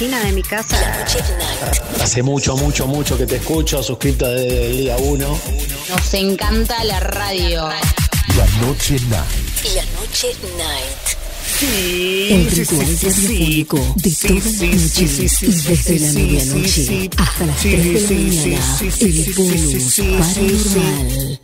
cocina de mi casa. Hace mucho, mucho, mucho que te escucho, suscrito desde el día 1. Nos encanta la radio. La Noche Night. La Noche Night. El ritual radiofónico de todas las noches y desde la medianoche hasta las 3 de la mañana. El bonus paranormal.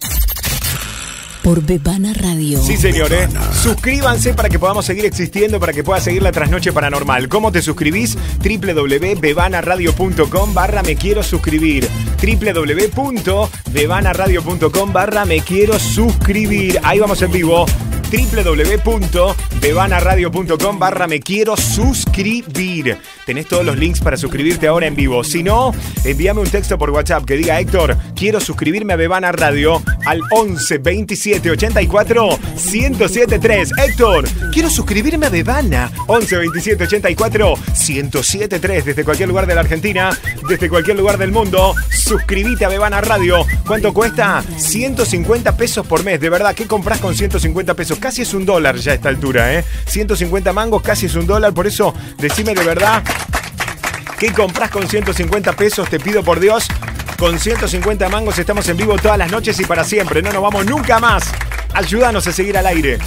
Por Bebana Radio. Sí, señores. Suscríbanse para que podamos seguir existiendo, para que pueda seguir la trasnoche paranormal. ¿Cómo te suscribís? www.bebanaradio.com barra me quiero suscribir. www.bebanaradio.com barra me quiero suscribir. Ahí vamos en vivo www.bebanaradio.com barra me quiero suscribir. Tenés todos los links para suscribirte ahora en vivo. Si no, envíame un texto por WhatsApp que diga Héctor, quiero suscribirme a Bebana Radio al 11 27 84 1073. Héctor, quiero suscribirme a Bebana 11 27 84 1073 desde cualquier lugar de la Argentina, desde cualquier lugar del mundo. Suscríbete a Bebana Radio. ¿Cuánto cuesta? 150 pesos por mes. De verdad, ¿qué compras con 150 pesos? Casi es un dólar ya a esta altura, ¿eh? 150 mangos, casi es un dólar. Por eso, decime de verdad, ¿qué compras con 150 pesos? Te pido por Dios. Con 150 mangos estamos en vivo todas las noches y para siempre. No nos vamos nunca más. Ayúdanos a seguir al aire.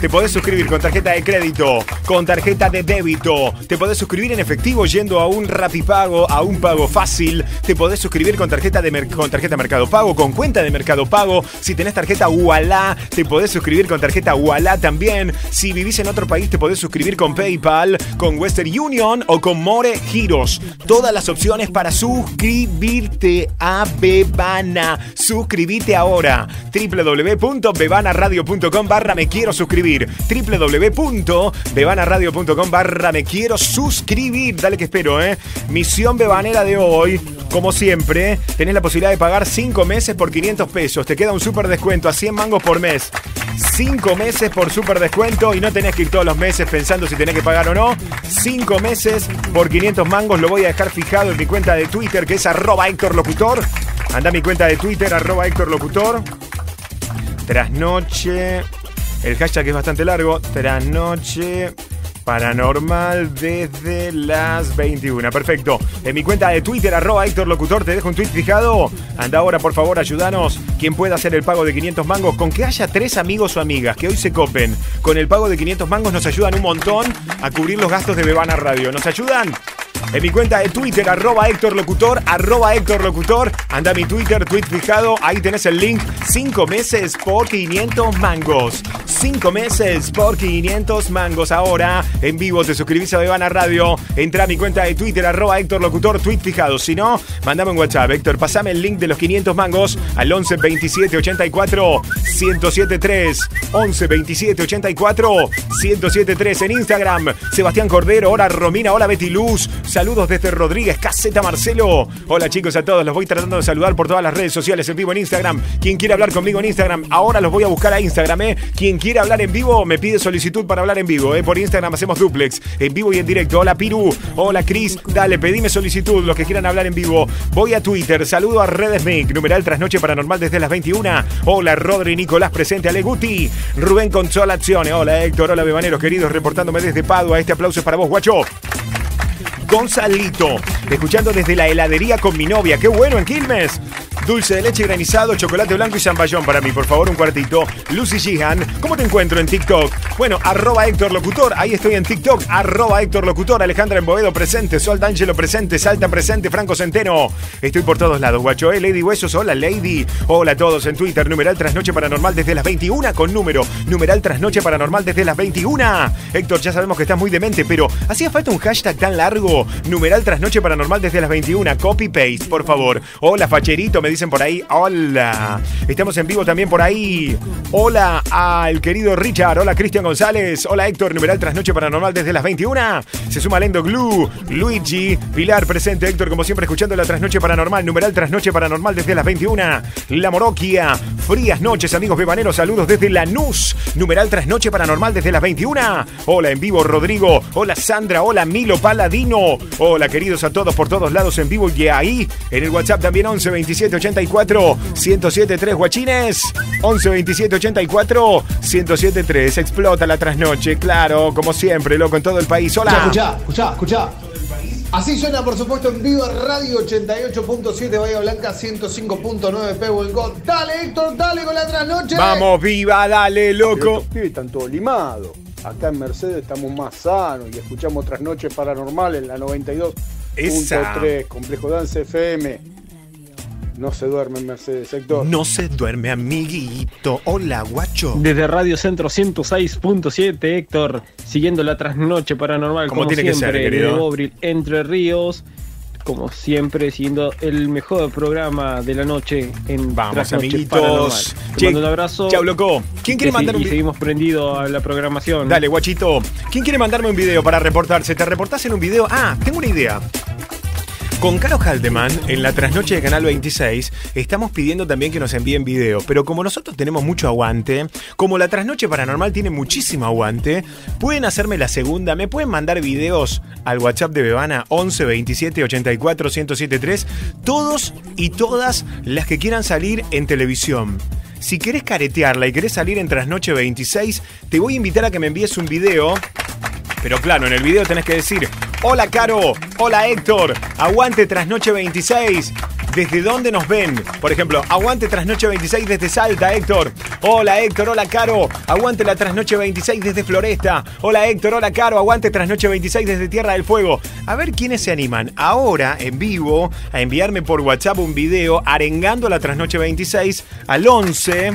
Te podés suscribir con tarjeta de crédito, con tarjeta de débito. Te podés suscribir en efectivo yendo a un Rapipago, a un pago fácil. Te podés suscribir con tarjeta de con tarjeta Mercado Pago, con cuenta de Mercado Pago. Si tenés tarjeta Ualá, te podés suscribir con tarjeta Ualá también. Si vivís en otro país, te podés suscribir con PayPal, con Western Union o con More Giros. Todas las opciones para suscribirte a Bebana. Suscribite ahora. www.bebanaradio.com barra me quiero suscribir. www.bebanaradio.com barra me quiero suscribir. Dale que espero, ¿eh? Misión bebanera de hoy. Como siempre, tenés la posibilidad de pagar 5 meses por 500 pesos. Te queda un súper descuento a 100 mangos por mes. 5 meses por súper descuento y no tenés que ir todos los meses pensando si tenés que pagar o no. 5 meses por 500 mangos lo voy a dejar fijado en mi cuenta de Twitter que es arroba Héctor Locutor. Anda a mi cuenta de Twitter arroba Héctor Locutor. Trasnoche. El hashtag es bastante largo. Trasnoche. Paranormal desde las 21. Perfecto. En mi cuenta de Twitter, arroba Héctor Locutor, te dejo un tweet fijado. Anda ahora, por favor, ayúdanos. Quien pueda hacer el pago de 500 mangos, con que haya tres amigos o amigas que hoy se copen con el pago de 500 mangos, nos ayudan un montón a cubrir los gastos de Bebana Radio. ¿Nos ayudan? En mi cuenta de Twitter, arroba Héctor Locutor, arroba Héctor Locutor. Anda mi Twitter, tweet fijado. Ahí tenés el link. 5 meses por 500 mangos. 5 meses por 500 mangos. Ahora, en vivo, te suscribís a Bebana Radio. Entra a mi cuenta de Twitter, arroba Héctor Locutor, tweet fijado. Si no, mandame un WhatsApp. Héctor, pasame el link de los 500 mangos al 11 27 84 1073. 11 27 84 1073 en Instagram. Sebastián Cordero, hola Romina, hola Betty Luz. Saludos desde Rodríguez, Caseta Marcelo. Hola chicos a todos, los voy tratando de saludar por todas las redes sociales en vivo en Instagram. Quien quiera hablar conmigo en Instagram, ahora los voy a buscar a Instagram, ¿eh? Quien quiera hablar en vivo, me pide solicitud para hablar en vivo, ¿eh? Por Instagram hacemos duplex, en vivo y en directo. Hola Piru, hola Cris, dale, pedime solicitud, los que quieran hablar en vivo. Voy a Twitter, saludo a Redesmic, numeral Trasnoche Paranormal desde las 21. Hola Rodri Nicolás, presente, Ale Guti. Rubén Consolazione, hola Héctor, hola Bebaneros queridos, reportándome desde Padua. Este aplauso es para vos, guacho. Gonzalito, escuchando desde la heladería con mi novia. ¡Qué bueno en Quilmes! Dulce de leche granizado, chocolate blanco y zamballón para mí, por favor, un cuartito. Lucy Gihan, ¿cómo te encuentro en TikTok? Bueno, arroba Héctor Locutor, ahí estoy en TikTok, arroba Héctor Locutor, Alejandra Embovedo presente, Sol D'Angelo presente, Salta presente, Franco Centeno. Estoy por todos lados, guacho, ¿eh? Lady Huesos, hola Lady. Hola a todos en Twitter, numeral Trasnoche Paranormal desde las 21 con número, numeral Trasnoche Paranormal desde las 21. Héctor, ya sabemos que estás muy demente, pero hacía falta un hashtag tan largo, numeral Trasnoche Paranormal desde las 21, copy paste, por favor. Hola Facherito, me dicen por ahí, hola. Estamos en vivo también por ahí. Hola al querido Richard, hola Cristian González, hola Héctor, numeral Trasnoche Paranormal desde las 21. Se suma Lendo Glue, Luigi, Pilar presente, Héctor, como siempre escuchando la Trasnoche Paranormal, numeral Trasnoche Paranormal desde las 21. La Moroquia, frías noches, amigos bebaneros, saludos desde Lanús, numeral Trasnoche Paranormal desde las 21. Hola en vivo Rodrigo, hola Sandra, hola Milo Paladino, hola queridos a todos por todos lados en vivo y ahí en el WhatsApp también 11 27 84 107 3 guachines, 11 27 84 107 3 explota la trasnoche, claro, como siempre, loco en todo el país. Hola. Escuchá, escuchá, escuchá. Así suena, por supuesto, en vivo Radio 88.7 Bahía Blanca, 105.9 Pehuelco. Dale, Héctor, dale con la trasnoche. Vamos, viva, dale, loco. Estos pibes están todos limados. Acá en Mercedes estamos más sanos y escuchamos otras noches paranormales en la 92.3, Complejo Dance FM. No se duerme en Mercedes, Héctor. No se duerme, amiguito. Hola, guacho. Desde Radio Centro 106.7, Héctor, siguiendo la trasnoche paranormal, Como como, tiene que ser, siempre, querido. de Bobril, Entre Ríos, como siempre, siguiendo el mejor programa de la noche en Vamos, amiguitos. Te mando un abrazo. Chau, loco. ¿Quién quiere Que mandar sí, un y vi- seguimos prendido a la programación. Dale, guachito. ¿Quién quiere mandarme un video para reportarse? ¿Te reportás en un video? Ah, tengo una idea. Con Caro Haldeman, en la trasnoche de Canal 26, estamos pidiendo también que nos envíen videos. Pero como nosotros tenemos mucho aguante, como la trasnoche paranormal tiene muchísimo aguante, pueden hacerme la segunda. Me pueden mandar videos al WhatsApp de Bebana 11 27 84 1073. Todos y todas las que quieran salir en televisión. Si querés caretearla y querés salir en Trasnoche 26, te voy a invitar a que me envíes un video pero claro, en el video tenés que decir, hola Caro, hola Héctor, aguante Trasnoche 26. ¿Desde dónde nos ven? Por ejemplo, aguante Trasnoche 26 desde Salta, Héctor. Hola Héctor, hola Caro, aguante la Trasnoche 26 desde Floresta. Hola Héctor, hola Caro, aguante Trasnoche 26 desde Tierra del Fuego. A ver quiénes se animan ahora, en vivo, a enviarme por WhatsApp un video arengando la Trasnoche 26 al 11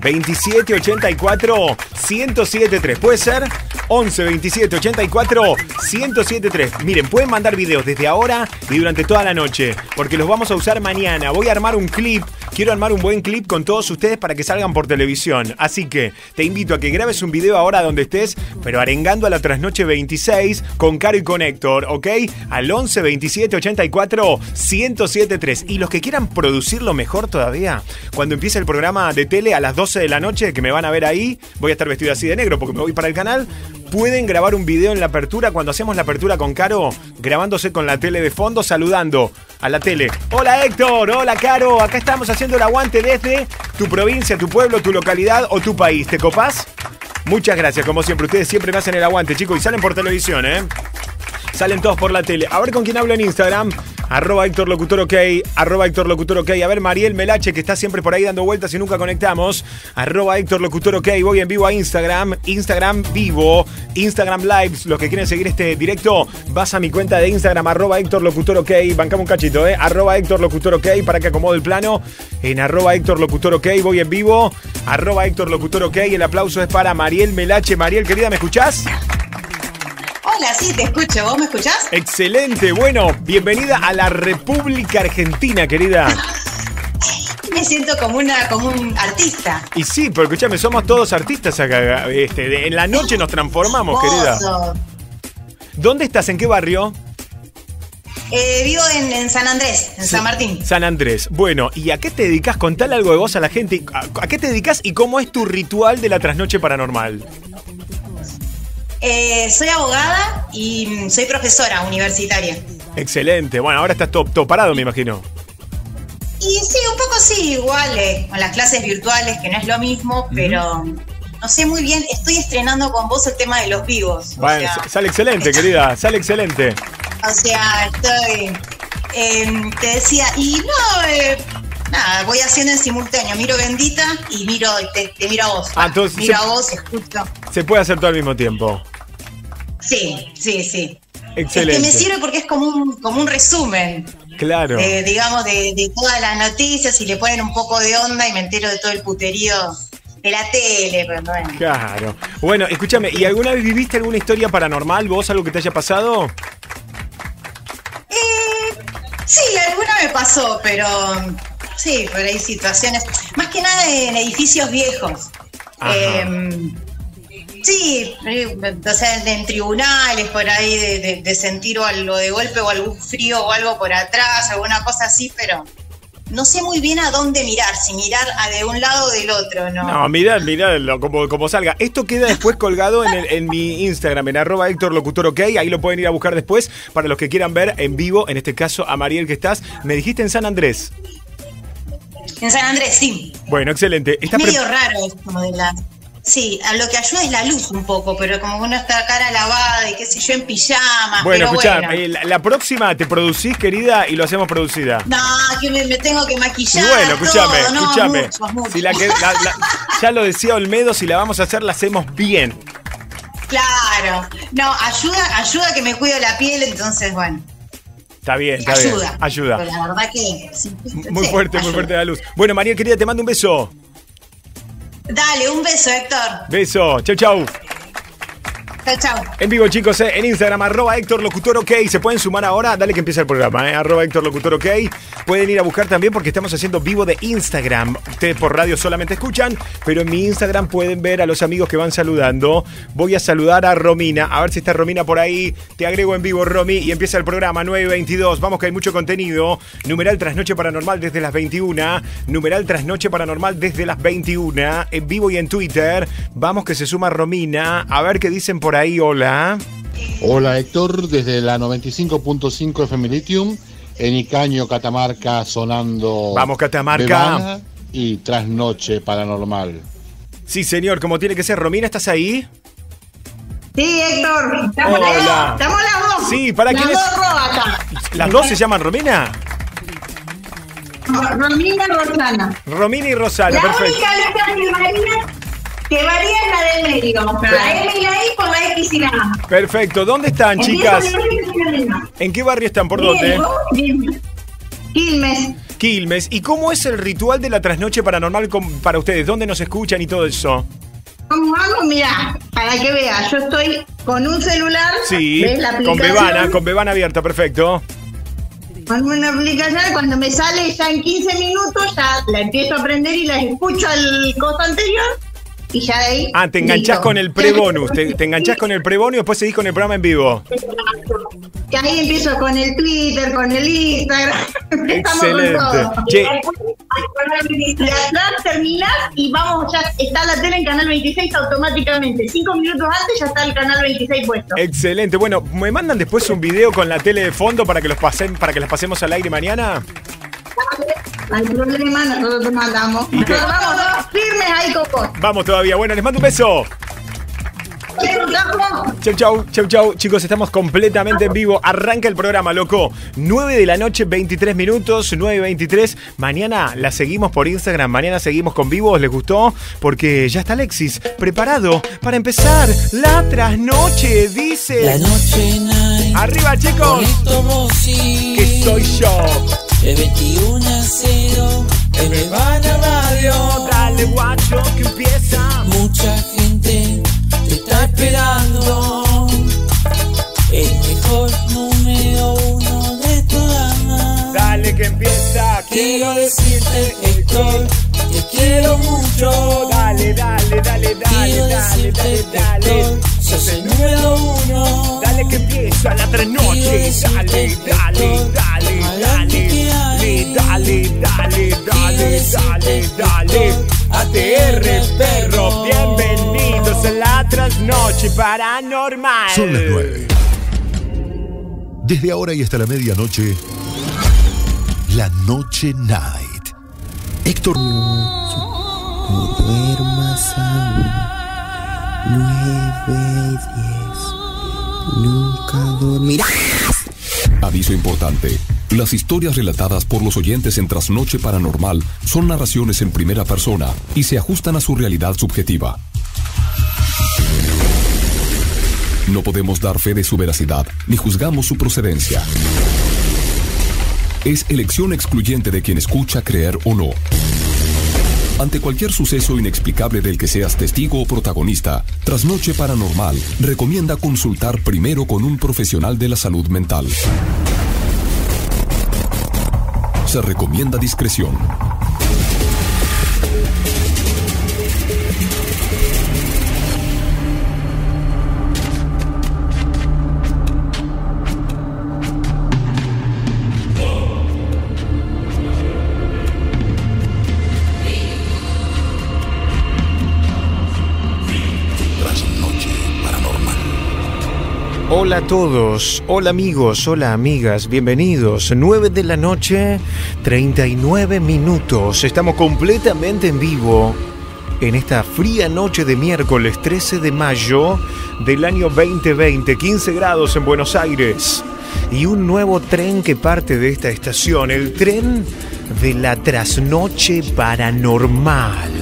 27 84 1073. ¿Puede ser? 11 27 84 1073. Miren, pueden mandar videos desde ahora y durante toda la noche, porque los vamos a usar mañana. Voy a armar un clip. Quiero armar un buen clip con todos ustedes para que salgan por televisión. Así que te invito a que grabes un video ahora donde estés, pero arengando a la trasnoche 26 con Caro y con ¿ok? Al 11 27 84 1073. Y los que quieran producirlo mejor todavía, cuando empiece el programa de tele a las 12 de la noche, que me van a ver ahí, voy a estar vestido así de negro porque me voy para el canal. Pueden grabar un video en la apertura, cuando hacemos la apertura con Caro, grabándose con la tele de fondo, saludando a la tele. Hola Héctor, hola Caro, acá estamos haciendo el aguante desde tu provincia, tu pueblo, tu localidad o tu país. ¿Te copás? Muchas gracias, como siempre. Ustedes siempre me hacen el aguante, chicos, y salen por televisión, ¿eh? Salen todos por la tele. A ver con quién hablo en Instagram. Arroba Héctor Locutor OK. Arroba Héctor Locutor OK. A ver, Mariel Melache, que está siempre por ahí dando vueltas y nunca conectamos. Arroba Héctor Locutor OK. Voy en vivo a Instagram. Instagram vivo. Instagram Lives. Los que quieren seguir este directo, vas a mi cuenta de Instagram. Arroba Héctor Locutor OK. Bancame un cachito, ¿eh? Arroba Héctor Locutor OK. Para que acomode el plano. En arroba Héctor Locutor OK. Voy en vivo. Arroba Héctor Locutor OK. El aplauso es para Mariel Melache. Mariel, querida, ¿me escuchás? Hola, sí, te escucho. ¿Vos me escuchás? Excelente, bueno, bienvenida a la República Argentina, querida. Me siento como una, como un artista. Y sí, pero escúchame, somos todos artistas acá. Este, de- en la noche nos transformamos, querida. ¿Dónde estás? ¿En qué barrio? Eh, vivo en, en San Andrés, en San Martín. San Andrés. Bueno, ¿y a qué te dedicas? Contale algo de vos a la gente. ¿A, a qué te dedicas y cómo es tu ritual de la trasnoche paranormal? Eh, soy abogada y soy profesora universitaria. Excelente. Bueno, ahora estás todo, todo parado, me imagino. Y sí, un poco sí, igual, eh, con las clases virtuales, que no es lo mismo, pero no sé muy bien. Estoy estrenando con vos el tema de los vivos. O Bueno, sea, sale excelente, querida. Sale excelente. O sea, estoy. eh, te decía, y no, eh, nada, voy haciendo en simultáneo. Miro Bendita y miro, te, te miro a vos. Ah, entonces miro se- a vos, escucho. Se puede hacer todo al mismo tiempo. Sí, sí, sí. Excelente. Es que me sirve porque es como un, como un resumen, Claro. eh, digamos, de, de todas las noticias y le ponen un poco de onda y me entero de todo el puterío de la tele. Pero bueno. Claro. Bueno, escúchame, ¿y alguna vez viviste alguna historia paranormal, vos, algo que te haya pasado? Eh, sí, alguna me pasó, pero sí, por ahí situaciones, más que nada en edificios viejos. Eh, sí, eh, o sea, en tribunales, por ahí, de, de- de sentir algo de golpe o algún frío o algo por atrás, alguna cosa así, pero no sé muy bien a dónde mirar, si mirar a de un lado o del otro, ¿no? No, mirá lo- como, como salga. Esto queda después colgado en, el- en mi Instagram, en arroba Héctor Locutor OK. Ahí lo pueden ir a buscar después para los que quieran ver en vivo, en este caso a Mariel que estás. Me dijiste en San Andrés. En San Andrés, sí. Bueno, excelente. Es ¿Estás pre- medio raro esto de. Sí, a lo que ayuda es la luz un poco, pero como uno está cara lavada y qué sé yo, en pijama. Bueno, escuchá, bueno. eh, la, la próxima te producís, querida, y lo hacemos producida. No, que me, me tengo que Y maquillar. bueno, escúchame, no, escúchame. Si la que- la- ya lo decía Olmedo, si la vamos a hacer, la hacemos bien. Claro. No, ayuda, ayuda que me cuido la piel, entonces, bueno. Está bien, está ayuda. bien. Ayuda. Pero la verdad que. sí, Muy sí, fuerte, muy ayuda. fuerte la luz. Bueno, María, querida, te mando un beso. Dale, un beso, Héctor. Beso. Chau, chau. Chao. En vivo, chicos, eh, en Instagram, arroba Héctor Locutor OK. Se pueden sumar ahora, dale que empieza el programa, eh, arroba Héctor Locutor OK. Pueden ir a buscar también porque estamos haciendo vivo de Instagram. Ustedes por radio solamente escuchan, pero en mi Instagram pueden ver a los amigos que van saludando. Voy a saludar a Romina, a ver si está Romina por ahí. Te agrego en vivo, Romy, y empieza el programa 9.22. Vamos que hay mucho contenido. Numeral Trasnoche Paranormal desde las 21. Numeral Trasnoche Paranormal desde las 21. En vivo y en Twitter. Vamos que se suma Romina. A ver qué dicen por ahí. Hola. Hola Héctor, desde la 95.5 FM Lithium, en Icaño, Catamarca, sonando. Vamos, Catamarca. Bebana y Trasnoche Paranormal. Sí, señor, como tiene que ser. Romina, ¿estás ahí? Sí, Héctor. Estamos Hola. las- Estamos las dos. Sí, ¿para quién es? ¿Las dos se llaman Romina? Romina y Rosana. Romina y Rosana, la perfecto. única que varía, que varía es la del medio. La M y la I por la X y la A. Perfecto. ¿Dónde están, chicas? ¿En qué barrio están? ¿Por dónde? Quilmes. Quilmes. ¿Y cómo es el ritual de la trasnoche paranormal con- para ustedes? ¿Dónde nos escuchan y todo eso? ¿Cómo vamos? Mirá, para que veas, yo estoy con un celular. Sí, ¿ves la con aplicación? Bebana, con Bebana abierta, perfecto. Con una aplicación, cuando me sale ya en 15 minutos, ya la empiezo a aprender y la escucho al costo anterior. Y ya de ahí. Ah, te enganchás con el pre-bonus. Te, te enganchás con el pre-bonus y después seguís con el programa en vivo. Y ahí empiezo con el Twitter, con el Instagram. Excelente. Che. Atrás terminás y vamos, ya está la tele en canal 26 automáticamente. Cinco minutos antes ya está el canal 26 puesto. Excelente. Bueno, ¿me mandan después un video con la tele de fondo para que los pasen, para que las pasemos al aire mañana? No hay problema, nosotros te mandamos. Nosotros vamos dos firmes ahí, Coco. Vamos todavía. Bueno, les mando un beso. Chau, chau, chau, chau. Chicos, estamos completamente en vivo. Arranca el programa, loco. 9 de la noche, 23 minutos, 9.23. Mañana la seguimos por Instagram. Mañana seguimos con vivos. ¿Les gustó? Porque ya está Alexis preparado para empezar la trasnoche, dice. La noche night. Arriba, chicos. Que soy yo. De 21 a 0. En Bebana Radio. Dale, guacho, que empieza. Mucha gente te está esperando. El mejor número uno de tu gama. Dale, que empieza. Quiero decirte, Héctor, te quiero mucho. Dale, dale, dale, dale, Quiero dale, decirte, dale, dale. Sos el número uno. Dale que empieza la trasnoche. Dale, dale, dale, dale. Dale, dale, dale, dale, dale, dale. ATR, perro, bienvenidos a la trasnoche paranormal. Son las 9. Desde ahora y hasta la medianoche, la Noche Night. Héctor. No duermas aún. Nueve y diez. Nunca dormirás. Aviso importante. Las historias relatadas por los oyentes en Trasnoche Paranormal son narraciones en primera persona y se ajustan a su realidad subjetiva. No podemos dar fe de su veracidad ni juzgamos su procedencia. Es elección excluyente de quien escucha creer o no. Ante cualquier suceso inexplicable del que seas testigo o protagonista, Trasnoche Paranormal recomienda consultar primero con un profesional de la salud mental. Se recomienda discreción. Hola a todos, hola amigos, hola amigas, bienvenidos. 9 de la noche, 39 minutos. Estamos completamente en vivo. en esta fría noche de miércoles 13 de mayo del año 2020, 15 grados en Buenos Aires y un nuevo tren que parte de esta estación, el tren de la trasnoche paranormal.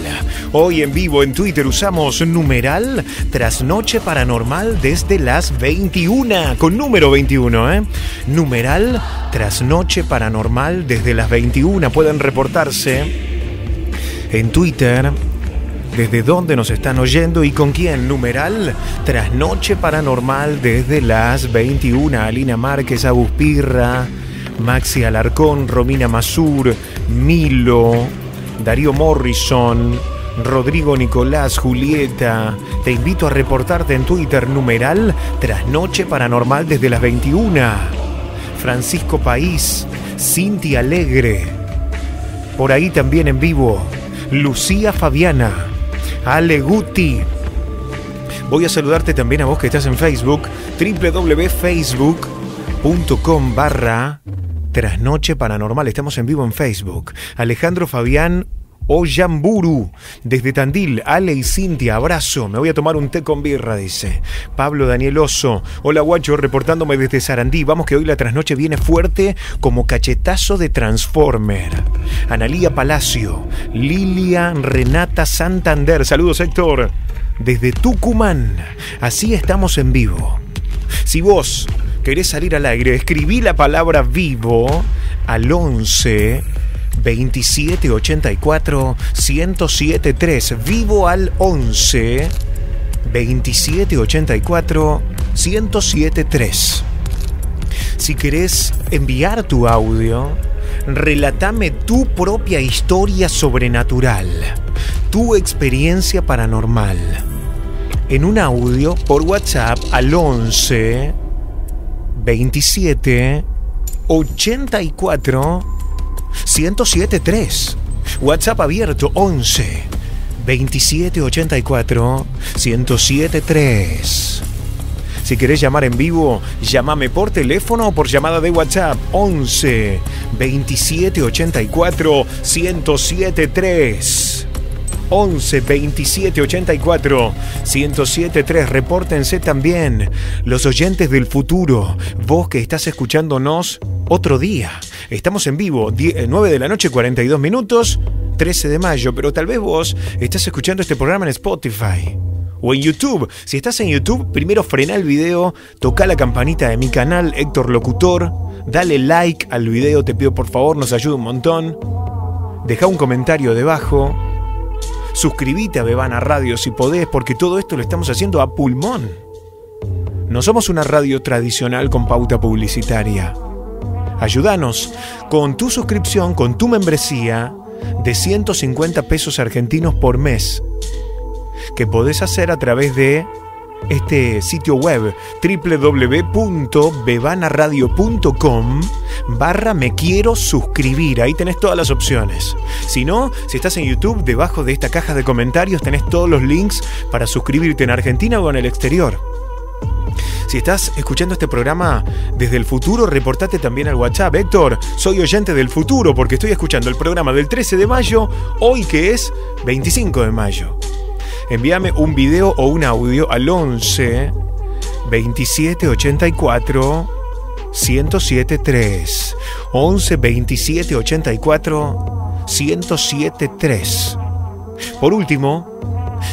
Hoy en vivo en Twitter usamos numeral trasnoche paranormal desde las 21, con número 21, ¿eh? Numeral trasnoche paranormal desde las 21. Pueden reportarse en Twitter desde dónde nos están oyendo y con quién. Numeral Trasnoche Paranormal desde las 21. Alina Márquez, Aguspirra, Maxi Alarcón, Romina Masur, Milo, Darío Morrison, Rodrigo Nicolás, Julieta. Te invito a reportarte en Twitter. Numeral Trasnoche Paranormal desde las 21. Francisco País, Cintia Alegre. Por ahí también en vivo. Lucía Fabiana, Ale Guti. Voy a saludarte también a vos que estás en Facebook, www.facebook.com barra Trasnoche Paranormal. Estamos en vivo en Facebook. Alejandro Fabián Oyamburu, desde Tandil, Ale y Cintia, abrazo, me voy a tomar un té con birra, dice. Pablo Daniel Oso, hola guacho, reportándome desde Sarandí, vamos que hoy la trasnoche viene fuerte como cachetazo de Transformer. Analía Palacio, Lilia Renata Santander, saludos Héctor, desde Tucumán, así estamos en vivo. Si vos querés salir al aire, escribí la palabra vivo al 11 2784 1073. Vivo al 11 2784 1073. Si querés enviar tu audio, relatame tu propia historia sobrenatural, tu experiencia paranormal. En un audio por WhatsApp al 11 27 84 1073. WhatsApp abierto 11 2784 1073. Si querés llamar en vivo, llámame por teléfono o por llamada de WhatsApp 11 2784 1073. 11 27 84 1073. Repórtense también los oyentes del futuro. Vos que estás escuchándonos otro día. Estamos en vivo, 9 de la noche, 42 minutos, 13 de mayo. Pero tal vez vos estás escuchando este programa en Spotify. O en YouTube. Si estás en YouTube, primero frena el video, toca la campanita de mi canal, Héctor Locutor, dale like al video, te pido por favor, nos ayuda un montón. Deja un comentario debajo Suscríbete a Bebana Radio si podés, porque todo esto lo estamos haciendo a pulmón. No somos una radio tradicional con pauta publicitaria. Ayúdanos con tu suscripción, con tu membresía de 150 pesos argentinos por mes, que podés hacer a través de este sitio web www.bebanaradio.com barra me quiero suscribir. Ahí tenés todas las opciones. Si no, si estás en YouTube, debajo de esta caja de comentarios tenés todos los links para suscribirte en Argentina o en el exterior. Si estás escuchando este programa desde el futuro, reportate también al WhatsApp. Héctor, soy oyente del futuro porque estoy escuchando el programa del 13 de mayo, hoy que es 25 de mayo envíame un video o un audio al 11 27 84 1073 11 27 84 1073 Por último,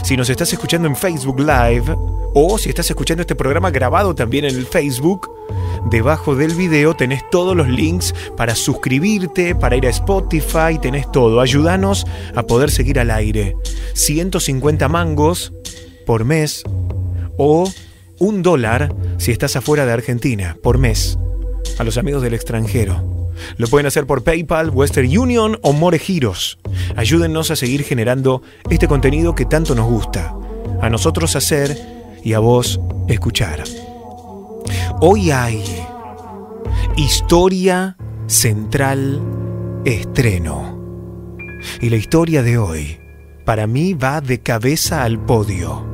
si nos estás escuchando en Facebook Live o si estás escuchando este programa grabado también en el Facebook, Debajo del video tenés todos los links para suscribirte, para ir a Spotify, tenés todo. Ayúdanos a poder seguir al aire. 150 mangos por mes o un dólar si estás afuera de Argentina por mes. A los amigos del extranjero. Lo pueden hacer por PayPal, Western Union o More Giros. Ayúdennos a seguir generando este contenido que tanto nos gusta. A nosotros hacer y a vos escuchar. Hoy hay Historia Central Estreno. Y la historia de hoy, para mí, va de cabeza al podio.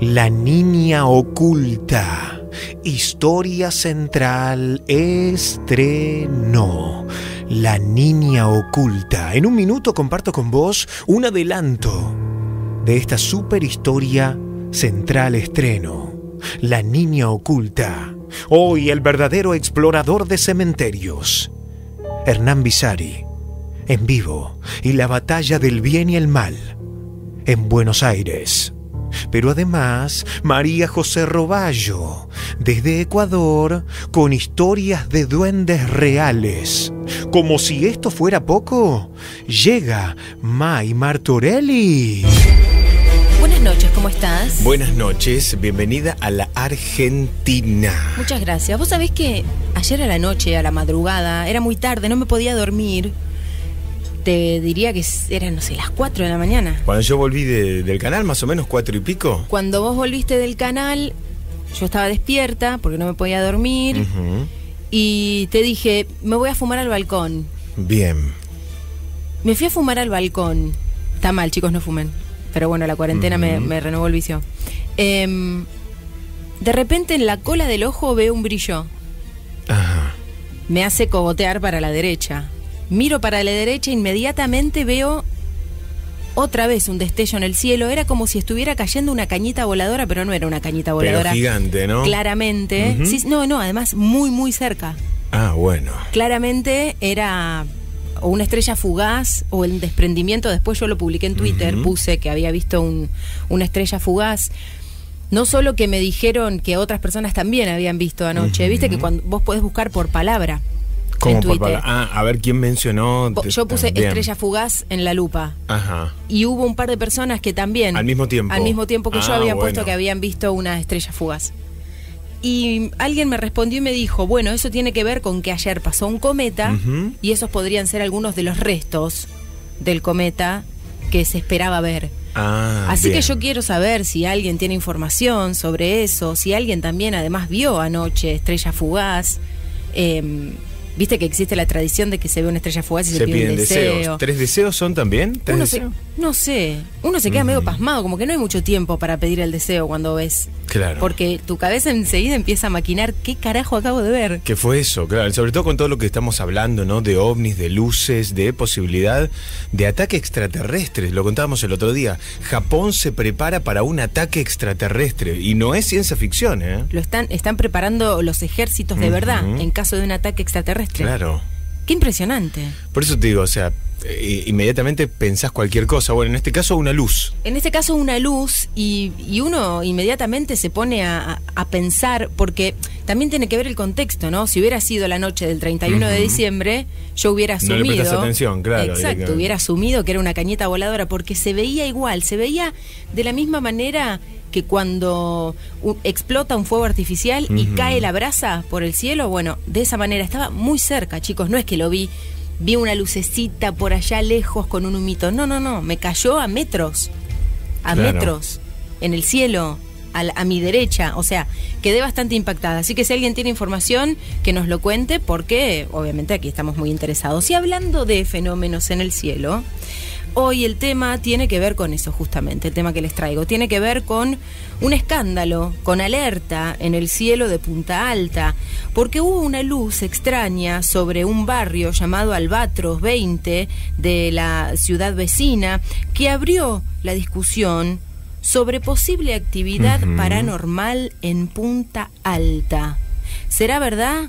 La niña oculta. Historia Central Estreno. La niña oculta. En un minuto comparto con vos un adelanto de esta super historia central estreno. La niña oculta. Hoy el verdadero explorador de cementerios. Hernán Bisari. En vivo. Y la batalla del bien y el mal. En Buenos Aires. Pero además, María José Roballo, desde Ecuador, con historias de duendes reales. Como si esto fuera poco, llega Mai Martorelli. Buenas noches, ¿cómo estás? Buenas noches, bienvenida a la Argentina. Muchas gracias. Vos sabés que ayer a la noche, a la madrugada, era muy tarde, no me podía dormir. Te diría que eran, no sé, las 4 de la mañana. Cuando yo volví de- del canal, más o menos cuatro y pico. Cuando vos volviste del canal, yo estaba despierta porque no me podía dormir y te dije, me voy a fumar al balcón. Bien. Me fui a fumar al balcón. Está mal, chicos, no fumen. Pero bueno, la cuarentena me, me renovó el vicio. Em, de repente en la cola del ojo veo un brillo. Me hace cogotear para la derecha. Miro para la derecha e inmediatamente veo otra vez un destello en el cielo. Era como si estuviera cayendo una cañita voladora, pero no era una cañita Pero voladora. gigante, ¿no? Claramente. Sí, no, no, además muy, muy cerca. Ah, bueno. Claramente era o una estrella fugaz o el desprendimiento. Después yo lo publiqué en Twitter, puse que había visto un- una estrella fugaz. No solo que me dijeron que otras personas también habían visto anoche. Viste que cuando vos podés buscar por palabra. ¿Cómo en Twitter. Ah, a ver quién mencionó. Yo puse Bien. estrella fugaz en la lupa. Ajá. Y hubo un par de personas que también. Al mismo tiempo. Al mismo tiempo que yo Ah, habían puesto que habían visto una estrella fugaz. Y alguien me respondió y me dijo, bueno, eso tiene que ver con que ayer pasó un cometa y esos podrían ser algunos de los restos del cometa que se esperaba ver. Ah, Así bien. que yo quiero saber si alguien tiene información sobre eso, si alguien también además vio anoche estrella fugaz. Em, Viste que existe la tradición de que se ve una estrella fugaz y se, Se pide un piden deseo. deseos. ¿Tres deseos son también? ¿Tres Uno se- deseos? no sé, uno se queda medio pasmado, como que no hay mucho tiempo para pedir el deseo cuando ves. Claro. Porque tu cabeza enseguida empieza a maquinar qué carajo acabo de ver. ¿Qué fue eso? Claro, sobre todo con todo lo que estamos hablando, ¿no? De ovnis, de luces, de posibilidad de ataque extraterrestre. Lo contábamos el otro día. Japón se prepara para un ataque extraterrestre. Y no es ciencia ficción, ¿eh? Lo están, están preparando los ejércitos de verdad en caso de un ataque extraterrestre. Claro. Qué impresionante. Por eso te digo, o sea, eh, inmediatamente pensás cualquier cosa. Bueno, en este caso una luz. En este caso una luz y, y uno inmediatamente se pone a, pensar, porque también tiene que ver el contexto, ¿no? Si hubiera sido la noche del 31 de diciembre, yo hubiera No le asumido... prestás atención, claro, Exacto, hubiera asumido que era una cañeta voladora, porque se veía igual, se veía de la misma manera que cuando explota un fuego artificial y cae la brasa por el cielo, bueno, de esa manera estaba muy cerca, chicos, no es que lo vi, vi una lucecita por allá lejos con un humito, no, no, no, me cayó a metros, a Claro. metros, en el cielo, a, la- a mi derecha, o sea, quedé bastante impactada, así que si alguien tiene información, que nos lo cuente, porque obviamente aquí estamos muy interesados. Y hablando de fenómenos en el cielo, Hoy el tema tiene que ver con eso justamente, el tema que les traigo. Tiene que ver con un escándalo, con alerta en el cielo de Punta Alta, porque hubo una luz extraña sobre un barrio llamado Albatros 20 de la ciudad vecina que abrió la discusión sobre posible actividad paranormal en Punta Alta. ¿Será verdad?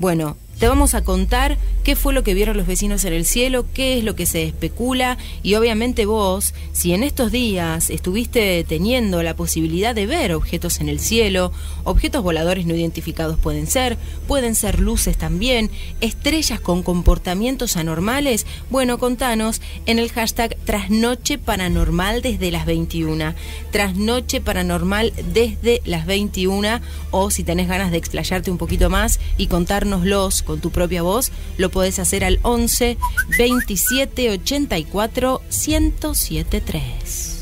Bueno, te vamos a contar qué fue lo que vieron los vecinos en el cielo, qué es lo que se especula y obviamente vos, si en estos días estuviste teniendo la posibilidad de ver objetos en el cielo, objetos voladores no identificados pueden ser, pueden ser luces también, estrellas con comportamientos anormales, bueno, contanos en el hashtag Trasnoche Paranormal desde las 21. Trasnoche Paranormal desde las 21 o si tenés ganas de explayarte un poquito más y contárnoslos con tu propia voz, lo podés hacer al 11 27 84 1073.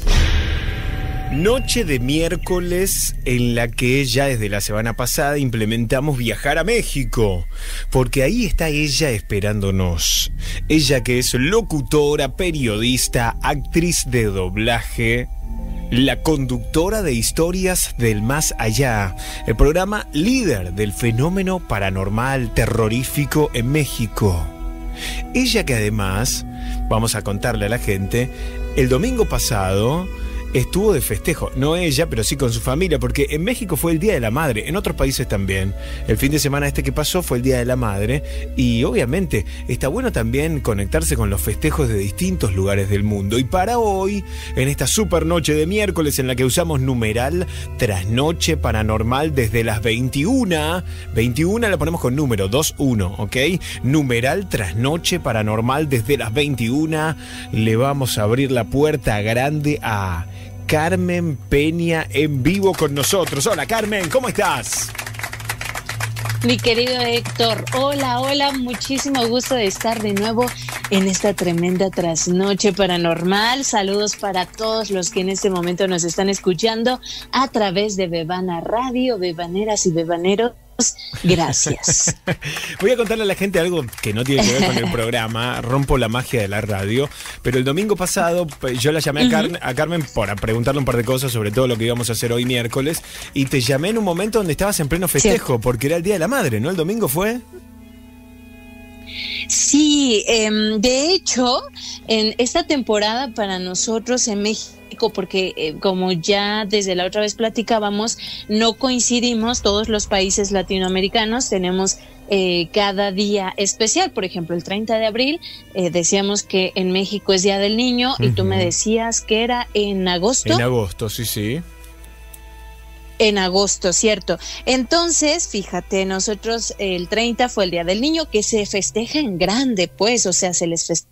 Noche de miércoles en la que ya desde la semana pasada implementamos viajar a México, porque ahí está ella esperándonos. Ella que es locutora, periodista, actriz de doblaje, la conductora de historias del más allá, el programa líder del fenómeno paranormal terrorífico en México. Ella que además, vamos a contarle a la gente, el domingo pasado estuvo de festejo, no ella, pero sí con su familia, porque en México fue el Día de la Madre, en otros países también. El fin de semana este que pasó fue el Día de la Madre y obviamente está bueno también conectarse con los festejos de distintos lugares del mundo. Y para hoy, en esta super noche de miércoles en la que usamos numeral trasnoche paranormal desde las 21, 21 la ponemos con número 21, ¿ok? Numeral trasnoche paranormal desde las 21, le vamos a abrir la puerta grande a Carmen Peña en vivo con nosotros. Hola Carmen, ¿cómo estás? Mi querido Héctor, hola, hola, muchísimo gusto de estar de nuevo en esta tremenda trasnoche paranormal. Saludos para todos los que en este momento nos están escuchando a través de Bebana Radio, Bebaneras y Bebaneros Gracias. Voy a contarle a la gente algo que no tiene que ver con el programa, rompo la magia de la radio, pero el domingo pasado pues, yo la llamé a, Carmen para preguntarle un par de cosas sobre todo lo que íbamos a hacer hoy miércoles y te llamé en un momento donde estabas en pleno festejo, porque era el Día de la Madre, ¿no? El domingo fue... Sí, em, de hecho, en esta temporada para nosotros en México porque eh, como ya desde la otra vez platicábamos, no coincidimos todos los países latinoamericanos, tenemos eh, cada día especial. Por ejemplo, el 30 de abril eh, decíamos que en México es Día del Niño y tú me decías que era en agosto. En agosto, sí, sí. En agosto, cierto. Entonces, fíjate, nosotros el 30 fue el Día del Niño que se festeja en grande, pues, o sea, se les festeja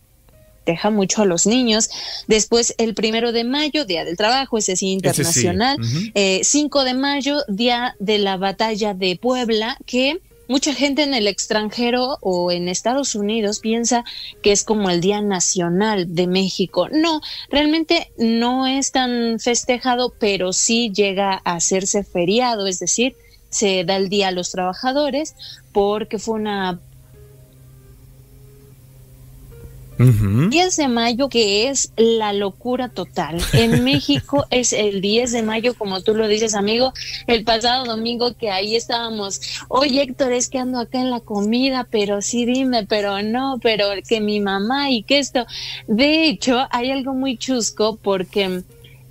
deja mucho a los niños. Después, el primero de mayo, Día del Trabajo, ese sí internacional. 5 eh, de mayo, Día de la Batalla de Puebla, que mucha gente en el extranjero o en Estados Unidos piensa que es como el Día Nacional de México. No, realmente no es tan festejado, pero sí llega a hacerse feriado, es decir, se da el día a los trabajadores porque fue una 10 de mayo, que es la locura total. En México es el 10 de mayo, como tú lo dices, amigo, el pasado domingo que ahí estábamos, oye Héctor, es que ando acá en la comida, pero sí dime, pero no, pero que mi mamá y que esto. De hecho, hay algo muy chusco porque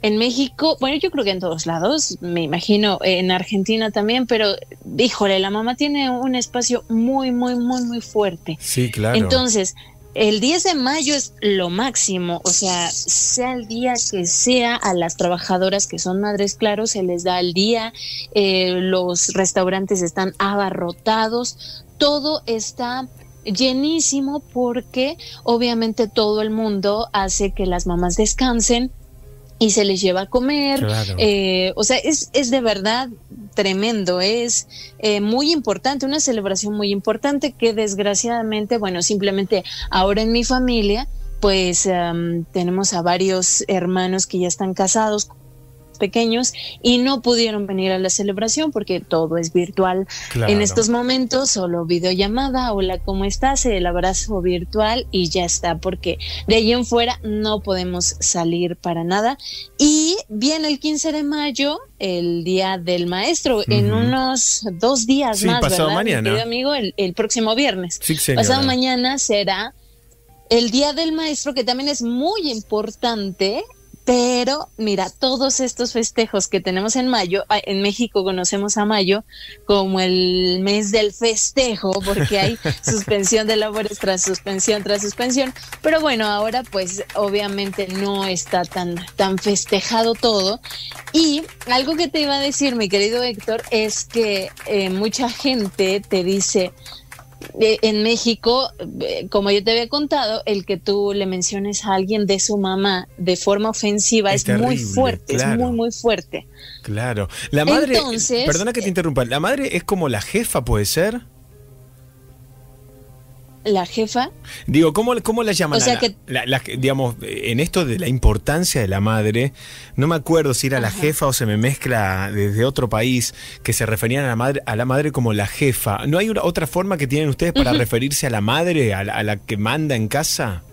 en México, bueno, yo creo que en todos lados, me imagino en Argentina también, pero híjole, la mamá tiene un espacio muy, muy, muy, muy fuerte. Sí, claro. Entonces, el 10 de mayo es lo máximo, o sea, sea el día que sea, a las trabajadoras que son madres, claro, se les da el día, eh, los restaurantes están abarrotados, todo está llenísimo porque obviamente todo el mundo hace que las mamás descansen y se les lleva a comer. Eh, o sea, es, es de verdad tremendo, es eh, muy importante, una celebración muy importante que desgraciadamente, bueno, simplemente ahora en mi familia, pues tenemos a varios hermanos que ya están casados pequeños y no pudieron venir a la celebración porque todo es virtual en estos momentos, solo videollamada, hola, ¿cómo estás? El abrazo virtual y ya está, porque de ahí en fuera no podemos salir para nada. Y viene el 15 de mayo, el Día del Maestro, en unos dos días más, pasado ¿verdad? mañana. amigo, el, próximo viernes. pasado mañana será el Día del Maestro, que también es muy importante pero mira, todos estos festejos que tenemos en mayo, en México conocemos a mayo como el mes del festejo, porque hay suspensión de labores tras suspensión tras suspensión. Pero bueno, ahora pues obviamente no está tan, tan festejado todo. Y algo que te iba a decir, mi querido Héctor, es que eh, mucha gente te dice, en México, eh, como yo te había contado, el que tú le menciones a alguien de su mamá de forma ofensiva es, muy fuerte, es muy, muy fuerte. Claro. La madre, perdona que te interrumpa, la madre es como la jefa, ¿puede ser? La jefa. Digo, ¿cómo, cómo la llaman? O sea que, digamos, en esto de la importancia de la madre, no me acuerdo si era la jefa o se me mezcla desde otro país que se referían a la madre, a la madre como la jefa. ¿No hay otra forma que tienen ustedes para referirse a la madre, a la, que manda en casa?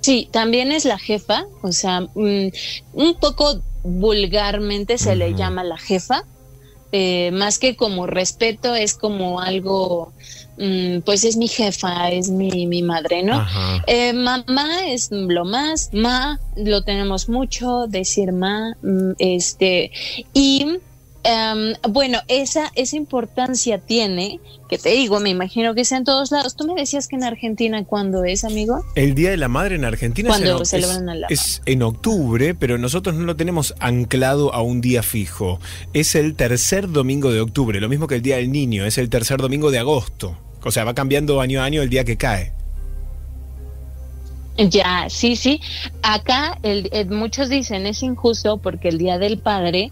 Sí, también es la jefa, o sea, mm, un poco vulgarmente se le llama la jefa, eh, más que como respeto, es como algo, pues es mi jefa, es mi, mi madre, ¿no? Eh, mamá es lo más, ma, lo tenemos mucho, decir ma, mm, este, y em, bueno, esa, esa importancia tiene, que te digo, me imagino que sea en todos lados. Tú me decías que en Argentina, ¿cuándo es, amigo? El Día de la Madre en Argentina es en, celebran es- la es en octubre, pero nosotros no lo tenemos anclado a un día fijo. Es el tercer domingo de octubre, lo mismo que el Día del Niño, es el tercer domingo de agosto. O sea, va cambiando año a año el día que cae. Ya, sí, sí. Acá el, el- muchos dicen es injusto porque el Día del Padre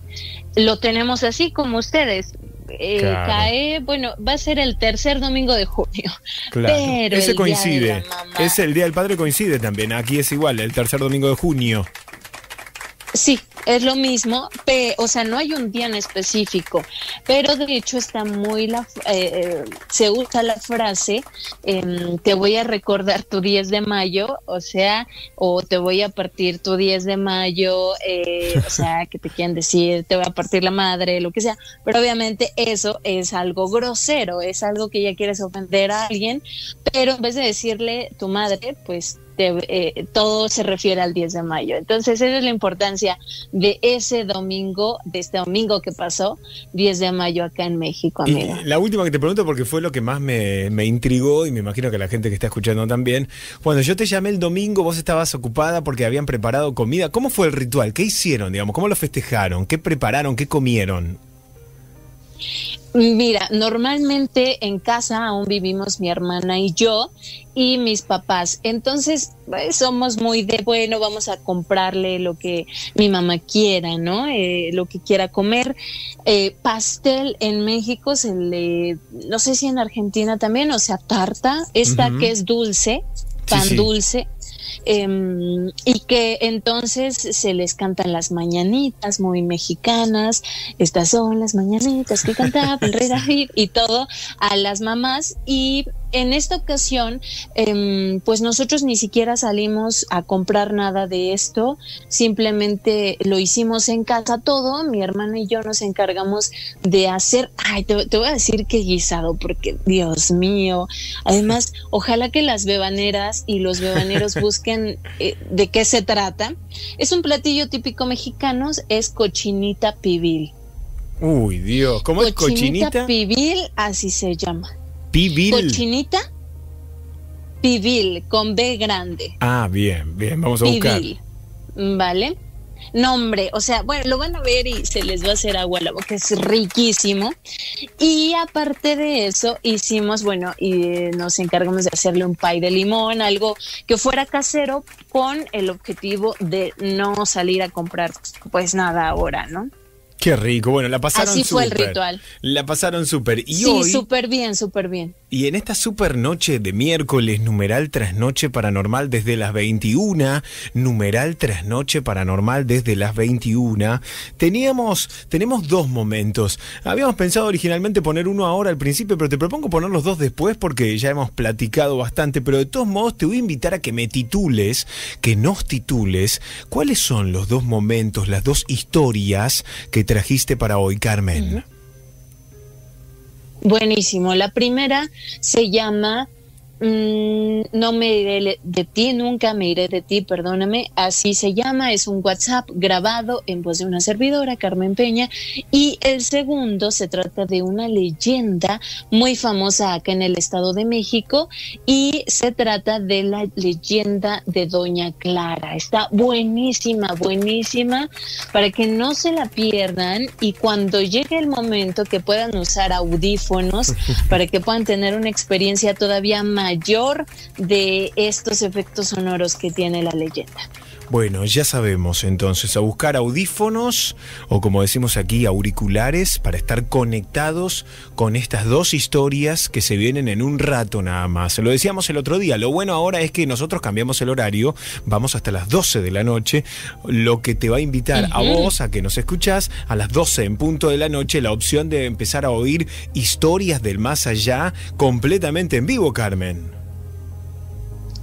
lo tenemos así como ustedes. Eh, Claro. Cae, bueno, va a ser el tercer domingo de junio. Claro. Pero Ese coincide. Es el Día del Padre coincide también. Aquí es igual, el tercer domingo de junio. Sí, es lo mismo, o sea, no hay un día en específico, pero de hecho está muy la, eh, eh, se usa la frase, em, te voy a recordar tu 10 de mayo, o sea, o te voy a partir tu 10 de mayo, eh, o sea, que te quieren decir, te voy a partir la madre, lo que sea, pero obviamente eso es algo grosero, es algo que ya quieres ofender a alguien, pero en vez de decirle tu madre, pues eh, todo se refiere al 10 de mayo. Entonces, esa es la importancia de ese domingo, de este domingo que pasó, 10 de mayo acá en México, Y amigo. la última que te pregunto porque fue lo que más me, me intrigó y me imagino que la gente que está escuchando también. Cuando yo te llamé el domingo, vos estabas ocupada porque habían preparado comida. ¿Cómo fue el ritual? ¿Qué hicieron, digamos? ¿Cómo lo festejaron? ¿Qué prepararon? ¿Qué comieron? Mira, normalmente en casa aún vivimos mi hermana y yo y mis papás. Entonces, pues, somos muy de, bueno, vamos a comprarle lo que mi mamá quiera, ¿no? Eh, lo que quiera comer. Eh, pastel en México se le, no sé si en Argentina también, o sea, tarta, esta que es dulce, pan sí. dulce. Em, y que entonces se les cantan las mañanitas muy mexicanas, estas son las mañanitas que cantaba el David y todo a las mamás. Y en esta ocasión em, pues nosotros ni siquiera salimos a comprar nada de esto, simplemente lo hicimos en casa todo, mi hermana y yo nos encargamos de hacer, ay, te, te voy a decir que guisado, porque Dios mío, además, ojalá que las bebaneras y los bebaneros busquen eh, de qué se trata. Es un platillo típico mexicano, es cochinita pibil. Uy, Dios. ¿Cómo es cochinita? pibil, así se llama. Pibil. Cochinita pibil, con B grande. Ah, bien, bien. Vamos a buscar. Pibil. ¿Vale? Nombre, o sea, bueno, lo van a ver y se les va a hacer agua la boca, es riquísimo. Y aparte de eso, hicimos, bueno, y eh, nos encargamos de hacerle un pie de limón, algo que fuera casero, con el objetivo de no salir a comprar, pues nada ahora, ¿no? Qué rico. Bueno, la pasaron Así fue el súper. ritual. La pasaron súper. Y sí, hoy, súper bien, súper bien. Y en esta super noche de miércoles, numeral tras noche paranormal desde las 21, numeral tras noche paranormal desde las 21, teníamos, tenemos dos momentos. Habíamos pensado originalmente poner uno ahora al principio, pero te propongo poner los dos después porque ya hemos platicado bastante, pero de todos modos te voy a invitar a que me titules, que nos titules, cuáles son los dos momentos, las dos historias que trajiste para hoy, Carmen. Buenísimo. La primera se llama mm, No me iré de ti, nunca me iré de ti, perdóname. Así se llama, es un WhatsApp grabado en voz de una servidora, Carmen Peña. Y el segundo se trata de una leyenda muy famosa acá en el Estado de México y se trata de la leyenda de Doña Clara. Está buenísima, buenísima para que no se la pierdan y cuando llegue el momento que puedan usar audífonos para que puedan tener una experiencia todavía mayor de estos efectos sonoros que tiene la leyenda. Bueno, ya sabemos entonces a buscar audífonos o como decimos aquí auriculares para estar conectados con estas dos historias que se vienen en un rato nada más. Lo decíamos el otro día, lo bueno ahora es que nosotros cambiamos el horario, vamos hasta las 12 de la noche, lo que te va a invitar a vos a que nos escuchás a las 12 en punto de la noche la opción de empezar a oír historias del más allá completamente en vivo, Carmen.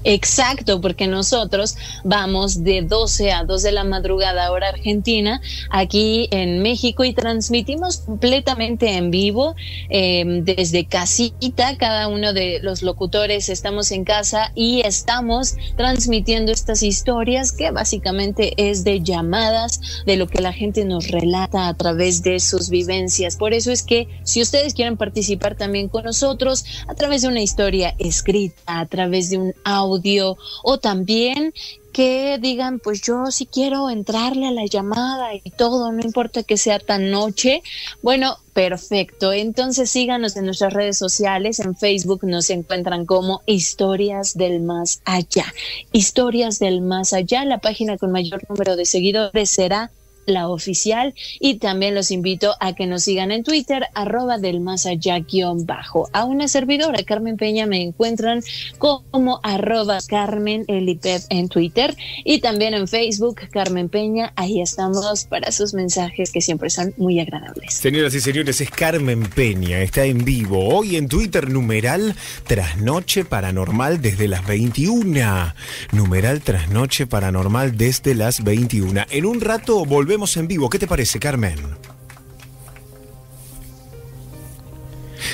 Exacto, porque nosotros vamos de 12 a 2 de la madrugada hora argentina aquí en México y transmitimos completamente en vivo eh, desde casita. Cada uno de los locutores estamos en casa y estamos transmitiendo estas historias que básicamente es de llamadas, de lo que la gente nos relata a través de sus vivencias. Por eso es que si ustedes quieren participar también con nosotros a través de una historia escrita, a través de un audio, audio o también que digan, pues yo sí quiero entrarle a la llamada y todo, no importa que sea tan noche. Bueno, perfecto. Entonces síganos en nuestras redes sociales. En Facebook nos encuentran como Historias del Más Allá. Historias del Más Allá, la página con mayor número de seguidores será la oficial y también los invito a que nos sigan en Twitter arroba del más allá guion bajo. A una servidora, Carmen Peña, me encuentran como arroba Carmen Elipep en Twitter y también en Facebook Carmen Peña. Ahí estamos para sus mensajes que siempre son muy agradables. Señoras y señores, es Carmen Peña, está en vivo hoy en Twitter numeral Trasnoche Paranormal desde las 21. Numeral Trasnoche Paranormal desde las 21. En un rato volvemos en vivo. ¿Qué te parece, Carmen?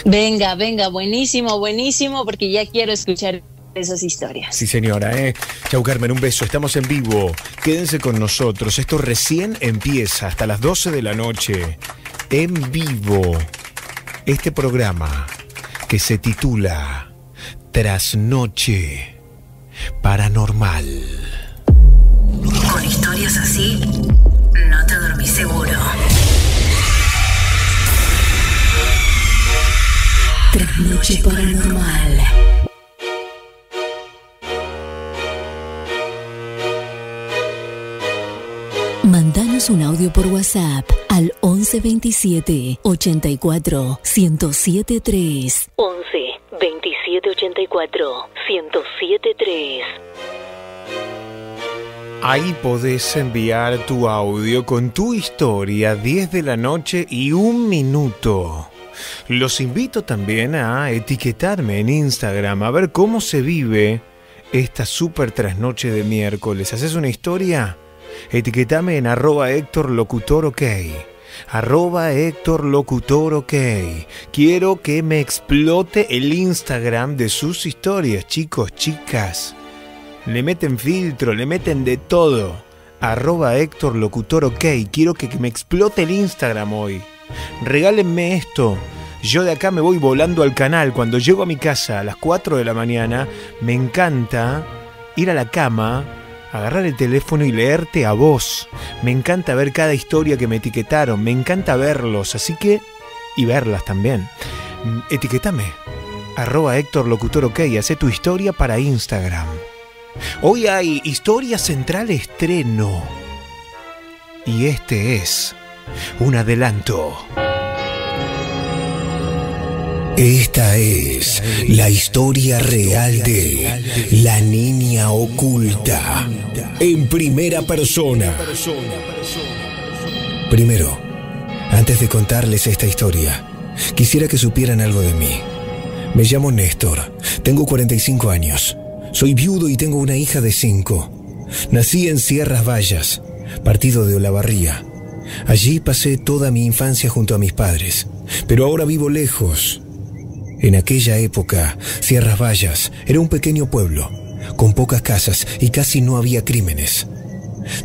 Venga, venga, buenísimo, buenísimo, porque ya quiero escuchar esas historias. Sí, señora, ¿eh? Chau, Carmen, un beso. Estamos en vivo. Quédense con nosotros. Esto recién empieza hasta las 12 de la noche. En vivo. Este programa que se titula Trasnoche Paranormal. Con historias así, seguro. Trasnoche paranormal. Mandanos un audio por WhatsApp al 1127 84 1073. 11 27 84 1073. Ahí podés enviar tu audio con tu historia 10 de la noche y un minuto. Los invito también a etiquetarme en Instagram a ver cómo se vive esta super trasnoche de miércoles. ¿Haces una historia? Etiquetame en arroba Héctor Locutor OK. Arroba Héctor Locutor OK. Quiero que me explote el Instagram de sus historias, chicos, chicas. Le meten filtro, le meten de todo. Arroba Héctor Locutor OK. Quiero que, me explote el Instagram hoy. Regálenme esto. Yo de acá me voy volando al canal. Cuando llego a mi casa a las 4 de la mañana, me encanta ir a la cama, agarrar el teléfono y leerte a vos. Me encanta ver cada historia que me etiquetaron. Me encanta verlos. Así que... Y verlas también. Mm, Etiquetame. Arroba Héctor Locutor OK. Hacé tu historia para Instagram. Hoy hay Historia Central Estreno. Y este es un adelanto. Esta es la historia real de la niña oculta en primera persona. Primero, antes de contarles esta historia, quisiera que supieran algo de mí. Me llamo Néstor, tengo 45 años, soy viudo y tengo una hija de 5. Nací en Sierras Vallas, partido de Olavarría. Allí pasé toda mi infancia junto a mis padres, pero ahora vivo lejos, en aquella época, Sierras Vallas era un pequeño pueblo, con pocas casas y casi no había crímenes.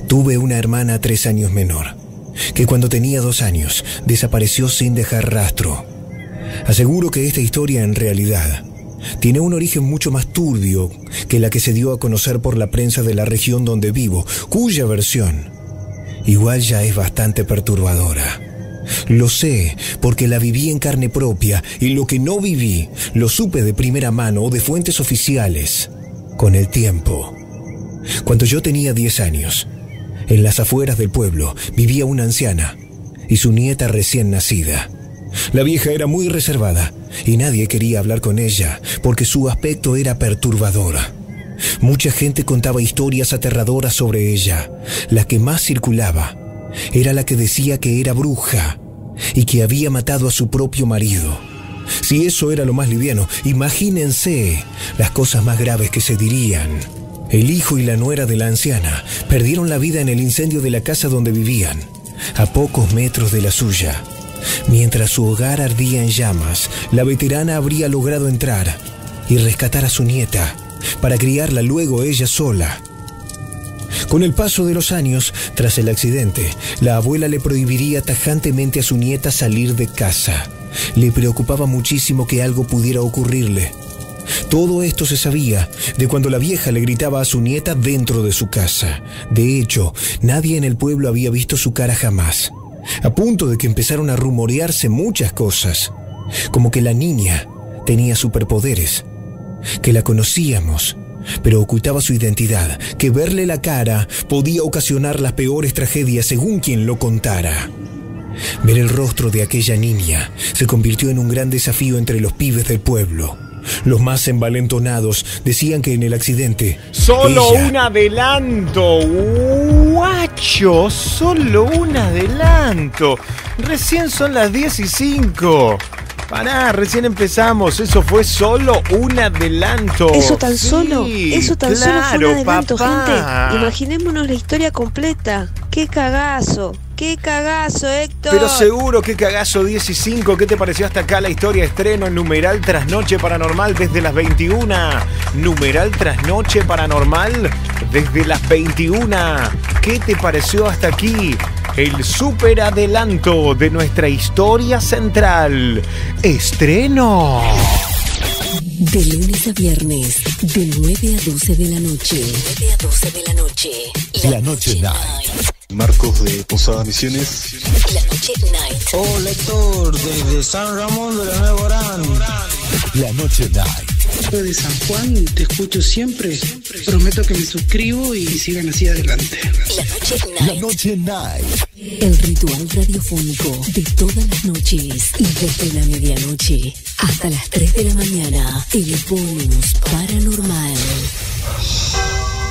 Tuve una hermana tres años menor, que cuando tenía dos años desapareció sin dejar rastro. Aseguro que esta historia en realidad tiene un origen mucho más turbio que la que se dio a conocer por la prensa de la región donde vivo, cuya versión igual ya es bastante perturbadora. Lo sé porque la viví en carne propia y lo que no viví lo supe de primera mano o de fuentes oficiales con el tiempo. Cuando yo tenía 10 años, en las afueras del pueblo vivía una anciana y su nieta recién nacida. La vieja era muy reservada y nadie quería hablar con ella porque su aspecto era perturbador. Mucha gente contaba historias aterradoras sobre ella. La que más circulaba era la que decía que era bruja y que había matado a su propio marido. Si eso era lo más liviano, imagínense las cosas más graves que se dirían. El hijo y la nuera de la anciana perdieron la vida en el incendio de la casa donde vivían, a pocos metros de la suya. Mientras su hogar ardía en llamas, la veterana habría logrado entrar y rescatar a su nieta para criarla luego ella sola. Con el paso de los años, tras el accidente, la abuela le prohibiría tajantemente a su nieta salir de casa. Le preocupaba muchísimo que algo pudiera ocurrirle. Todo esto se sabía de cuando la vieja le gritaba a su nieta dentro de su casa. De hecho, nadie en el pueblo había visto su cara jamás. A punto de que empezaron a rumorearse muchas cosas, como que la niña tenía superpoderes, que la conocíamos, pero ocultaba su identidad, que verle la cara podía ocasionar las peores tragedias según quien lo contara. Ver el rostro de aquella niña se convirtió en un gran desafío entre los pibes del pueblo. Los más envalentonados decían que en el accidente... Solo ella- un adelanto, guacho, solo un adelanto. Recién son las 10 y 5. Pará, recién empezamos, eso fue solo un adelanto. Eso tan Sí, solo, eso tan solo fue un adelanto, papá. gente. Imaginémonos la historia completa. Qué cagazo, qué cagazo, Héctor. Pero seguro, qué cagazo 10 y 5. ¿Qué te pareció hasta acá la historia estreno en numeral trasnoche paranormal desde las 21? Numeral trasnoche paranormal desde las 21. ¿Qué te pareció hasta aquí? El super adelanto de nuestra historia central. Estreno. De lunes a viernes, de 9 a 12 de la noche. 9 a 12 de la noche. La Noche Night. Marcos de Posada Misiones. La Noche Night. Hola Héctor, desde San Ramón de la Nueva Orán. La Noche Night. Soy de San Juan, te escucho siempre. Prometo que me suscribo y sigan así adelante. La Noche La Night. Noche Night. El ritual radiofónico de todas las noches y desde la medianoche hasta las 3 de la mañana. El bonus paranormal.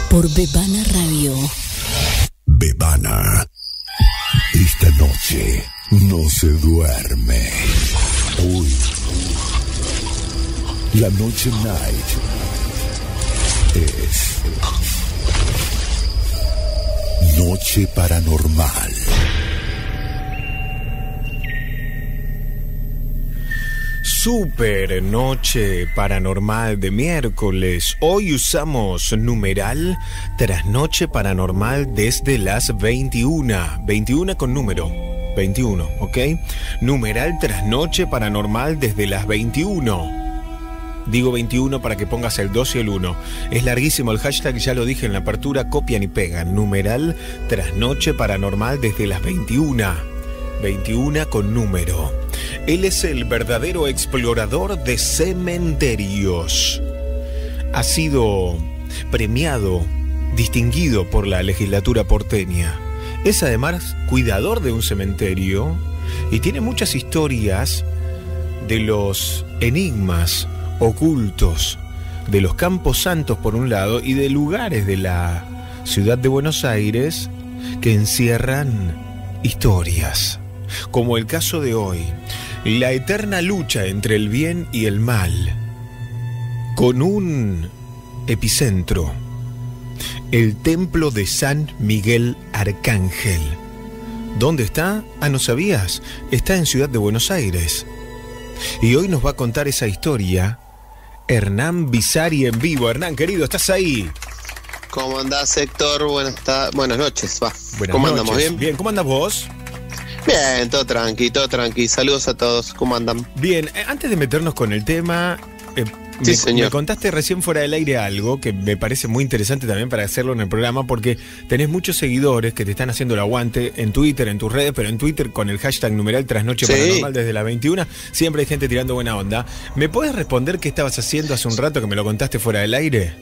Por Bebana Radio. Bebana. Esta noche no se duerme. Hoy. La Noche Night es Noche Paranormal. Super noche paranormal de miércoles. Hoy usamos numeral tras noche paranormal desde las 21. 21 con número. 21, ¿ok? Numeral tras noche paranormal desde las 21. Digo 21 para que pongas el 2 y el 1. Es larguísimo el hashtag, ya lo dije en la apertura, copian y pegan. Numeral tras noche paranormal desde las 21. 21 con número. Él es el verdadero explorador de cementerios. Ha sido premiado, distinguido por la legislatura porteña. Es además cuidador de un cementerio y tiene muchas historias de los enigmas ocultos de los campos santos por un lado y de lugares de la ciudad de Buenos Aires que encierran historias, como el caso de hoy, la eterna lucha entre el bien y el mal, con un epicentro, el templo de San Miguel Arcángel. ¿Dónde está? Ah, ¿no sabías? Está en Ciudad de Buenos Aires. Y hoy nos va a contar esa historia Hernán Bizari en vivo. Hernán, querido, ¿estás ahí? ¿Cómo andás, Héctor? Buenas, ta- buenas noches, va. Buenas ¿Cómo noches. andamos? ¿Bien? Bien, ¿cómo andas vos? Bien, todo tranqui, todo tranqui. Saludos a todos. ¿Cómo andan? Bien, eh, antes de meternos con el tema, eh, Sí, me, señor. me contaste recién fuera del aire algo que me parece muy interesante también para hacerlo en el programa porque tenés muchos seguidores que te están haciendo el aguante en Twitter, en tus redes, pero en Twitter con el hashtag numeral trasnoche Sí. paranormal desde la 21, siempre hay gente tirando buena onda. ¿Me puedes responder qué estabas haciendo hace un rato que me lo contaste fuera del aire?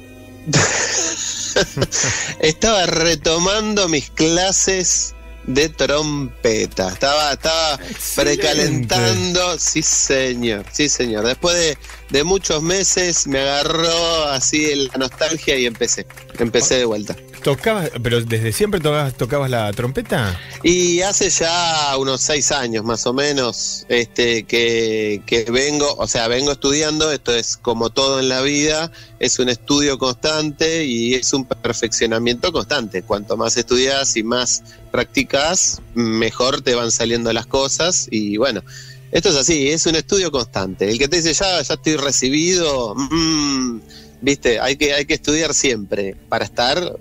Estaba retomando mis clases de trompeta. Estaba, estaba precalentando. Sí, señor. Sí, señor. Después de, de muchos meses me agarró así la nostalgia y empecé. Empecé de vuelta. Tocabas, pero desde siempre tocabas, tocabas la trompeta. Y hace ya unos seis años más o menos este, que, que vengo, o sea, vengo estudiando, esto es como todo en la vida, es un estudio constante y es un perfeccionamiento constante. Cuanto más estudias y más practicas, mejor te van saliendo las cosas y bueno. Esto es así, es un estudio constante. El que te dice ya, ya estoy recibido, mm, viste, hay que, hay que estudiar siempre para estar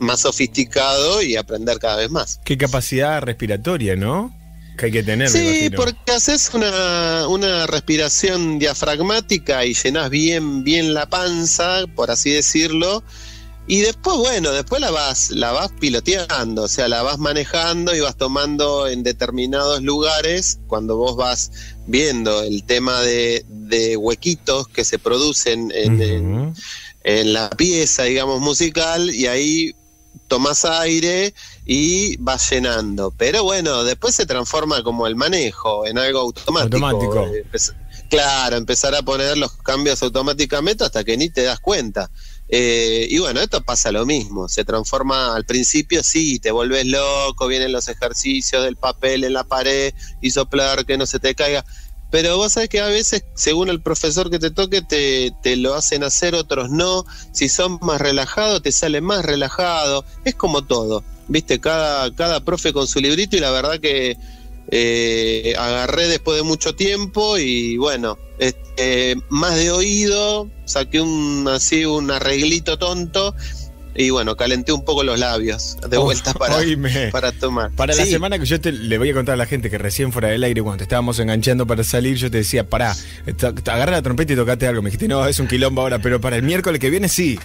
más sofisticado y aprender cada vez más. Qué capacidad respiratoria, ¿no? Que hay que tener. Sí, porque haces una, una respiración diafragmática y llenas bien, bien la panza, por así decirlo. Y después, bueno, después la vas, la vas piloteando, o sea, la vas manejando y vas tomando en determinados lugares, cuando vos vas viendo el tema de, de huequitos que se producen en, en- en la pieza, digamos, musical, y ahí tomas aire y vas llenando. Pero bueno, después se transforma como el manejo en algo automático. Automático. Eh, claro, empezar a poner los cambios automáticamente hasta que ni te das cuenta. Eh, y bueno, esto pasa lo mismo, se transforma al principio, sí, te volvés loco, vienen los ejercicios del papel en la pared y soplar que no se te caiga. Pero vos sabés que a veces, según el profesor que te toque, te, te lo hacen hacer, otros no. Si son más relajados, te sale más relajado. Es como todo, viste, cada, cada profe con su librito y la verdad que eh, agarré después de mucho tiempo y bueno, este, más de oído, saqué un así un arreglito tonto y bueno, calenté un poco los labios de Oh, vuelta para, oíme. para tomar. Para la semana que yo te, le voy a contar a la gente que recién fuera del aire, cuando te estábamos enganchando para salir, yo te decía, pará, ta- agarra la trompeta y tocate algo. Me dijiste, no, es un quilombo ahora, pero para el miércoles que viene sí.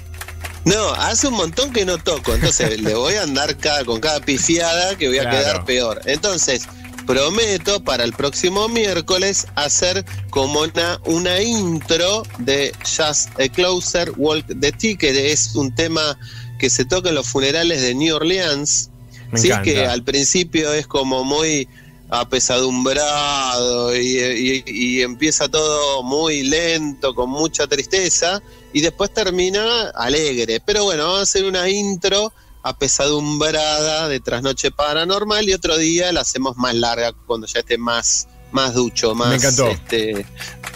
No, hace un montón que no toco, entonces le voy a andar cada, con cada pifiada que voy a Claro. quedar peor. Entonces, prometo para el próximo miércoles hacer como una, una intro de Just a Closer Walk the que es un tema que se toca en los funerales de New Orleans. Me sí, encanta. que al principio es como muy apesadumbrado y, y- y empieza todo muy lento, con mucha tristeza, y después termina alegre. Pero bueno, vamos a hacer una intro apesadumbrada de Trasnoche Paranormal y otro día la hacemos más larga cuando ya esté más, más ducho, más, encantó. este,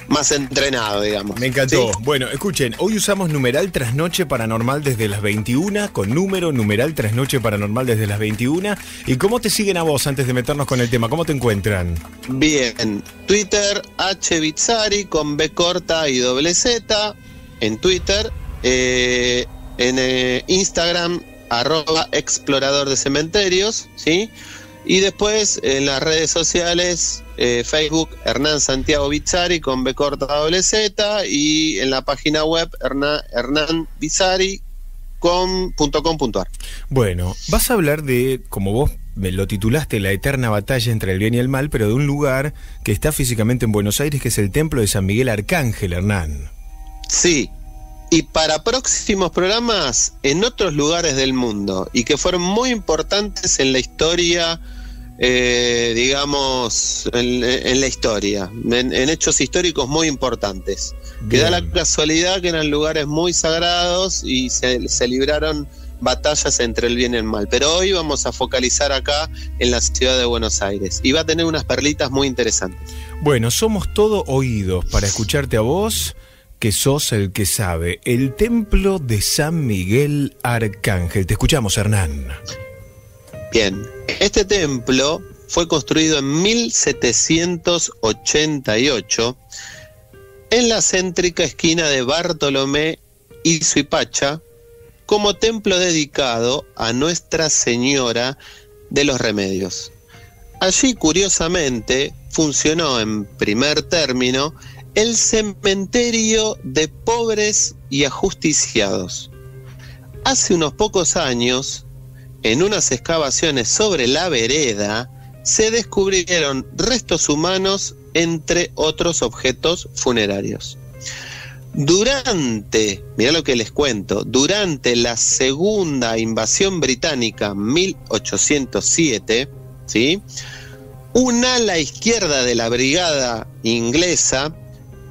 más entrenado, digamos. Me encantó. ¿Sí? Bueno, escuchen, hoy usamos numeral trasnoche paranormal desde las 21, con número numeral trasnoche paranormal desde las 21. ¿Y cómo te siguen a vos antes de meternos con el tema? ¿Cómo te encuentran? Bien, Twitter H Bizzari con B corta y doble Z en Twitter, eh, en eh, Instagram arroba explorador de cementerios, ¿sí? Y después en las redes sociales, eh, Facebook Hernán Santiago Bizzari con B corta doble Z y en la página web Hernán, Hernán Bizzari con punto com punto ar. Bueno, vas a hablar de, como vos me lo titulaste, la eterna batalla entre el bien y el mal, pero de un lugar que está físicamente en Buenos Aires, que es el templo de San Miguel Arcángel, Hernán. Sí. Y para próximos programas en otros lugares del mundo y que fueron muy importantes en la historia, eh, digamos, en, en la historia, en, en hechos históricos muy importantes. Que da la casualidad que eran lugares muy sagrados y se, se libraron batallas entre el bien y el mal. Pero hoy vamos a focalizar acá en la ciudad de Buenos Aires y va a tener unas perlitas muy interesantes. Bueno, somos todo oídos para escucharte a vos, que sos el que sabe. El templo de San Miguel Arcángel. Te escuchamos, Hernán. Bien, este templo fue construido en 1788 en la céntrica esquina de Bartolomé y Suipacha como templo dedicado a Nuestra Señora de los Remedios. Allí, curiosamente, funcionó en primer término el cementerio de pobres y ajusticiados. Hace unos pocos años, en unas excavaciones sobre la vereda, se descubrieron restos humanos entre otros objetos funerarios. Durante, mira lo que les cuento, durante la segunda invasión británica 1807, ¿sí? un ala izquierda de la brigada inglesa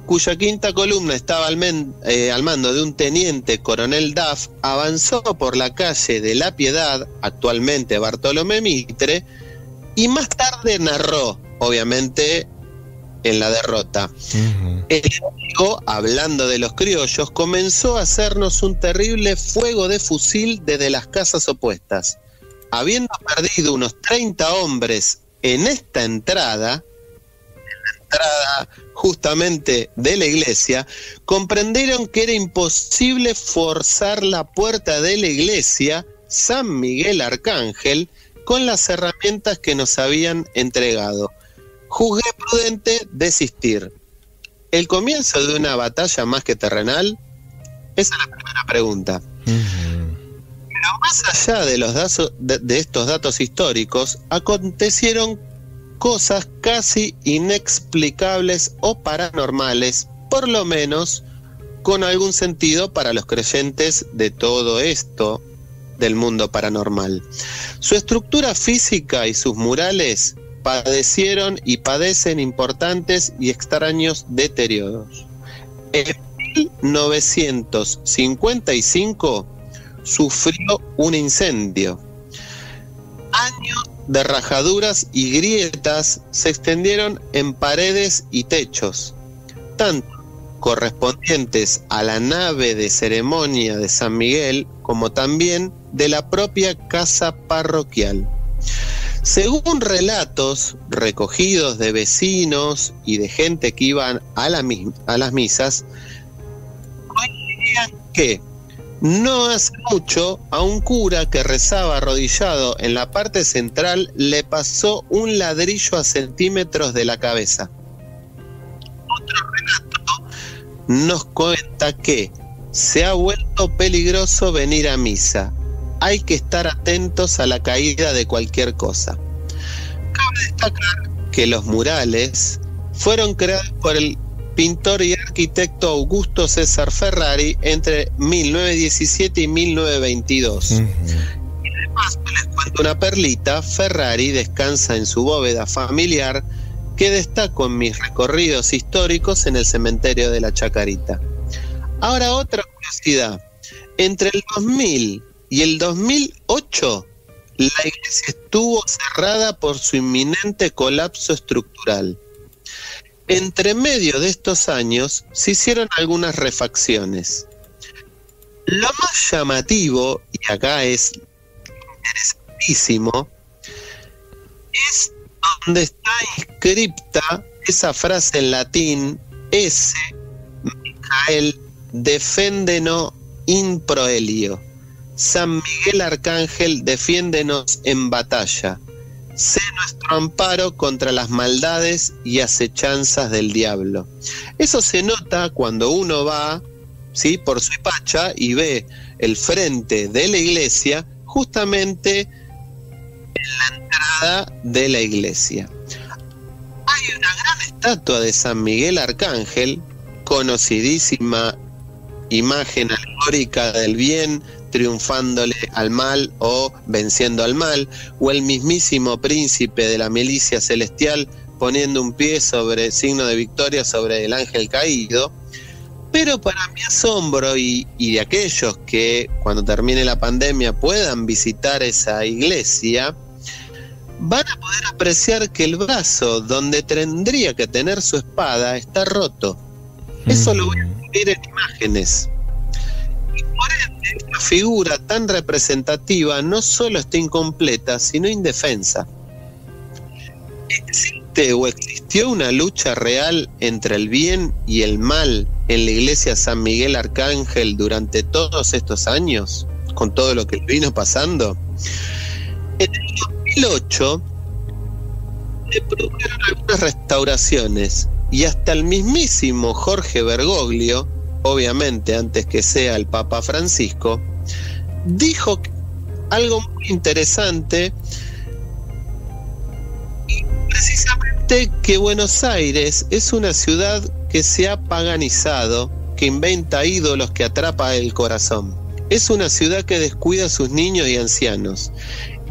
cuya quinta columna estaba al, men- eh, al mando de un teniente coronel Duff, avanzó por la calle de La Piedad, actualmente Bartolomé Mitre, y más tarde narró, obviamente, en la derrota. El enemigo, hablando de los criollos, comenzó a hacernos un terrible fuego de fusil desde las casas opuestas. Habiendo perdido unos 30 hombres en esta entrada, entrada justamente de la iglesia, comprendieron que era imposible forzar la puerta de la iglesia San Miguel Arcángel con las herramientas que nos habían entregado. Juzgué prudente desistir. ¿El comienzo de una batalla más que terrenal? Esa es la primera pregunta. Pero más allá de, los de estos datos históricos, acontecieron cosas casi inexplicables o paranormales, por lo menos con algún sentido para los creyentes de todo esto del mundo paranormal. Su estructura física y sus murales padecieron y padecen importantes y extraños deterioros. En 1955 sufrió un incendio. De rajaduras y grietas se extendieron en paredes y techos, tanto correspondientes a la nave de ceremonia de San Miguel como también de la propia casa parroquial. Según relatos recogidos de vecinos y de gente que iban a, las misas, que no hace mucho a un cura que rezaba arrodillado en la parte central le pasó un ladrillo a centímetros de la cabeza. Otro relato nos cuenta que se ha vuelto peligroso venir a misa. Hay que estar atentos a la caída de cualquier cosa. Cabe destacar que los murales fueron creados por el pintor y arquitecto Augusto César Ferrari entre 1917 y 1922. Y de paso les cuento una perlita, Ferrari descansa en su bóveda familiar que destaco en mis recorridos históricos en el cementerio de la Chacarita. Ahora otra curiosidad, entre el 2000 y el 2008 la iglesia estuvo cerrada por su inminente colapso estructural. Entre medio de estos años se hicieron algunas refacciones. Lo más llamativo, y acá es interesantísimo, es donde está inscripta esa frase en latín, ese, Micael, deféndenos in proelio. San Miguel Arcángel, defiéndenos en batalla. Sé nuestro amparo contra las maldades y acechanzas del diablo. Eso se nota cuando uno va, ¿sí? por su pacha y ve el frente de la iglesia justamente en la entrada de la iglesia. Hay una gran estatua de San Miguel Arcángel, conocidísima imagen alegórica del bien triunfándole al mal o venciendo al mal, o el mismísimo príncipe de la milicia celestial poniendo un pie sobre signo de victoria sobre el ángel caído. Pero para mi asombro y, y de aquellos que cuando termine la pandemia puedan visitar esa iglesia, van a poder apreciar que el brazo donde tendría que tener su espada está roto. Eso lo voy a subir en imágenes. Esta figura tan representativa no solo está incompleta, sino indefensa. ¿Existe o existió una lucha real entre el bien y el mal en la iglesia San Miguel Arcángel durante todos estos años? Con todo lo que vino pasando. En el 2008 se produjeron algunas restauraciones y hasta el mismísimo Jorge Bergoglio, obviamente antes que sea el Papa Francisco, dijo algo muy interesante precisamente que Buenos Aires es una ciudad que se ha paganizado, que inventa ídolos que atrapa el corazón. Es una ciudad que descuida a sus niños y ancianos.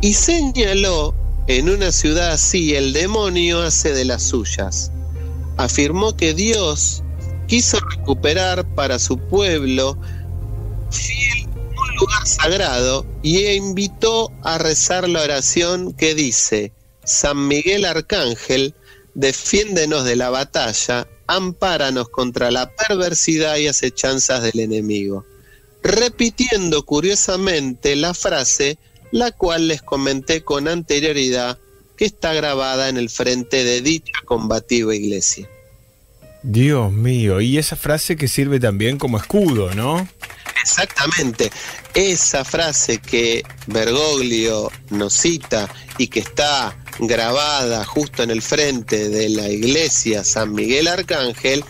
Y señaló, en una ciudad así, el demonio hace de las suyas. Afirmó que Dios quiso recuperar para su pueblo fiel un lugar sagrado y invitó a rezar la oración que dice, San Miguel Arcángel, defiéndenos de la batalla, ampáranos contra la perversidad y acechanzas del enemigo, repitiendo curiosamente la frase, la cual les comenté con anterioridad, que está grabada en el frente de dicha combativa iglesia. Dios mío, y esa frase que sirve también como escudo, ¿no? Exactamente. Esa frase que Bergoglio nos cita y que está grabada justo en el frente de la iglesia San Miguel Arcángel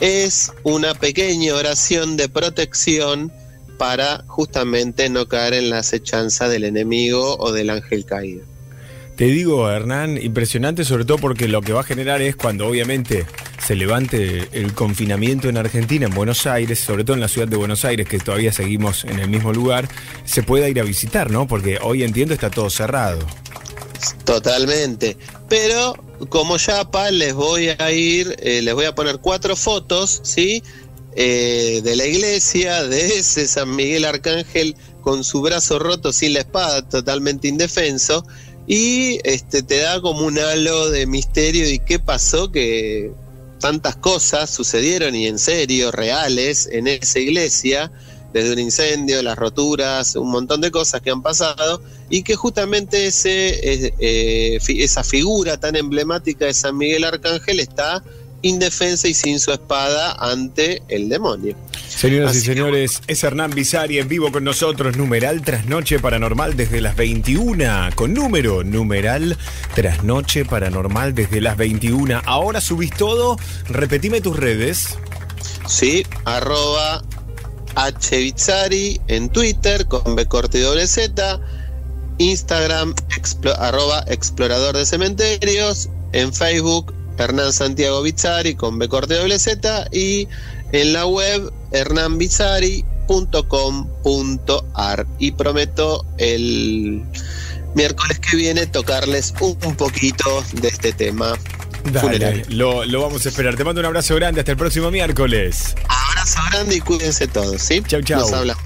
es una pequeña oración de protección para justamente no caer en la acechanza del enemigo o del ángel caído. Te digo, Hernán, impresionante sobre todo porque lo que va a generar es cuando obviamente se levante el confinamiento en Argentina, en Buenos Aires, sobre todo en la ciudad de Buenos Aires, que todavía seguimos en el mismo lugar, se pueda ir a visitar, ¿no? Porque hoy entiendo está todo cerrado. Totalmente. Pero como ya, pa, les voy a ir, eh, les voy a poner cuatro fotos, ¿sí? Eh, de la iglesia, de ese San Miguel Arcángel con su brazo roto sin la espada, totalmente indefenso y este te da como un halo de misterio y qué pasó que tantas cosas sucedieron y en serio reales en esa iglesia desde un incendio, las roturas, un montón de cosas que han pasado y que justamente ese, eh, esa figura tan emblemática de San Miguel Arcángel está indefensa y sin su espada ante el demonio. Señoras y señores, es Hernán Bizari en vivo con nosotros, numeral Trasnoche Paranormal desde las 21, con número, numeral Trasnoche Paranormal desde las 21. Ahora subís todo, repetime tus redes. Sí, arroba hbizari en Twitter con B corte y doble Z, Instagram arroba explorador de cementerios, en Facebook Hernán Santiago Bizari con B corte doble Z y en la web hernanbizari.com.ar y prometo el miércoles que viene tocarles un, poquito de este tema. Dale, lo, lo, vamos a esperar. Te mando un abrazo grande. Hasta el próximo miércoles. Abrazo grande y cuídense todos, ¿sí? Chau, chau. Nos hablamos.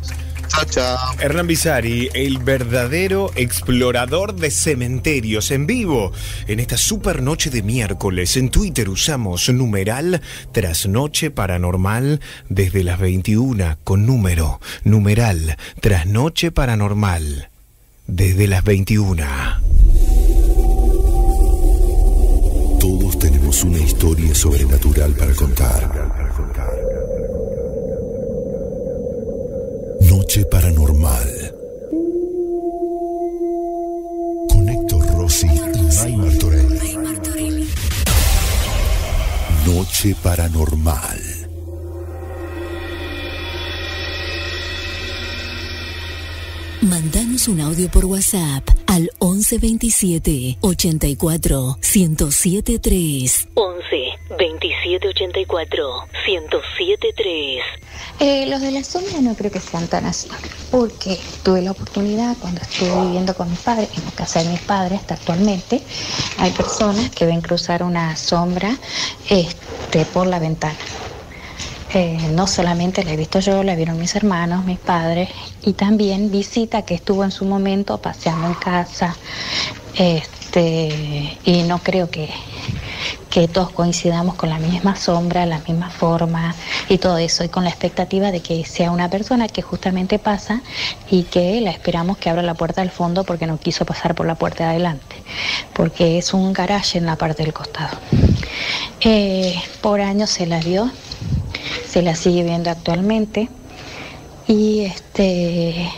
Chao, chao. Hernán Bizari, el verdadero explorador de cementerios en vivo. En esta super noche de miércoles en Twitter usamos numeral Trasnoche Paranormal desde las 21 con número numeral Trasnoche Paranormal desde las 21. Todos tenemos una historia sobrenatural para contar. Noche Paranormal. Con Héctor Rossi y May Martorell. Noche Paranormal. Mandanos un audio por WhatsApp al 1127 84 1073. 11 27 84 1073. Eh, los de la sombra no creo que sean tan así, porque tuve la oportunidad cuando estuve viviendo con mis padres, en la casa de mis padres hasta actualmente, hay personas que ven cruzar una sombra este, por la ventana. Eh, no solamente la he visto yo, la vieron mis hermanos, mis padres, y también visita que estuvo en su momento paseando en casa, este, y no creo que, que todos coincidamos con la misma sombra, la misma forma y todo eso, y con la expectativa de que sea una persona que justamente pasa y que la esperamos que abra la puerta del fondo porque no quiso pasar por la puerta de adelante, porque es un garaje en la parte del costado. Eh, por años se la vio, se la sigue viendo actualmente. Y este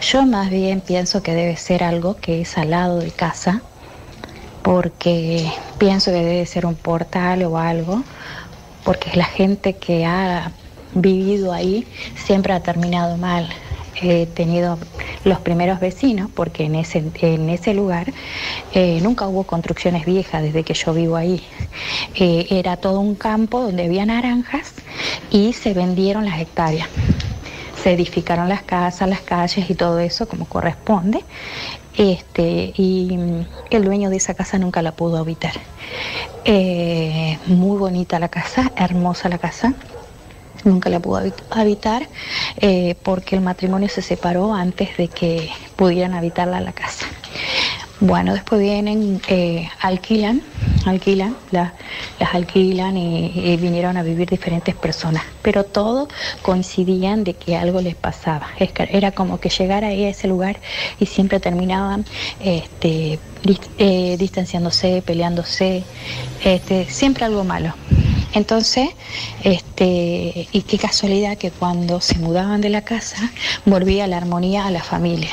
yo más bien pienso que debe ser algo que es al lado de casa porque pienso que debe ser un portal o algo porque la gente que ha vivido ahí siempre ha terminado mal. He tenido los primeros vecinos, porque en ese, en ese lugar eh, nunca hubo construcciones viejas desde que yo vivo ahí. Eh, era todo un campo donde había naranjas y se vendieron las hectáreas. Se edificaron las casas, las calles y todo eso como corresponde. este, y el dueño de esa casa nunca la pudo habitar. Eh, muy bonita la casa, hermosa la casa. Nunca la pudo habit- habitar eh, porque el matrimonio se separó antes de que pudieran habitarla la casa. Bueno, después vienen, eh, alquilan, alquilan, la- las alquilan y, vinieron a vivir diferentes personas, pero todos coincidían de que algo les pasaba. Era como que llegar ahí a ese lugar y siempre terminaban este, eh, distanciándose, peleándose, este, siempre algo malo. Entonces, este, y qué casualidad que cuando se mudaban de la casa, volvía la armonía a la familia.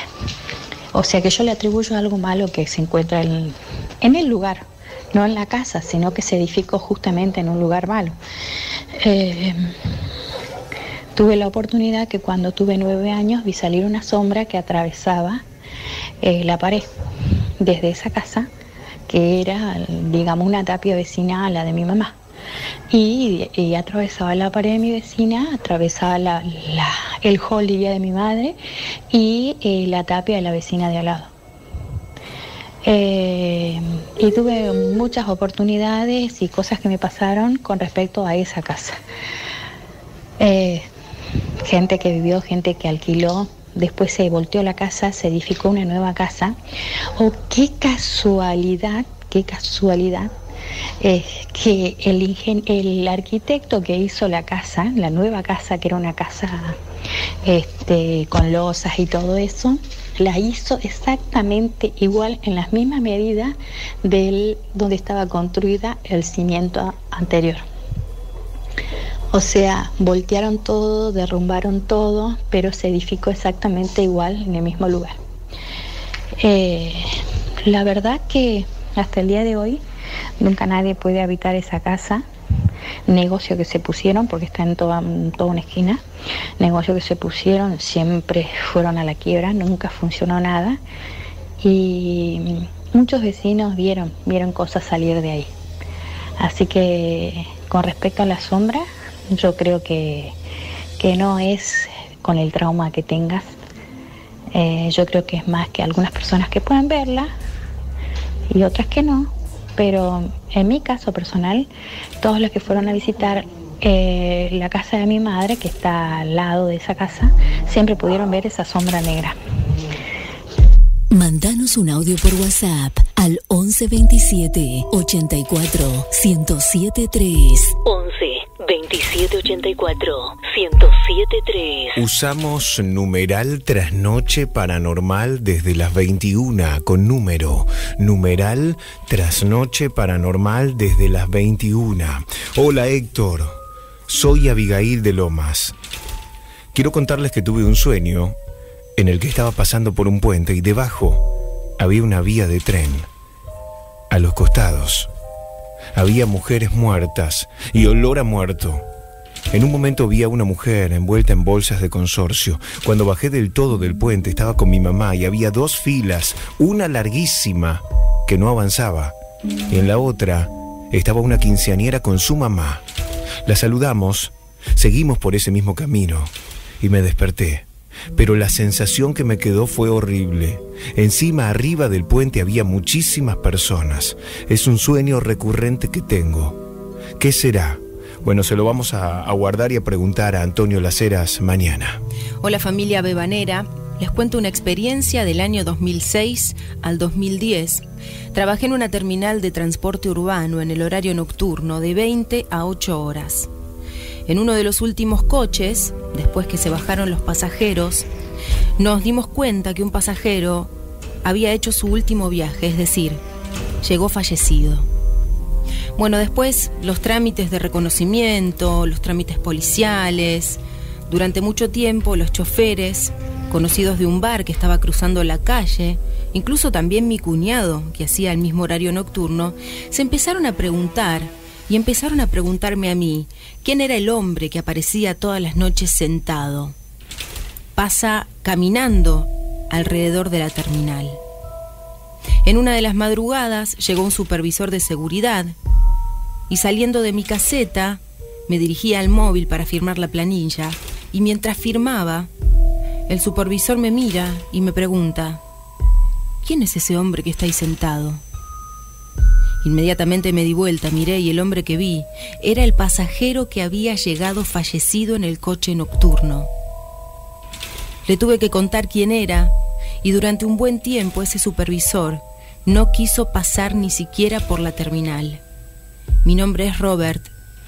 O sea que yo le atribuyo algo malo que se encuentra en, en el lugar, no en la casa, sino que se edificó justamente en un lugar malo. Eh, tuve la oportunidad que cuando tuve nueve años vi salir una sombra que atravesaba eh, la pared desde esa casa, que era, digamos, una tapia vecina a la de mi mamá. Y, y atravesaba la pared de mi vecina, atravesaba el hall diría, de mi madre y eh, la tapia de la vecina de al lado. Eh, y tuve muchas oportunidades y cosas que me pasaron con respecto a esa casa. Eh, gente que vivió, gente que alquiló, después se volteó la casa, se edificó una nueva casa. Oh, qué casualidad, qué casualidad eh, que el, ingen- el arquitecto que hizo la casa, la nueva casa, que era una casa este, con losas y todo eso, la hizo exactamente igual en las mismas medidas del donde estaba construida el cimiento anterior. O sea, voltearon todo, derrumbaron todo, pero se edificó exactamente igual en el mismo lugar. Eh, la verdad que hasta el día de hoy nunca nadie puede habitar esa casa. Negocio que se pusieron, porque está en toda, toda una esquina, negocio que se pusieron, siempre fueron a la quiebra, nunca funcionó nada. Y muchos vecinos vieron, vieron cosas salir de ahí. Así que con respecto a la sombra, yo creo que, que no es con el trauma que tengas. Eh, yo creo que es más que algunas personas que pueden verla y otras que no. Pero en mi caso personal, todos los que fueron a visitar eh, la casa de mi madre, que está al lado de esa casa, siempre pudieron ver esa sombra negra. Mandanos un audio por WhatsApp al 1127 84 1073. 11 27 84 1073. Usamos numeral trasnoche paranormal desde las 21 con número. Numeral trasnoche paranormal desde las 21. Hola Héctor, soy Abigail de Lomas. Quiero contarles que tuve un sueño en el que estaba pasando por un puente y debajo había una vía de tren. A los costados había mujeres muertas y olor a muerto. En un momento vi a una mujer envuelta en bolsas de consorcio. Cuando bajé del todo del puente estaba con mi mamá y había dos filas, una larguísima que no avanzaba y en la otra estaba una quinceañera con su mamá. La saludamos, seguimos por ese mismo camino y me desperté. Pero la sensación que me quedó fue horrible. Encima, arriba del puente había muchísimas personas. Es un sueño recurrente que tengo. ¿Qué será? Bueno, se lo vamos a, guardar y a preguntar a Antonio Laceras mañana. Hola familia Bebanera, les cuento una experiencia del año 2006 al 2010. Trabajé en una terminal de transporte urbano en el horario nocturno de 20 a 8 horas. En uno de los últimos coches, después que se bajaron los pasajeros, nos dimos cuenta que un pasajero había hecho su último viaje, es decir, llegó fallecido. Bueno, después los trámites de reconocimiento, los trámites policiales. Durante mucho tiempo los choferes, conocidos de un bar que estaba cruzando la calle, incluso también mi cuñado, que hacía el mismo horario nocturno, se empezaron a preguntar y empezaron a preguntarme a mí quién era el hombre que aparecía todas las noches sentado. Pasa caminando alrededor de la terminal. En una de las madrugadas llegó un supervisor de seguridad y saliendo de mi caseta me dirigí al móvil para firmar la planilla y mientras firmaba, el supervisor me mira y me pregunta, ¿quién es ese hombre que está ahí sentado? Inmediatamente me di vuelta, miré y el hombre que vi era el pasajero que había llegado fallecido en el coche nocturno. Le tuve que contar quién era y durante un buen tiempo ese supervisor no quiso pasar ni siquiera por la terminal. Mi nombre es Robert,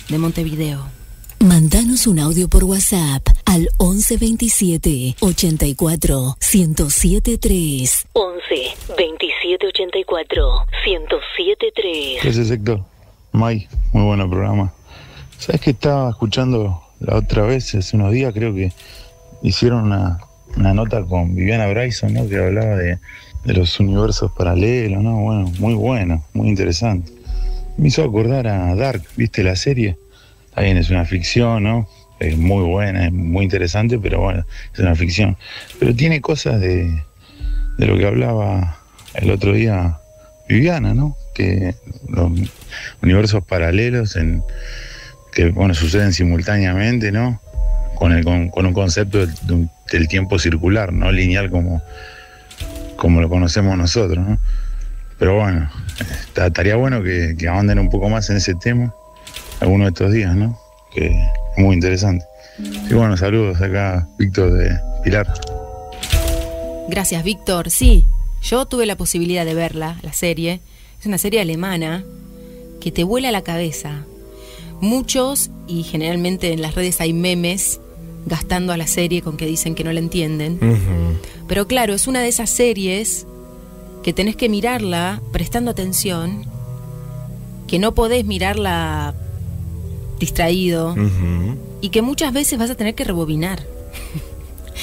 de Montevideo. Mandanos un audio por WhatsApp al 1127 84 1073. 11 27 84 1073. ¿Qué haces, Héctor? May, muy buen programa. ¿Sabes que estaba escuchando la otra vez, hace unos días, creo que hicieron una, una nota con Viviana Bryson, ¿no? Que hablaba de, de los universos paralelos, ¿no? Bueno, muy bueno, muy interesante. Me hizo acordar a Dark, ¿viste la serie? Está bien, es una ficción, ¿no? Es muy buena, es muy interesante, pero bueno, es una ficción. Pero tiene cosas de, de lo que hablaba el otro día Viviana, ¿no? Que los universos paralelos en, que bueno, suceden simultáneamente, ¿no? Con, el, con, con un concepto del, tiempo circular, no lineal como, como lo conocemos nosotros, ¿no? Pero bueno, estaría bueno que, que ahonden un poco más en ese tema algunos de estos días, ¿no? Que es muy interesante. Y bueno, saludos acá, Víctor de Pilar. Gracias, Víctor. Sí, yo tuve la posibilidad de verla, la serie. Es una serie alemana que te vuela la cabeza. Muchos, y generalmente en las redes hay memes gastando a la serie con que dicen que no la entienden. Pero claro, es una de esas series que tenés que mirarla prestando atención, que no podés mirarla distraído y que muchas veces vas a tener que rebobinar.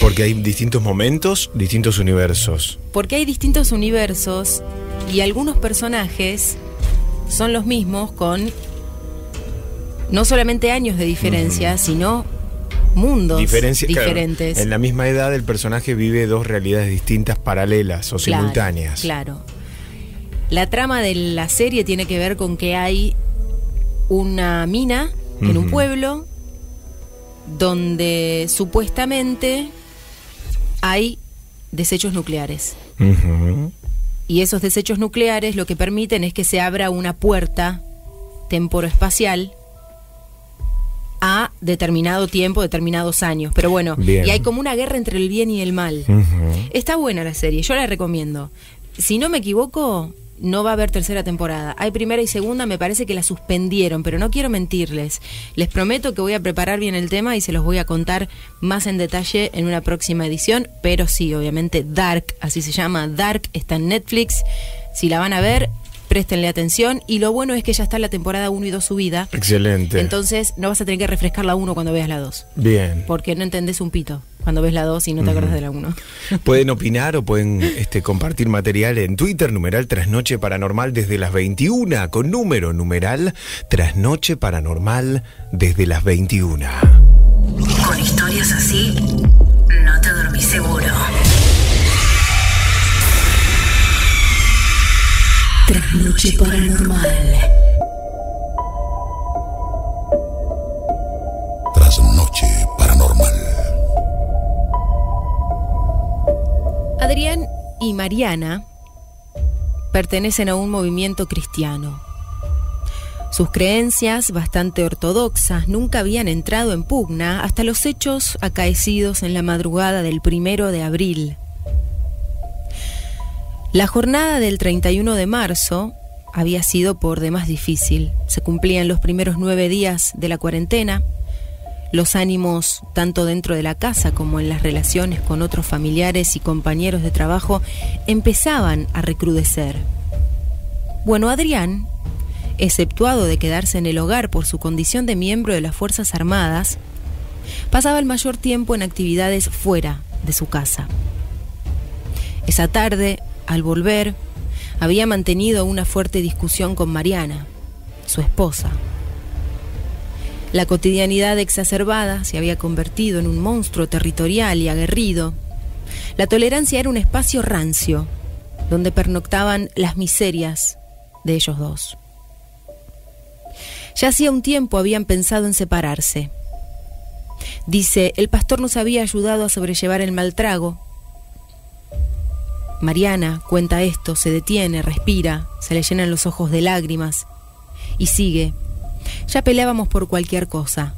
Porque hay distintos momentos, distintos universos. Porque hay distintos universos y algunos personajes son los mismos con no solamente años de diferencia, sino mundos Diferencia- claro, diferentes. en la misma edad el personaje vive dos realidades distintas, paralelas o Claro, simultáneas. Claro. La trama de la serie tiene que ver con que hay una mina en un pueblo donde supuestamente hay desechos nucleares. Y esos desechos nucleares lo que permiten es que se abra una puerta temporoespacial a determinado tiempo, determinados años. Pero bueno, Bien. y hay como una guerra entre el bien y el mal. Está buena la serie, yo la recomiendo. Si no me equivoco, no va a haber tercera temporada. Hay primera y segunda, me parece que la suspendieron, pero no quiero mentirles. Les prometo que voy a preparar bien el tema y se los voy a contar más en detalle en una próxima edición. Pero sí, obviamente, Dark, así se llama, Dark está en Netflix. Si la van a ver, préstenle atención. Y lo bueno es que ya está la temporada 1 y 2 subida. Excelente. Entonces no vas a tener que refrescar la 1 cuando veas la 2. Bien. Porque no entendés un pito cuando ves la 2 y no te acuerdas de la 1. Pueden opinar o pueden este, compartir material en Twitter, numeral Trasnoche Paranormal desde las 21, con número numeral Trasnoche Paranormal desde las 21. Con historias así, no te dormís seguro. Trasnoche paranormal. Y Mariana pertenecen a un movimiento cristiano. Sus creencias, bastante ortodoxas, nunca habían entrado en pugna hasta los hechos acaecidos en la madrugada del primero de abril. La jornada del 31 de marzo había sido por demás difícil. Se cumplían los primeros nueve días de la cuarentena. Los ánimos, tanto dentro de la casa como en las relaciones con otros familiares y compañeros de trabajo, empezaban a recrudecer. Bueno, Adrián, exceptuado de quedarse en el hogar por su condición de miembro de las Fuerzas Armadas, pasaba el mayor tiempo en actividades fuera de su casa. Esa tarde, al volver, había mantenido una fuerte discusión con Mariana, su esposa. La cotidianidad exacerbada se había convertido en un monstruo territorial y aguerrido. La tolerancia era un espacio rancio, donde pernoctaban las miserias de ellos dos. Ya hacía un tiempo habían pensado en separarse. Dice, el pastor nos había ayudado a sobrellevar el mal trago. Mariana cuenta esto, se detiene, respira, se le llenan los ojos de lágrimas y sigue. Ya peleábamos por cualquier cosa.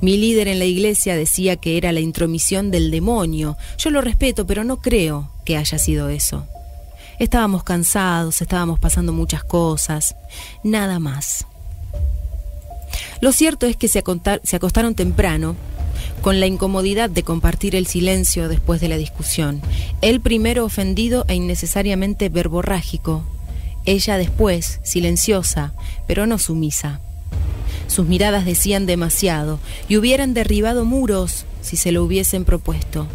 Mi líder en la iglesia decía que era la intromisión del demonio. Yo lo respeto, pero no creo que haya sido eso. Estábamos cansados, estábamos pasando muchas cosas, nada más. Lo cierto es que se, acostaron temprano, con la incomodidad de compartir el silencio después de la discusión. Él primero ofendido e innecesariamente verborrágico. Ella después, silenciosa, pero no sumisa. Sus miradas decían demasiado y hubieran derribado muros si se lo hubiesen propuesto.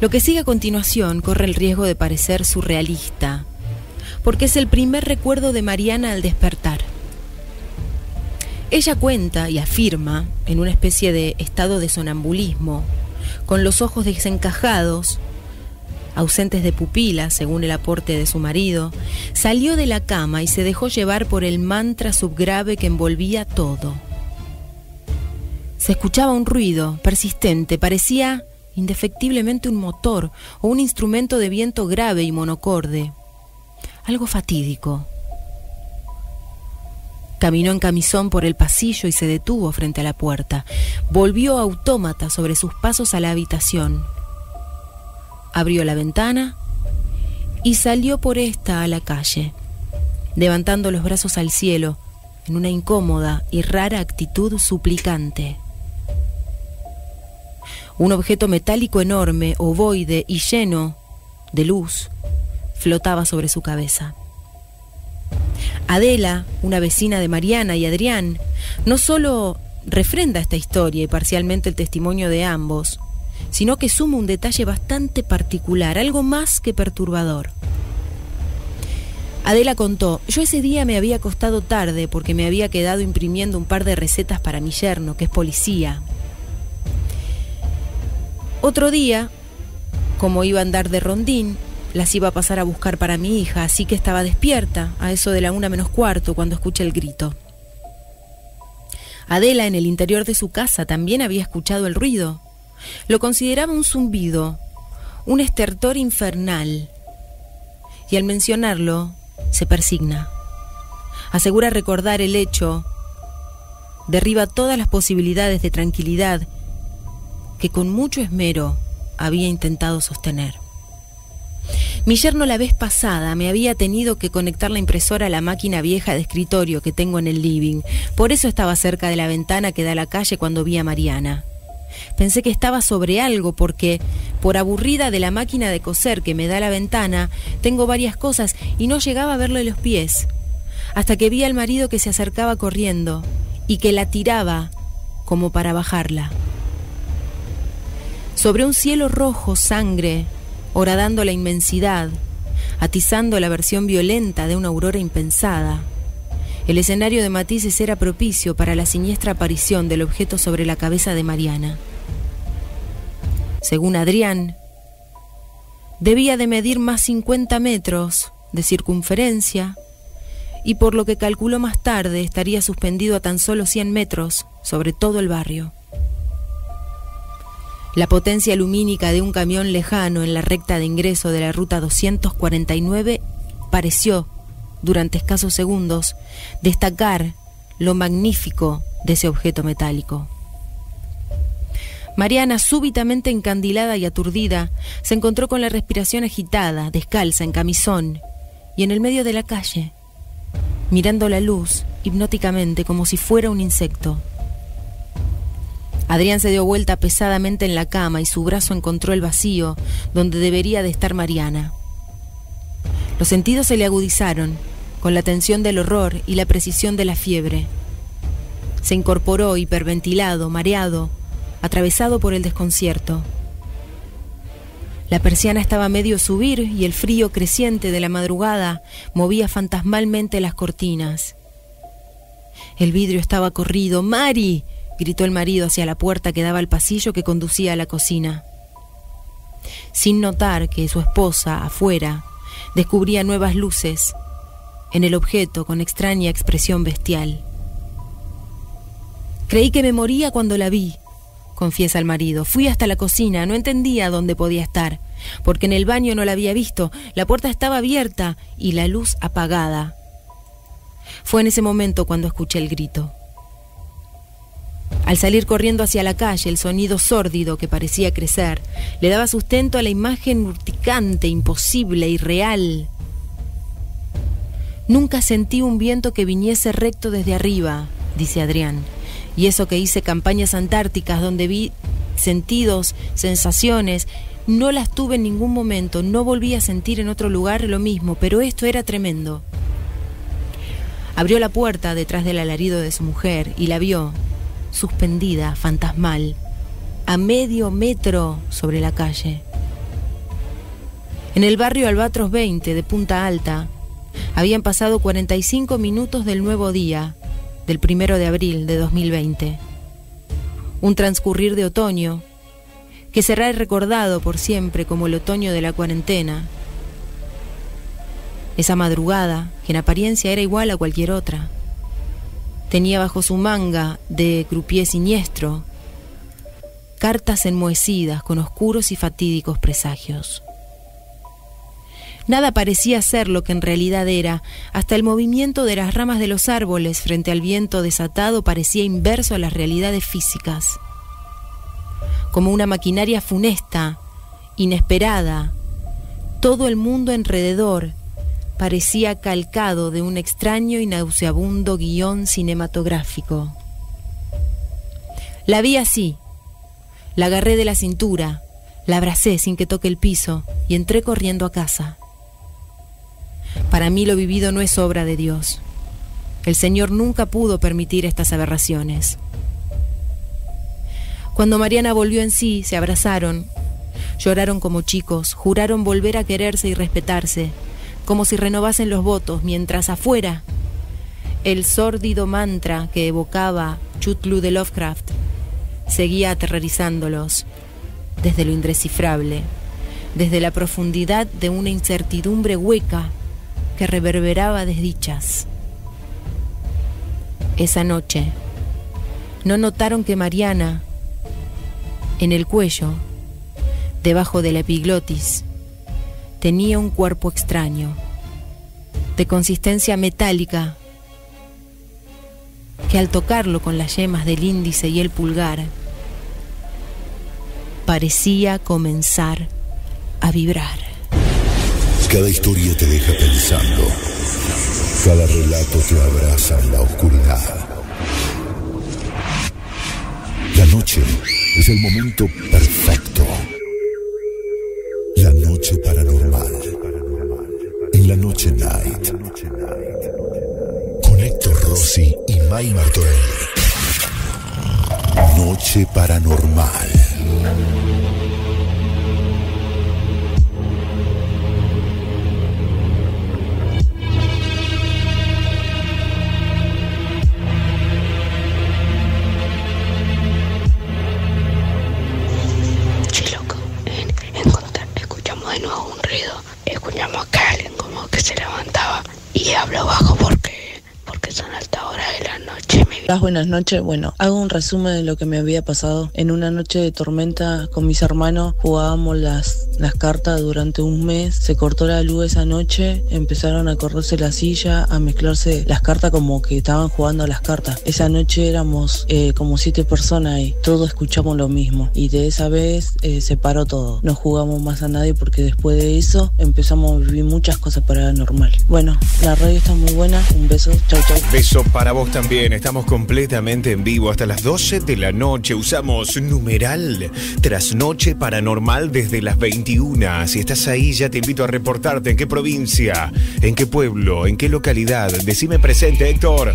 Lo que sigue a continuación corre el riesgo de parecer surrealista, porque es el primer recuerdo de Mariana al despertar. Ella cuenta y afirma, en una especie de estado de sonambulismo, con los ojos desencajados, ausentes de pupilas, según el aporte de su marido, salió de la cama y se dejó llevar por el mantra subgrave que envolvía todo. Se escuchaba un ruido persistente, parecía indefectiblemente un motor o un instrumento de viento grave y monocorde. Algo fatídico. Caminó en camisón por el pasillo y se detuvo frente a la puerta. Volvió autómata sobre sus pasos a la habitación. Abrió la ventana y salió por esta a la calle, levantando los brazos al cielo en una incómoda y rara actitud suplicante. Un objeto metálico enorme, ovoide y lleno de luz flotaba sobre su cabeza. Adela, una vecina de Mariana y Adrián, no solo refrenda esta historia y parcialmente el testimonio de ambos, sino que suma un detalle bastante particular, algo más que perturbador. Adela contó, yo ese día me había acostado tarde porque me había quedado imprimiendo un par de recetas para mi yerno, que es policía. Otro día, como iba a andar de rondín, las iba a pasar a buscar para mi hija, así que estaba despierta, a eso de la una menos cuarto, cuando escuché el grito. Adela en el interior de su casa también había escuchado el ruido. Lo consideraba un zumbido, un estertor infernal. Y al mencionarlo, se persigna. Asegura recordar el hecho, derriba todas las posibilidades de tranquilidad que con mucho esmero había intentado sostener. Mi yerno la vez pasada me había tenido que conectar la impresora a la máquina vieja de escritorio que tengo en el living. Por eso estaba cerca de la ventana que da a la calle cuando vi a Mariana. Pensé que estaba sobre algo porque, por aburrida de la máquina de coser que me da la ventana, tengo varias cosas y no llegaba a verle los pies. Hasta que vi al marido que se acercaba corriendo y que la tiraba como para bajarla. Sobre un cielo rojo sangre, horadando la inmensidad, atizando la versión violenta de una aurora impensada. El escenario de matices era propicio para la siniestra aparición del objeto sobre la cabeza de Mariana. Según Adrián, debía de medir más 50 metros de circunferencia y por lo que calculó más tarde estaría suspendido a tan solo 100 metros sobre todo el barrio. La potencia lumínica de un camión lejano en la recta de ingreso de la ruta 249 pareció, durante escasos segundos, destacar lo magnífico de ese objeto metálico. Mariana, súbitamente encandilada y aturdida, se encontró con la respiración agitada, descalza, en camisón, y en el medio de la calle, mirando la luz hipnóticamente como si fuera un insecto. Adrián se dio vuelta pesadamente en la cama y su brazo encontró el vacío donde debería de estar Mariana. Los sentidos se le agudizaron con la tensión del horror y la precisión de la fiebre. Se incorporó hiperventilado, mareado, atravesado por el desconcierto. La persiana estaba a medio subir y el frío creciente de la madrugada movía fantasmalmente las cortinas. El vidrio estaba corrido. ¡Mari! gritó el marido hacia la puerta que daba al pasillo que conducía a la cocina. Sin notar que su esposa, afuera, descubría nuevas luces en el objeto con extraña expresión bestial. Creí que me moría cuando la vi, confiesa el marido. Fui hasta la cocina, no entendía dónde podía estar, porque en el baño no la había visto, la puerta estaba abierta y la luz apagada. Fue en ese momento cuando escuché el grito. Al salir corriendo hacia la calle, el sonido sórdido que parecía crecer le daba sustento a la imagen urticante, imposible, irreal. Nunca sentí un viento que viniese recto desde arriba, dice Adrián. Y eso que hice campañas antárticas donde vi sentidos, sensaciones, no las tuve en ningún momento, no volví a sentir en otro lugar lo mismo, pero esto era tremendo. Abrió la puerta detrás del alarido de su mujer y la vio, suspendida, fantasmal, a medio metro sobre la calle. En el barrio Albatros 20 de Punta Alta, habían pasado 45 minutos del nuevo día, del primero de abril de 2020. Un transcurrir de otoño, que será recordado por siempre como el otoño de la cuarentena. Esa madrugada, que en apariencia era igual a cualquier otra. Tenía bajo su manga de croupier siniestro cartas enmohecidas con oscuros y fatídicos presagios. Nada parecía ser lo que en realidad era, hasta el movimiento de las ramas de los árboles frente al viento desatado parecía inverso a las realidades físicas. Como una maquinaria funesta, inesperada, todo el mundo alrededor parecía calcado de un extraño y nauseabundo guion cinematográfico. La vi así, la agarré de la cintura, la abracé sin que toque el piso y entré corriendo a casa. Para mí lo vivido no es obra de Dios. El Señor nunca pudo permitir estas aberraciones. Cuando Mariana volvió en sí, se abrazaron, lloraron como chicos, juraron volver a quererse y respetarse, como si renovasen los votos, mientras afuera el sórdido mantra que evocaba Chutlu de Lovecraft seguía aterrorizándolos desde lo indescifrable, desde la profundidad de una incertidumbre hueca que reverberaba desdichas. Esa noche, no notaron que Mariana, en el cuello, debajo de la epiglotis, tenía un cuerpo extraño, de consistencia metálica, que al tocarlo con las yemas del índice y el pulgar, parecía comenzar a vibrar. Cada historia te deja pensando. Cada relato te abraza en la oscuridad. La noche es el momento perfecto. La noche paranormal. La noche night. Con Héctor Rossi y May Martorell. Noche paranormal. Y habló bajo porque, porque son altas horas de la noche. Me Hola, buenas noches. Bueno, hago un resumen de lo que me había pasado. En una noche de tormenta con mis hermanos jugábamos las, las cartas durante un mes. Se cortó la luz esa noche, empezaron a correrse la silla, a mezclarse las cartas como que estaban jugando las cartas. Esa noche éramos eh, como siete personas y todos escuchamos lo mismo. Y de esa vez eh, se paró todo. No jugamos más a nadie porque después de eso empezamos a vivir muchas cosas paranormal. Bueno, la radio está muy buena. Un beso. Chau, chau. Beso para vos también. Estamos completamente en vivo hasta las 12 de la noche. Usamos numeral trasnoche paranormal desde las 21. Si estás ahí, ya te invito a reportarte en qué provincia, en qué pueblo, en qué localidad. Decime presente, Héctor.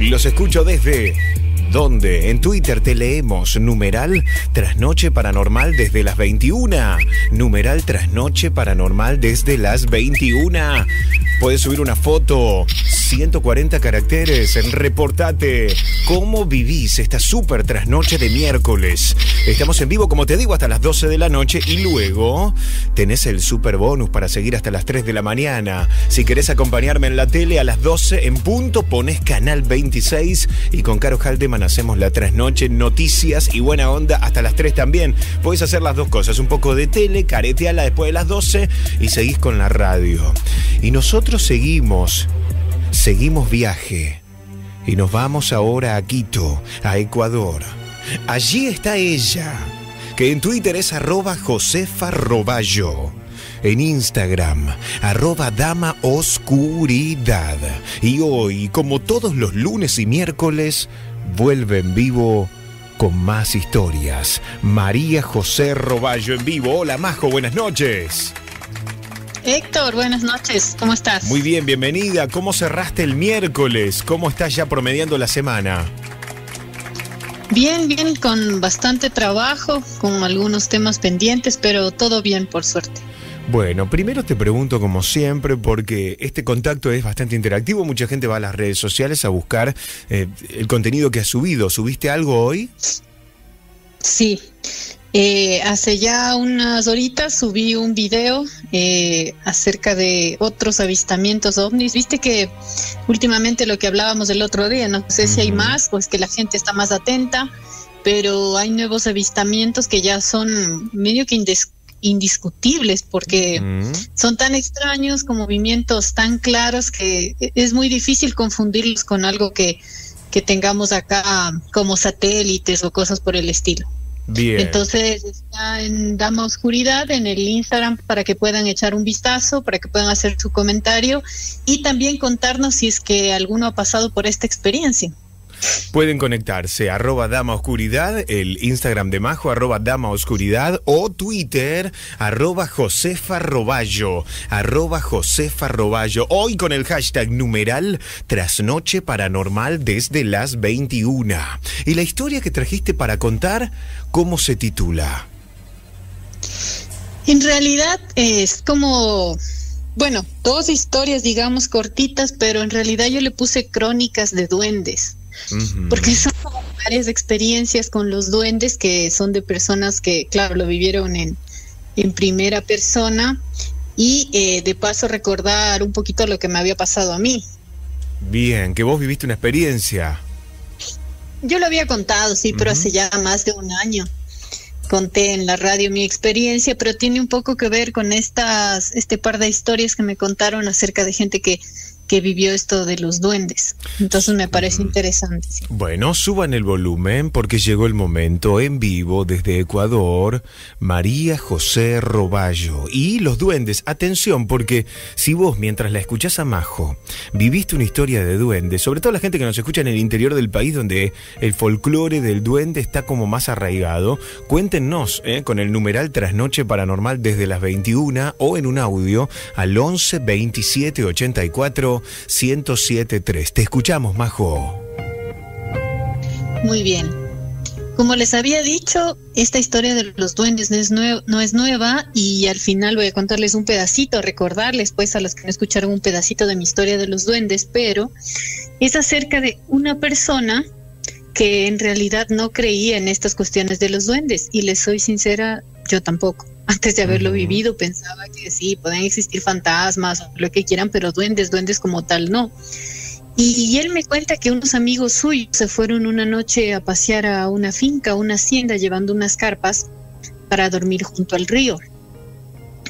Los escucho desde. ¿Dónde? En Twitter te leemos numeral trasnoche paranormal desde las 21. Numeral trasnoche paranormal desde las 21. Puedes subir una foto, 140 caracteres, en reportate cómo vivís esta súper trasnoche de miércoles. Estamos en vivo, como te digo, hasta las 12 de la noche y luego tenés el super bonus para seguir hasta las 3 de la mañana. Si querés acompañarme en la tele a las 12 en punto, pones canal 26 y con Caro Haldeman hacemos la trasnoche, noticias y buena onda hasta las 3 también. Puedes hacer las dos cosas, un poco de tele, careteala después de las 12 y seguís con la radio. Y nosotros seguimos, seguimos viaje. Y nos vamos ahora a Quito, a Ecuador. Allí está ella, que en Twitter es arroba Josefa Roballo. En Instagram, arroba Dama Oscuridad. Y hoy, como todos los lunes y miércoles, vuelve en vivo con más historias. María José Roballo en vivo. Hola Majo, buenas noches. Héctor, buenas noches, ¿cómo estás? Muy bien, bienvenida. ¿Cómo cerraste el miércoles? ¿Cómo estás ya promediando la semana? Bien, bien, con bastante trabajo, con algunos temas pendientes, pero todo bien, por suerte. Bueno, primero te pregunto como siempre, porque este contacto es bastante interactivo, mucha gente va a las redes sociales a buscar eh, el contenido que has subido. ¿Subiste algo hoy? Sí, eh, hace ya unas horitas subí un video eh, acerca de otros avistamientos ovnis. Viste que últimamente lo que hablábamos el otro día, no sé si hay más o es que la gente está más atenta, pero hay nuevos avistamientos que ya son medio que indes- indiscutibles porque son tan extraños con movimientos tan claros que es muy difícil confundirlos con algo que, que tengamos acá como satélites o cosas por el estilo. Bien. Entonces está en Dama Oscuridad en el Instagram para que puedan echar un vistazo, para que puedan hacer su comentario y también contarnos si es que alguno ha pasado por esta experiencia. Pueden conectarse arroba Dama Oscuridad, el Instagram de Majo, arroba Dama Oscuridad, o Twitter, arroba Josefa Roballo, arroba Josefa Roballo. Hoy con el hashtag numeral Trasnoche Paranormal desde las 21. Y la historia que trajiste para contar, ¿cómo se titula? En realidad es como, bueno, dos historias digamos cortitas, pero en realidad yo le puse crónicas de duendes. Porque son varias experiencias con los duendes que son de personas que, claro, lo vivieron en, en primera persona y eh, de paso recordar un poquito lo que me había pasado a mí. Bien, que vos viviste una experiencia. Yo lo había contado, sí, pero hace ya más de un año. Conté en la radio mi experiencia, pero tiene un poco que ver con estas, este par de historias que me contaron acerca de gente que, que vivió esto de los duendes. Entonces me parece interesante. sí. Bueno, suban el volumen porque llegó el momento en vivo desde Ecuador, María José Roballo. Y los duendes, atención, porque si vos mientras la escuchás a Majo, viviste una historia de duendes, sobre todo la gente que nos escucha en el interior del país donde el folclore del duende está como más arraigado, cuéntenos eh, con el numeral Trasnoche Paranormal desde las 21 o en un audio al 11 27 84 1073. Te escuchamos, Majo. Muy bien. Como les había dicho, esta historia de los duendes no es, no es nueva y al final voy a contarles un pedacito, recordarles pues a los que no escucharon un pedacito de mi historia de los duendes, pero es acerca de una persona que en realidad no creía en estas cuestiones de los duendes y les soy sincera, yo tampoco. Antes de haberlo vivido pensaba que sí, pueden existir fantasmas o lo que quieran, pero duendes, duendes como tal no. Y él me cuenta que unos amigos suyos se fueron una noche a pasear a una finca, a una hacienda, llevando unas carpas para dormir junto al río.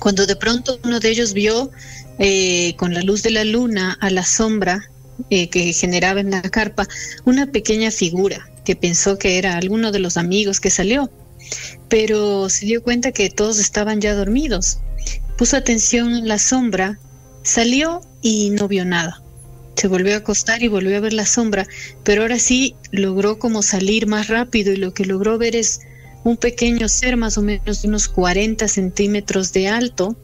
Cuando de pronto uno de ellos vio eh, con la luz de la luna a la sombra eh, que generaba en la carpa una pequeña figura que pensó que era alguno de los amigos que salió, pero se dio cuenta que todos estaban ya dormidos. Puso atención en la sombra, salió y no vio nada. Se volvió a acostar y volvió a ver la sombra, pero ahora sí logró como salir más rápido y lo que logró ver es un pequeño ser más o menos de unos 40 centímetros de alto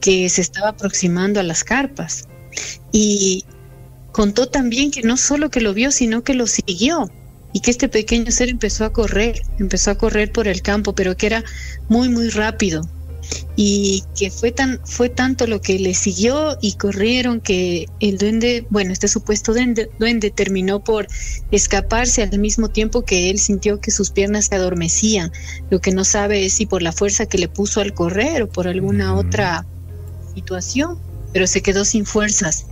que se estaba aproximando a las carpas. Y contó también que no solo que lo vio, sino que lo siguió y que este pequeño ser empezó a correr, empezó a correr por el campo, pero que era muy, muy rápido. y que fue tan fue tanto lo que le siguió y corrieron que el duende, bueno, este supuesto duende, duende terminó por escaparse al mismo tiempo que él sintió que sus piernas se adormecían. Lo que no sabe es si por la fuerza que le puso al correr o por alguna otra situación, pero se quedó sin fuerzas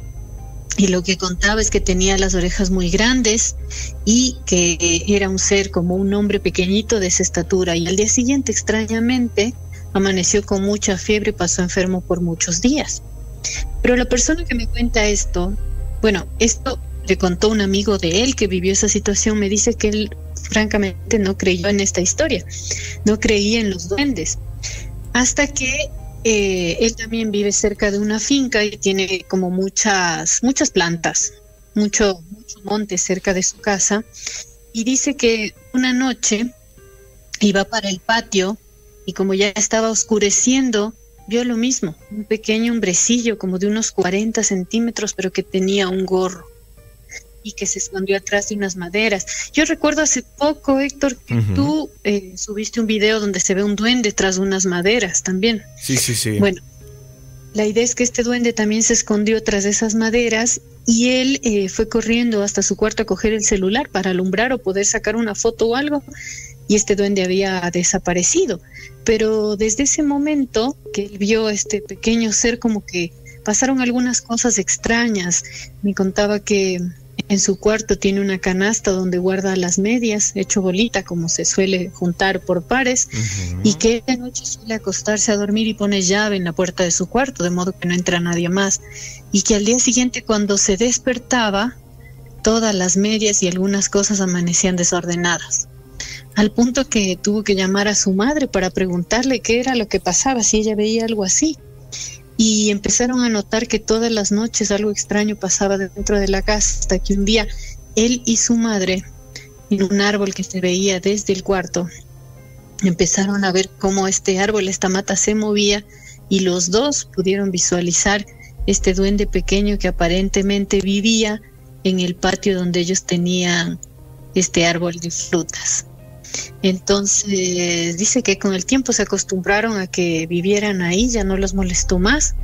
y lo que contaba es que tenía las orejas muy grandes y que era un ser como un hombre pequeñito de esa estatura. Y al día siguiente, extrañamente, amaneció con mucha fiebre y pasó enfermo por muchos días. Pero la persona que me cuenta esto, bueno, esto le contó un amigo de él que vivió esa situación, me dice que él francamente no creyó en esta historia, no creía en los duendes, hasta que eh, él también vive cerca de una finca y tiene como muchas, muchas plantas, mucho, mucho monte cerca de su casa. Y dice que una noche iba para el patio y como ya estaba oscureciendo, vio lo mismo, un pequeño hombrecillo como de unos 40 centímetros, pero que tenía un gorro y que se escondió atrás de unas maderas. Yo recuerdo hace poco, Héctor, que tú eh, subiste un video donde se ve un duende tras unas maderas también. Sí, sí, sí. Bueno, la idea es que este duende también se escondió tras esas maderas y él eh, fue corriendo hasta su cuarto a coger el celular para alumbrar o poder sacar una foto o algo y este duende había desaparecido. Pero desde ese momento que él vio este pequeño ser como que pasaron algunas cosas extrañas. Me contaba que en su cuarto tiene una canasta donde guarda las medias, hecho bolita como se suele juntar por pares, y que de noche suele acostarse a dormir y pone llave en la puerta de su cuarto, de modo que no entra nadie más. Y que al día siguiente cuando se despertaba, todas las medias y algunas cosas amanecían desordenadas. Al punto que tuvo que llamar a su madre para preguntarle qué era lo que pasaba, si ella veía algo así y empezaron a notar que todas las noches algo extraño pasaba dentro de la casa hasta que un día él y su madre en un árbol que se veía desde el cuarto empezaron a ver cómo este árbol, esta mata se movía y los dos pudieron visualizar este duende pequeño que aparentemente vivía en el patio donde ellos tenían este árbol de frutas. Entonces dice que con el tiempo se acostumbraron a que vivieran ahí, ya no los molestó más,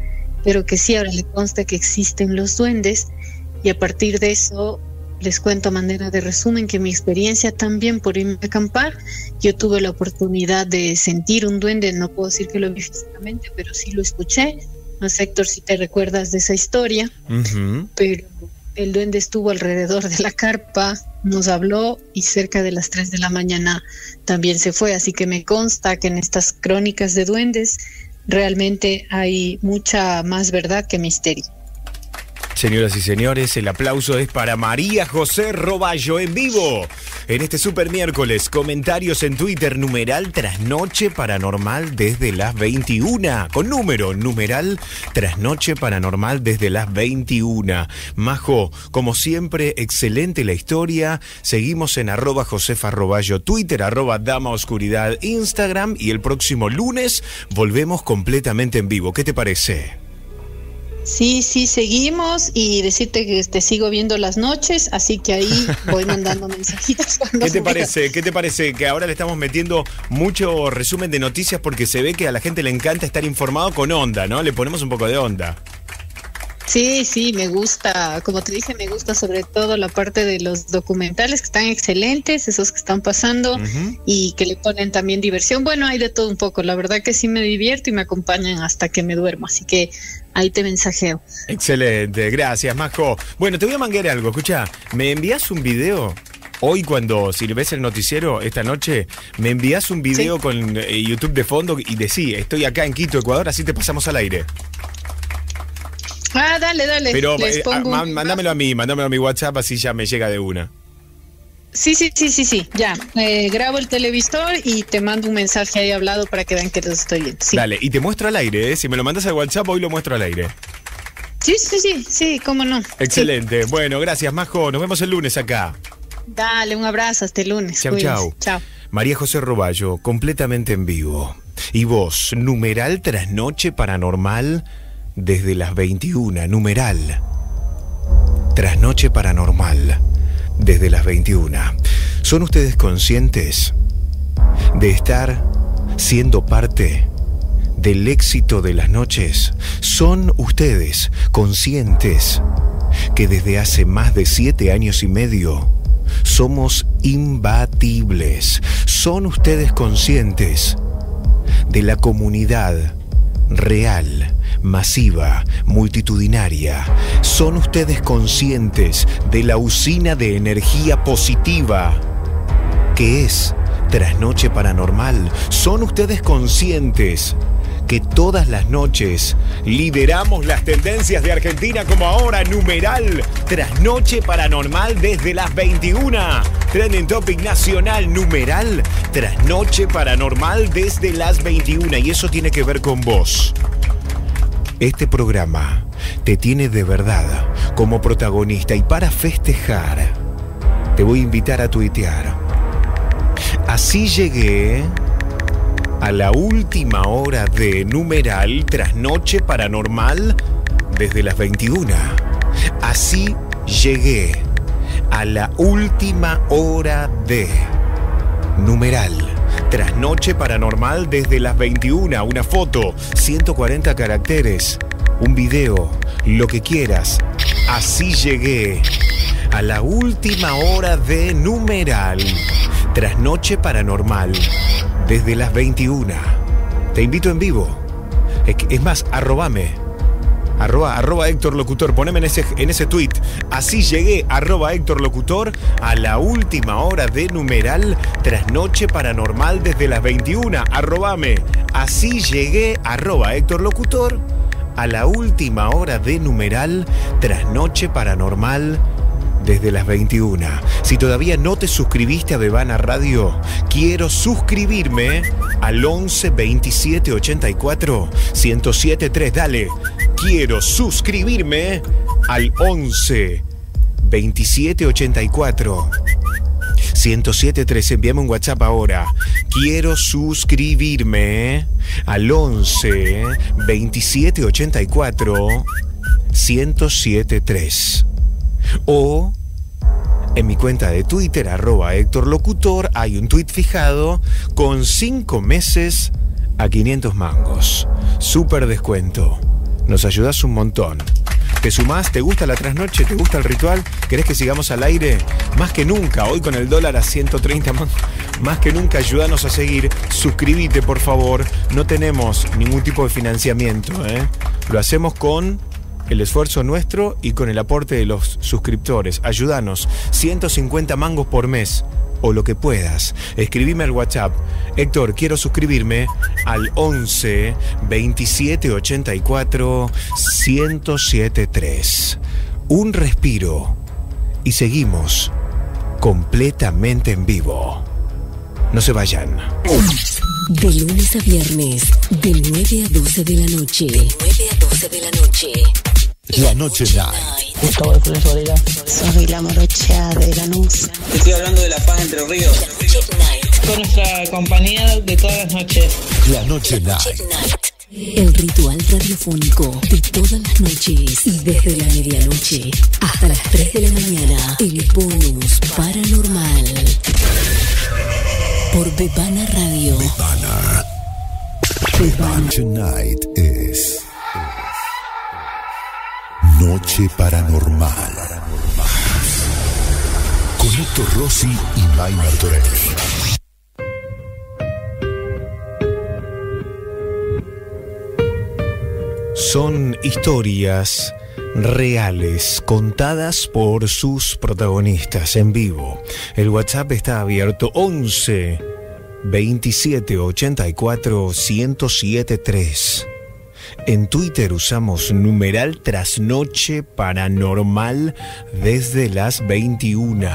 pero que sí ahora le consta que existen los duendes y a partir de eso les cuento a manera de resumen que mi experiencia también por irme a acampar, yo tuve la oportunidad de sentir un duende, no puedo decir que lo vi físicamente, pero sí lo escuché. No sé, Héctor, si te recuerdas de esa historia, pero el duende estuvo alrededor de la carpa, nos habló y cerca de las 3 de la mañana también se fue. Así que me consta que en estas crónicas de duendes realmente hay mucha más verdad que misterio. Señoras y señores, el aplauso es para María José Roballo en vivo. En este super miércoles, comentarios en Twitter, numeral trasnoche paranormal desde las 21. Con número, numeral trasnoche paranormal desde las 21. Majo, como siempre, excelente la historia. Seguimos en arroba Josefa Twitter, arroba Dama Oscuridad, Instagram y el próximo lunes volvemos completamente en vivo. ¿Qué te parece? Sí, sí, seguimos y decirte que te sigo viendo las noches, así que ahí voy mandando mensajitos. ¿Qué te parece? ¿Qué te parece que ahora le estamos metiendo mucho resumen de noticias porque se ve que a la gente le encanta estar informado con onda, ¿no? Le ponemos un poco de onda. Sí, sí, me gusta, como te dije, me gusta sobre todo la parte de los documentales que están excelentes, esos que están pasando y que le ponen también diversión. Bueno, hay de todo un poco, la verdad que sí me divierto y me acompañan hasta que me duermo, así que ahí te mensajeo. Excelente, gracias, Majo. Bueno, te voy a manguear algo, escucha, ¿me envías un video? Hoy cuando, si ves el noticiero esta noche, me envías un video con eh, YouTube de fondo y decís, estoy acá en Quito, Ecuador, así te pasamos al aire. Ah, dale, dale. Pero eh, ah, mándamelo a mí, mándamelo a mi WhatsApp, así ya me llega de una. Sí, sí, sí, sí, sí, ya. Eh, grabo el televisor y te mando un mensaje ahí hablado para que vean que los estoy viendo. Dale, y te muestro al aire, ¿eh? Si me lo mandas al WhatsApp, hoy lo muestro al aire. Sí, sí, sí, sí, cómo no. Excelente. Bueno, gracias, Majo. Nos vemos el lunes acá. Dale, un abrazo, hasta el lunes. Chau, chau. María José Roballo, completamente en vivo. Y vos, numeral trasnoche paranormal desde las 21, numeral. Trasnoche paranormal, desde las 21. ¿Son ustedes conscientes de estar siendo parte del éxito de las noches? ¿Son ustedes conscientes que desde hace más de siete años y medio somos imbatibles? ¿Son ustedes conscientes de la comunidad real, masiva, multitudinaria? ¿Son ustedes conscientes de la usina de energía positiva que es Trasnoche Paranormal? ¿Son ustedes conscientes que todas las noches lideramos las tendencias de Argentina como ahora numeral Trasnoche Paranormal desde las 21? Trending Topic Nacional numeral Trasnoche Paranormal desde las 21 y eso tiene que ver con vos. Este programa te tiene de verdad como protagonista y para festejar te voy a invitar a tuitear. Así llegué a la última hora de numeral trasnoche paranormal desde las 21. Así llegué a la última hora de numeral trasnoche paranormal desde las 21. Una foto, 140 caracteres, un video, lo que quieras. Así llegué a la última hora de numeral trasnoche paranormal desde las 21. Te invito en vivo. Es, más, arrobame. Arroba, arroba Héctor Locutor, poneme en ese, en ese tweet. Así llegué, arroba Héctor Locutor, a la última hora de numeral trasnoche paranormal desde las 21. Arrobame. Así llegué, arroba Héctor Locutor, a la última hora de numeral trasnoche paranormal desde las 21. Si todavía no te suscribiste a Bebana Radio, quiero suscribirme al 11 27 84 1073. Dale, quiero suscribirme al 11 27 84 1073. Envíame un WhatsApp ahora. Quiero suscribirme al 11 27 84 1073. O en mi cuenta de Twitter, arroba Héctor Locutor, hay un tweet fijado con 5 meses a 500 mangos. Súper descuento. Nos ayudas un montón. ¿Te sumás? ¿Te gusta la trasnoche? ¿Te gusta el ritual? ¿Querés que sigamos al aire? Más que nunca, hoy con el dólar a 130 mangos. Más que nunca, ayúdanos a seguir. Suscríbete, por favor. No tenemos ningún tipo de financiamiento. ¿eh? Lo hacemos con el esfuerzo nuestro y con el aporte de los suscriptores. Ayúdanos, 150 mangos por mes o lo que puedas. Escribime al WhatsApp. Héctor, quiero suscribirme al 11 27 84 1073. Un respiro y seguimos completamente en vivo. No se vayan. De lunes a viernes, de 9 a 12 de la noche. De 9 a 12 de la noche. La Noche Night. Gustavo de Varela. Soy la morocha de Lanús. Estoy hablando de la paz entre ríos. Con nuestra compañía de todas las noches. La Noche Night. El ritual radiofónico de todas las noches y desde la medianoche hasta las 3 de la mañana. El bonus paranormal. Por Bebana Radio. Bebana. La Noche Night es. Noche Paranormal. Con Héctor Rossi y May Martorelli. Son historias reales contadas por sus protagonistas en vivo. El WhatsApp está abierto 11 27 84 1073. En Twitter usamos numeral trasnoche paranormal desde las 21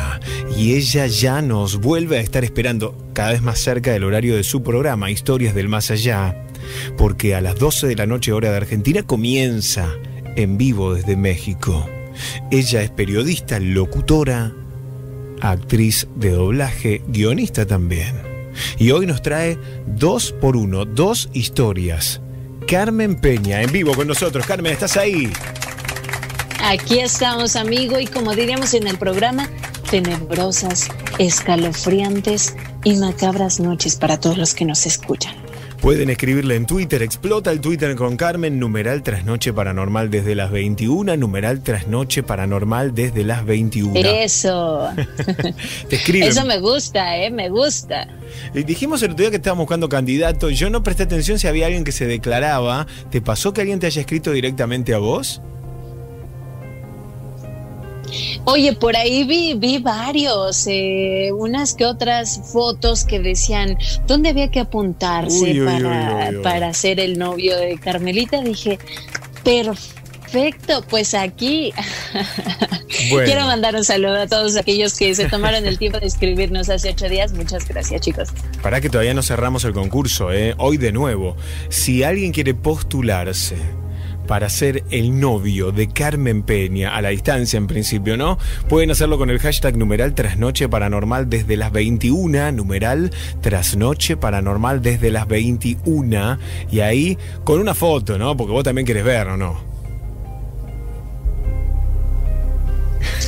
y ella ya nos vuelve a estar esperando cada vez más cerca del horario de su programa Historias del Más Allá, porque a las 12 de la noche hora de Argentina comienza en vivo desde México. Ella es periodista, locutora, actriz de doblaje, guionista también. Y hoy nos trae dos por uno, dos historias. Carmen Peña, en vivo con nosotros. Carmen, ¿estás ahí? Aquí estamos, amigo, y como diríamos en el programa, tenebrosas, escalofriantes y macabras noches para todos los que nos escuchan. Pueden escribirle en Twitter, explota el Twitter con Carmen, numeral trasnoche paranormal desde las 21, numeral trasnoche paranormal desde las 21. Eso. Te escriben. Eso me gusta, ¿eh? Me gusta. Y Dijimos el otro día que estábamos buscando candidatos. Yo no presté atención si había alguien que se declaraba. ¿Te pasó que alguien te haya escrito directamente a vos? Oye, por ahí vi, vi varios, eh, unas que otras fotos que decían dónde había que apuntarse Uy, uy, para, uy, para ser el novio de Carmelita. Dije, perfecto, pues aquí Bueno. quiero mandar un saludo a todos aquellos que se tomaron el tiempo de escribirnos hace ocho días. Muchas gracias, chicos. Para que todavía no cerramos el concurso, ¿eh? hoy de nuevo. Si alguien quiere postularse para ser el novio de Carmen Peña, a la distancia en principio, ¿no? Pueden hacerlo con el hashtag numeral trasnoche paranormal desde las 21, numeral trasnoche paranormal desde las 21, y ahí con una foto, ¿no? Porque vos también querés ver, ¿o no?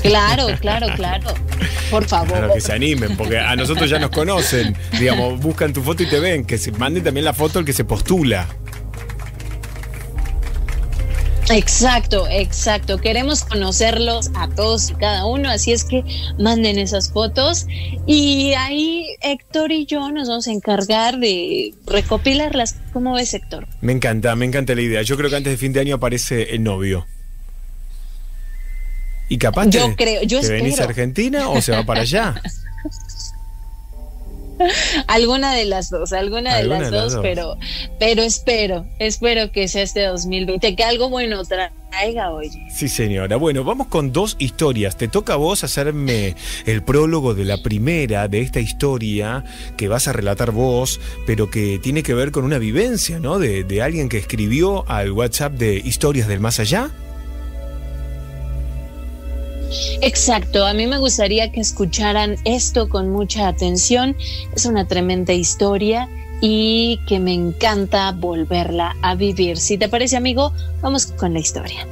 Claro, claro, claro. Por favor. Claro, que se animen, porque a nosotros ya nos conocen. Digamos, buscan tu foto y te ven. Que se mande también la foto el que se postula. Exacto, exacto. Queremos conocerlos a todos y cada uno, así es que manden esas fotos y ahí Héctor y yo nos vamos a encargar de recopilarlas. ¿Cómo ves, Héctor? Me encanta, me encanta la idea. Yo creo que antes de fin de año aparece el novio. Y capaz Yo te, creo, yo te venís a. Argentina o se va para allá. Alguna de las dos, alguna de Alguna las de dos, dos. pero pero espero, espero que sea este 2020, que algo bueno traiga, oye. Sí, señora. Bueno, vamos con dos historias. Te toca a vos hacerme el prólogo de la primera de esta historia que vas a relatar vos, pero que tiene que ver con una vivencia, ¿no? De, de alguien que escribió al WhatsApp de Historias del Más Allá. Exacto, a mí me gustaría que escucharan esto con mucha atención. Es una tremenda historia y que me encanta volverla a vivir. Si te parece, amigo, vamos con la historia.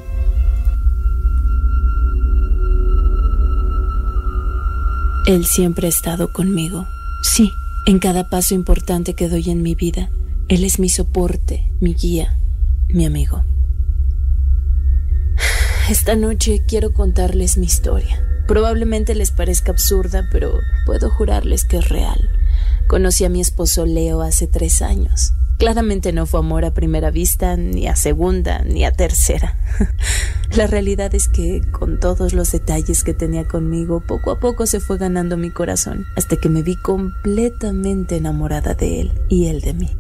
Él siempre ha estado conmigo. Sí, en cada paso importante que doy en mi vida. Él es mi soporte, mi guía, mi amigo. Esta noche quiero contarles mi historia. Probablemente les parezca absurda, pero puedo jurarles que es real. Conocí a mi esposo Leo hace tres años. Claramente no fue amor a primera vista, ni a segunda, ni a tercera. La realidad es que, con todos los detalles que tenía conmigo, poco a poco se fue ganando mi corazón, hasta que me vi completamente enamorada de él y él de mí.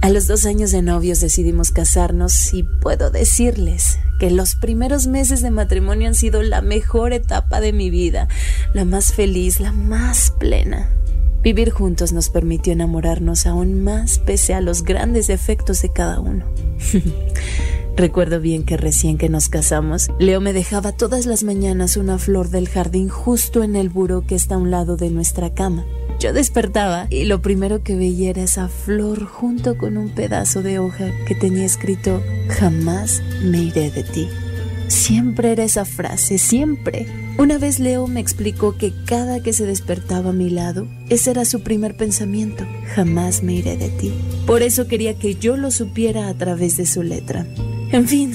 A los dos años de novios decidimos casarnos y puedo decirles que los primeros meses de matrimonio han sido la mejor etapa de mi vida, la más feliz, la más plena. Vivir juntos nos permitió enamorarnos aún más pese a los grandes defectos de cada uno. Recuerdo bien que recién que nos casamos, Leo me dejaba todas las mañanas una flor del jardín justo en el buró que está a un lado de nuestra cama. Yo despertaba y lo primero que veía era esa flor junto con un pedazo de hoja que tenía escrito Jamás me iré de ti. Siempre era esa frase, siempre. Una vez Leo me explicó que cada que se despertaba a mi lado, ese era su primer pensamiento, jamás me iré de ti. Por eso quería que yo lo supiera a través de su letra. En fin,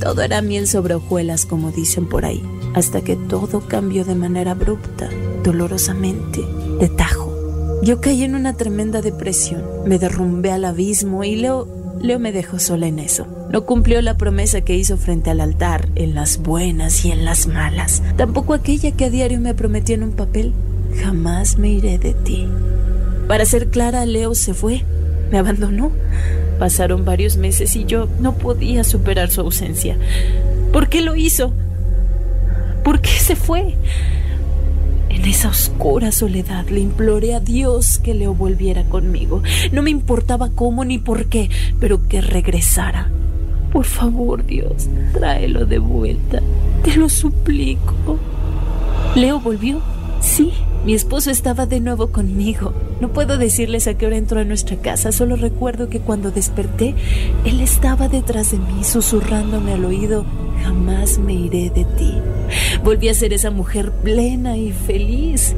todo era miel sobre hojuelas, como dicen por ahí, hasta que todo cambió de manera abrupta, dolorosamente, de tajo. Yo caí en una tremenda depresión, me derrumbé al abismo y Leo, Leo me dejó sola en eso. No cumplió la promesa que hizo frente al altar, en las buenas y en las malas. Tampoco aquella que a diario me prometió en un papel, jamás me iré de ti. Para ser clara, Leo se fue, me abandonó. Pasaron varios meses y yo no podía superar su ausencia. ¿Por qué lo hizo? ¿Por qué se fue? En esa oscura soledad le imploré a Dios que Leo volviera conmigo. No me importaba cómo ni por qué, pero que regresara. Por favor, Dios, tráelo de vuelta. Te lo suplico. Leo volvió. Sí, mi esposo estaba de nuevo conmigo. No puedo decirles a qué hora entró a nuestra casa, solo recuerdo que cuando desperté, él estaba detrás de mí, susurrándome al oído, jamás me iré de ti. Volví a ser esa mujer plena y feliz.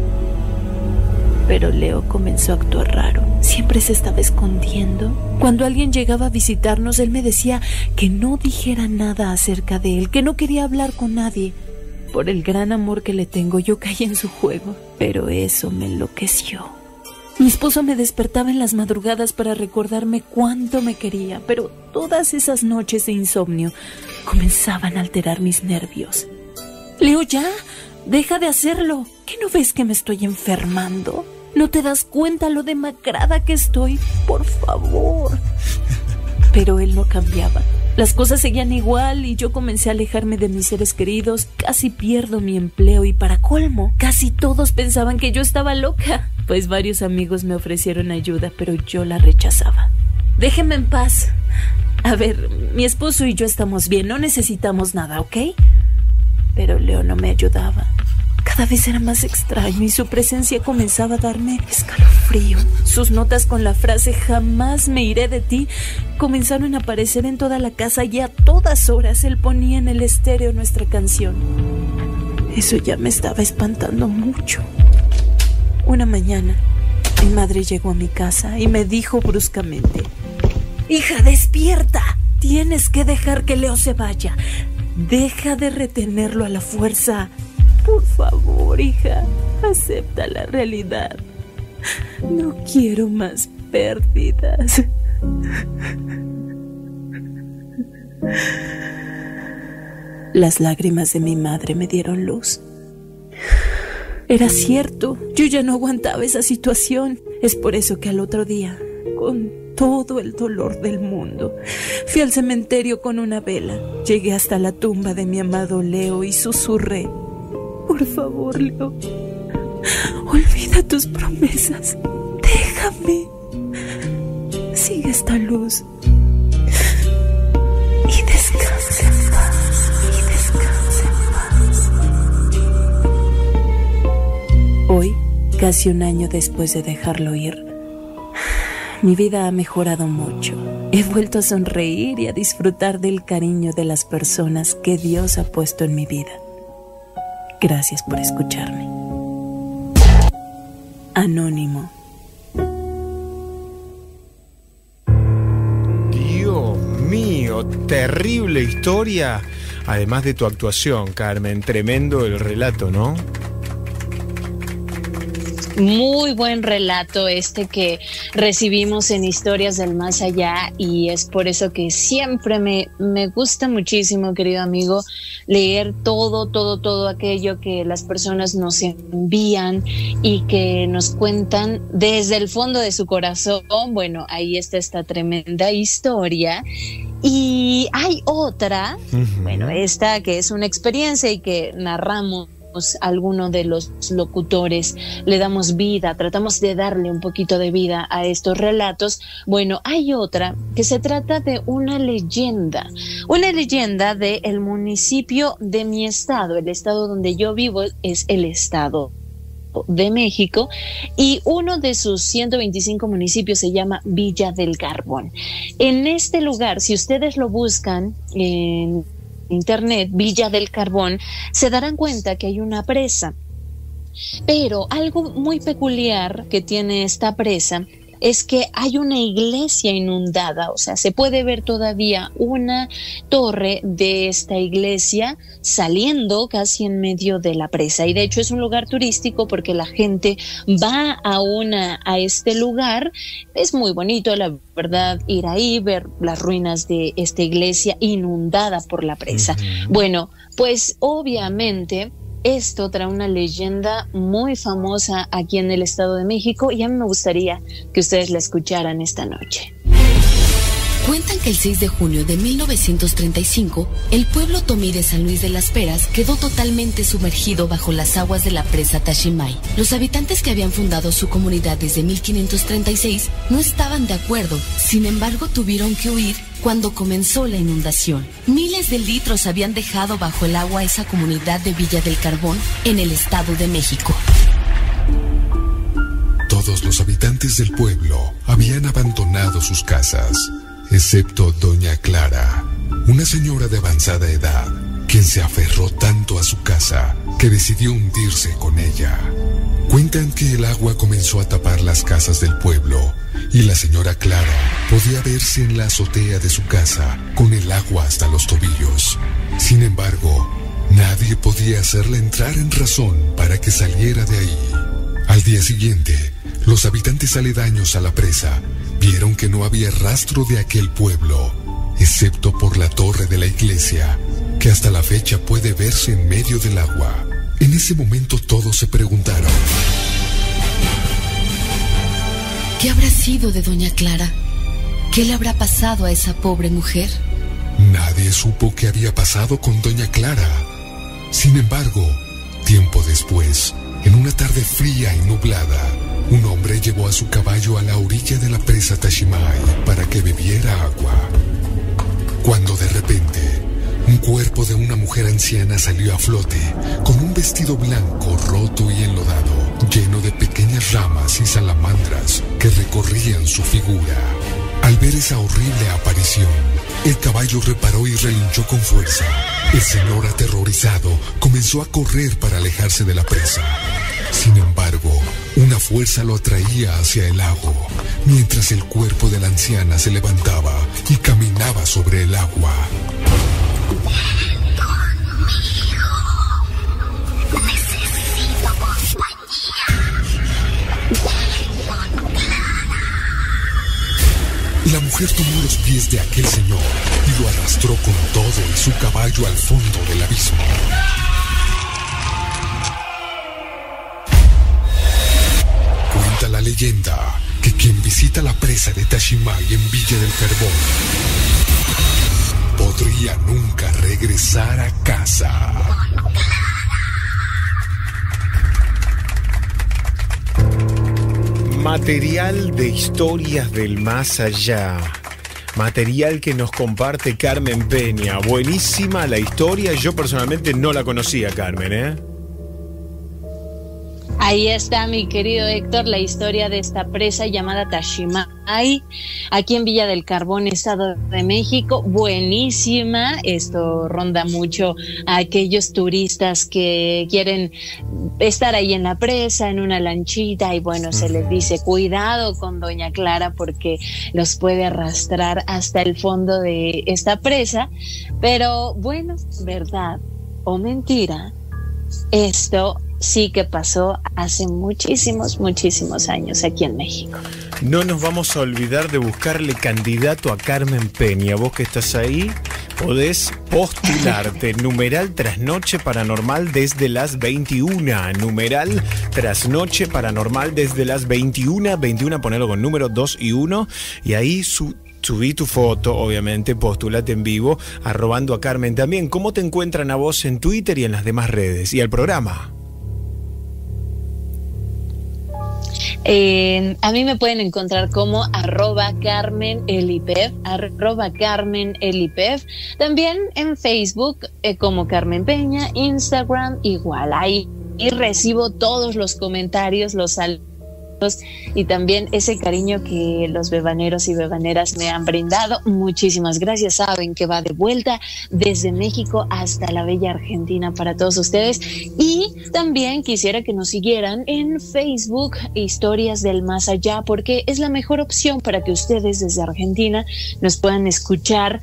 Pero Leo comenzó a actuar raro. siempre se estaba escondiendo. Cuando alguien llegaba a visitarnos, él me decía que no dijera nada acerca de él, que no quería hablar con nadie. Por el gran amor que le tengo, yo caí en su juego, pero eso me enloqueció. Mi esposo me despertaba en las madrugadas para recordarme cuánto me quería, pero todas esas noches de insomnio comenzaban a alterar mis nervios. Leo, ya, deja de hacerlo. ¿Qué no ves que me estoy enfermando? ¿No te das cuenta lo demacrada que estoy? Por favor. Pero él no cambiaba. Las cosas seguían igual y yo comencé a alejarme de mis seres queridos, casi pierdo mi empleo y para colmo, casi todos pensaban que yo estaba loca, pues varios amigos me ofrecieron ayuda, pero yo la rechazaba. Déjeme en paz. A ver, mi esposo y yo estamos bien, no necesitamos nada, ¿ok? Pero Leo no me ayudaba. Cada vez era más extraño y su presencia comenzaba a darme escalofrío. Sus notas con la frase jamás me iré de ti comenzaron a aparecer en toda la casa y a todas horas él ponía en el estéreo nuestra canción. Eso ya me estaba espantando mucho. Una mañana, mi madre llegó a mi casa y me dijo bruscamente, Hija, despierta. Tienes que dejar que Leo se vaya. Deja de retenerlo a la fuerza. Por favor, hija, acepta la realidad. No quiero más pérdidas. Las lágrimas de mi madre me dieron luz. Era cierto, yo ya no aguantaba esa situación. Es por eso que al otro día, con todo el dolor del mundo, fui al cementerio con una vela. Llegué hasta la tumba de mi amado Leo y susurré. Por favor, Leo. Olvida tus promesas. Déjame. Sigue esta luz. Y descansa en paz. Y descansa en paz. Hoy, casi un año después de dejarlo ir, mi vida ha mejorado mucho. He vuelto a sonreír y a disfrutar del cariño de las personas que Dios ha puesto en mi vida. Gracias por escucharme. Anónimo. Dios mío, terrible historia. Además de tu actuación, Carmen, tremendo el relato, ¿no? Muy buen relato este que recibimos en Historias del Más Allá y es por eso que siempre me, me gusta muchísimo, querido amigo, leer todo, todo, todo aquello que las personas nos envían y que nos cuentan desde el fondo de su corazón. Bueno, ahí está esta tremenda historia. Y hay otra, bueno, esta que es una experiencia y que narramos alguno de los locutores, le damos vida, tratamos de darle un poquito de vida a estos relatos. Bueno, hay otra que se trata de una leyenda, una leyenda del el municipio de mi estado, el estado donde yo vivo es el estado de México y uno de sus 125 municipios se llama Villa del Carbón. En este lugar, si ustedes lo buscan en internet, Villa del Carbón, se darán cuenta que hay una presa. Pero algo muy peculiar que tiene esta presa es que hay una iglesia inundada, o sea, se puede ver todavía una torre de esta iglesia saliendo casi en medio de la presa. Y de hecho es un lugar turístico porque la gente va a una a este lugar. Es muy bonito, la verdad, ir ahí, ver las ruinas de esta iglesia inundada por la presa. Bueno, pues obviamente esto trae una leyenda muy famosa aquí en el Estado de México y a mí me gustaría que ustedes la escucharan esta noche. Cuentan que el 6 de junio de 1935, el pueblo tomí de San Luis de las Peras quedó totalmente sumergido bajo las aguas de la presa Tashimay. Los habitantes que habían fundado su comunidad desde 1536 no estaban de acuerdo, sin embargo tuvieron que huir cuando comenzó la inundación. Miles de litros habían dejado bajo el agua esa comunidad de Villa del Carbón en el Estado de México. Todos los habitantes del pueblo habían abandonado sus casas, excepto Doña Clara, una señora de avanzada edad, quien se aferró tanto a su casa que decidió hundirse con ella. Cuentan que el agua comenzó a tapar las casas del pueblo y la señora Clara podía verse en la azotea de su casa con el agua hasta los tobillos. Sin embargo, nadie podía hacerle entrar en razón para que saliera de ahí. Al día siguiente, los habitantes aledaños a la presa vieron que no había rastro de aquel pueblo, excepto por la torre de la iglesia, que hasta la fecha puede verse en medio del agua. En ese momento todos se preguntaron, ¿Qué habrá sido de doña Clara? ¿Qué le habrá pasado a esa pobre mujer? Nadie supo qué había pasado con doña Clara. Sin embargo, tiempo después, en una tarde fría y nublada, un hombre llevó a su caballo a la orilla de la presa Tashimai para que bebiera agua. Cuando de repente, un cuerpo de una mujer anciana salió a flote, con un vestido blanco roto y enlodado, lleno de pequeñas ramas y salamandras que recorrían su figura. Al ver esa horrible aparición, el caballo reparó y relinchó con fuerza. El señor aterrorizado comenzó a correr para alejarse de la presa. Sin embargo, una fuerza lo atraía hacia el lago, mientras el cuerpo de la anciana se levantaba y caminaba sobre el agua. La mujer tomó los pies de aquel señor y lo arrastró con todo y su caballo al fondo del abismo. Cuenta la leyenda que quien visita la presa de Tashimai en Villa del Carbón podría nunca regresar a casa. Material de historias del más allá. Material que nos comparte Carmen Peña. Buenísima la historia. Yo personalmente no la conocía, Carmen, ¿eh? Ahí está, mi querido Héctor, la historia de esta presa llamada Tashimai, aquí en Villa del Carbón, Estado de México. Buenísima. Esto ronda mucho a aquellos turistas que quieren estar ahí en la presa, en una lanchita, y bueno, se les dice cuidado con Doña Clara porque los puede arrastrar hasta el fondo de esta presa. Pero bueno, verdad o mentira, esto sí que pasó hace muchísimos, muchísimos años aquí en México. No nos vamos a olvidar de buscarle candidato a Carmen Peña. Vos que estás ahí, podés postularte. Numeral Trasnoche Paranormal desde las 21. Numeral Trasnoche Paranormal desde las 21. 21, ponelo con número 2 y 1. Y ahí su subí tu foto, obviamente, postulate en vivo, arrobando a Carmen también. ¿Cómo te encuentran a vos en Twitter y en las demás redes? Y al programa. A mí me pueden encontrar como arroba Carmen Elipev, arroba Carmen Elipev. También en Facebook eh, como Carmen Peña, Instagram igual. Ahí y recibo todos los comentarios, los saludos y también ese cariño que los bebaneros y bebaneras me han brindado. Muchísimas gracias. Saben que va de vuelta desde México hasta la bella Argentina para todos ustedes. Y también quisiera que nos siguieran en Facebook Historias del Más Allá, porque es la mejor opción para que ustedes desde Argentina nos puedan escuchar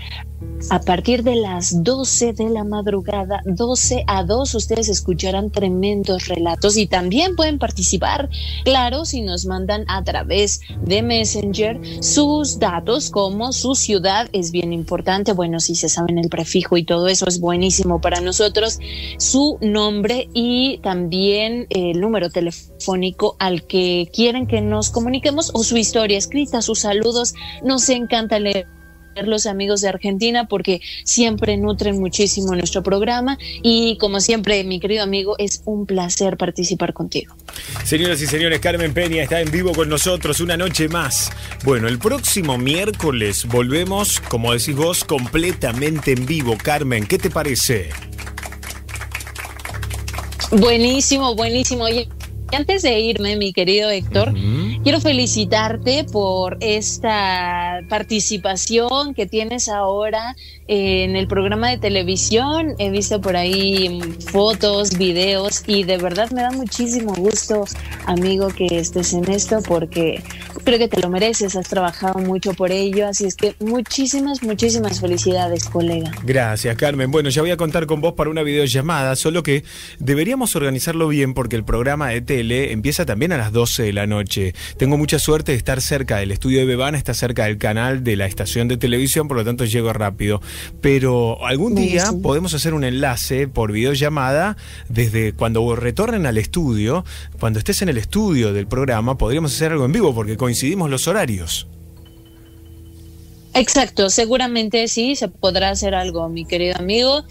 a partir de las 12 de la madrugada, 12 a 2, ustedes escucharán tremendos relatos y también pueden participar, claro, si nos mandan a través de Messenger sus datos como su ciudad es bien importante, bueno, si se saben el prefijo y todo eso es buenísimo para nosotros, su nombre y también el número telefónico al que quieren que nos comuniquemos o su historia escrita, sus saludos, nos encanta leer los amigos de Argentina porque siempre nutren muchísimo nuestro programa y como siempre mi querido amigo es un placer participar contigo. Señoras y señores, Carmen Peña está en vivo con nosotros una noche más. Bueno, el próximo miércoles volvemos, como decís vos, completamente en vivo. Carmen, ¿qué te parece? Buenísimo, buenísimo. Y antes de irme, mi querido Héctor, quiero felicitarte por esta participación que tienes ahora en el programa de televisión. He visto por ahí fotos, videos y de verdad me da muchísimo gusto, amigo, que estés en esto porque creo que te lo mereces, has trabajado mucho por ello, así es que muchísimas, muchísimas felicidades, colega. Gracias, Carmen. Bueno, ya voy a contar con vos para una videollamada, solo que deberíamos organizarlo bien porque el programa de tele empieza también a las 12 de la noche. Tengo mucha suerte de estar cerca del estudio de Bebana, está cerca del canal de la estación de televisión, por lo tanto llego rápido. Pero algún día podemos hacer un enlace por videollamada desde cuando retornen al estudio, cuando estés en el estudio del programa, podríamos hacer algo en vivo porque coincidimos los horarios. Exacto, seguramente sí, se podrá hacer algo, mi querido amigo.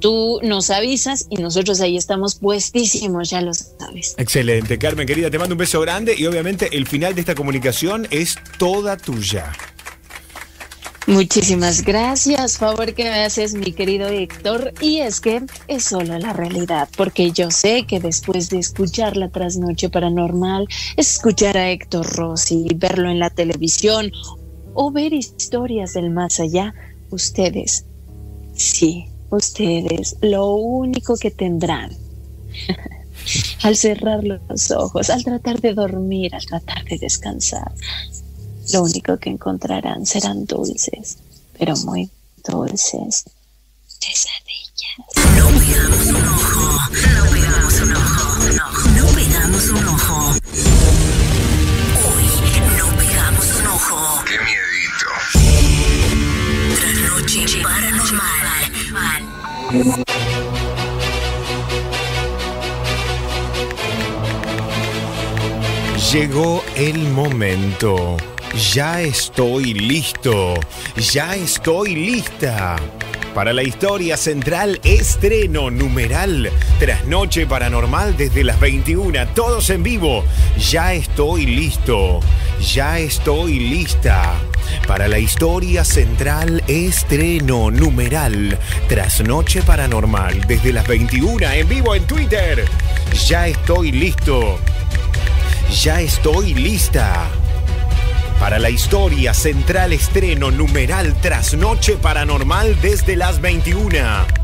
Tú nos avisas y nosotros ahí estamos puestísimos, ya lo sabes. Excelente, Carmen, querida, te mando un beso grande y obviamente el final de esta comunicación es toda tuya. Muchísimas gracias, favor que me haces mi querido Héctor. Y es que es solo la realidad, porque yo sé que después de escuchar la trasnoche paranormal, escuchar a Héctor Rossi, verlo en la televisión o ver historias del más allá, ustedes, sí, ustedes, lo único que tendrán al cerrar los ojos, al tratar de dormir, al tratar de descansar, lo único que encontrarán serán dulces, pero muy dulces pesadillas. No pegamos un ojo, no pegamos un ojo, no, no pegamos un ojo. Hoy no pegamos un ojo. Qué miedito. Trasnoche paranormal. Llegó el momento. Ya estoy listo. Ya estoy lista. Para la historia central, estreno numeral. Trasnoche paranormal desde las 21. Todos en vivo. Ya estoy listo. Ya estoy lista. Para la historia central, estreno numeral. Trasnoche paranormal desde las 21. En vivo en Twitter. Ya estoy listo. Ya estoy lista. Para la historia central estreno numeral Trasnoche Paranormal desde las 21.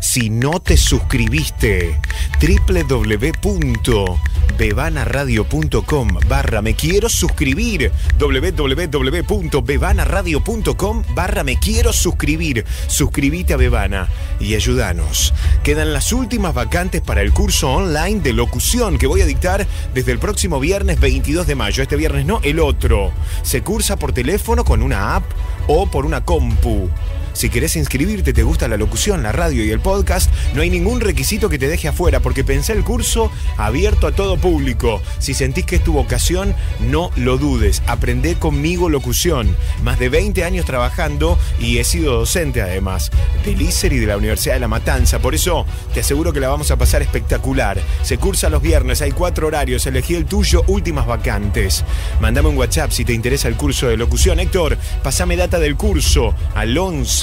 Si no te suscribiste, www.bebanaradio.com barra me quiero suscribir. www.bebanaradio.com barra me quiero suscribir. Suscríbete a Bebana y ayúdanos. Quedan las últimas vacantes para el curso online de locución que voy a dictar desde el próximo viernes 22 de mayo. Este viernes no, el otro. Se cursa por teléfono con una app o por una compu. Si querés inscribirte, te gusta la locución, la radio y el podcast, no hay ningún requisito que te deje afuera porque pensé el curso abierto a todo público. Si sentís que es tu vocación, no lo dudes. Aprendé conmigo locución. Más de 20 años trabajando y he sido docente además del ICER y de la Universidad de La Matanza. Por eso te aseguro que la vamos a pasar espectacular. Se cursa los viernes, hay cuatro horarios. Elegí el tuyo, últimas vacantes. Mandame un WhatsApp si te interesa el curso de locución. Héctor, pasame data del curso al 11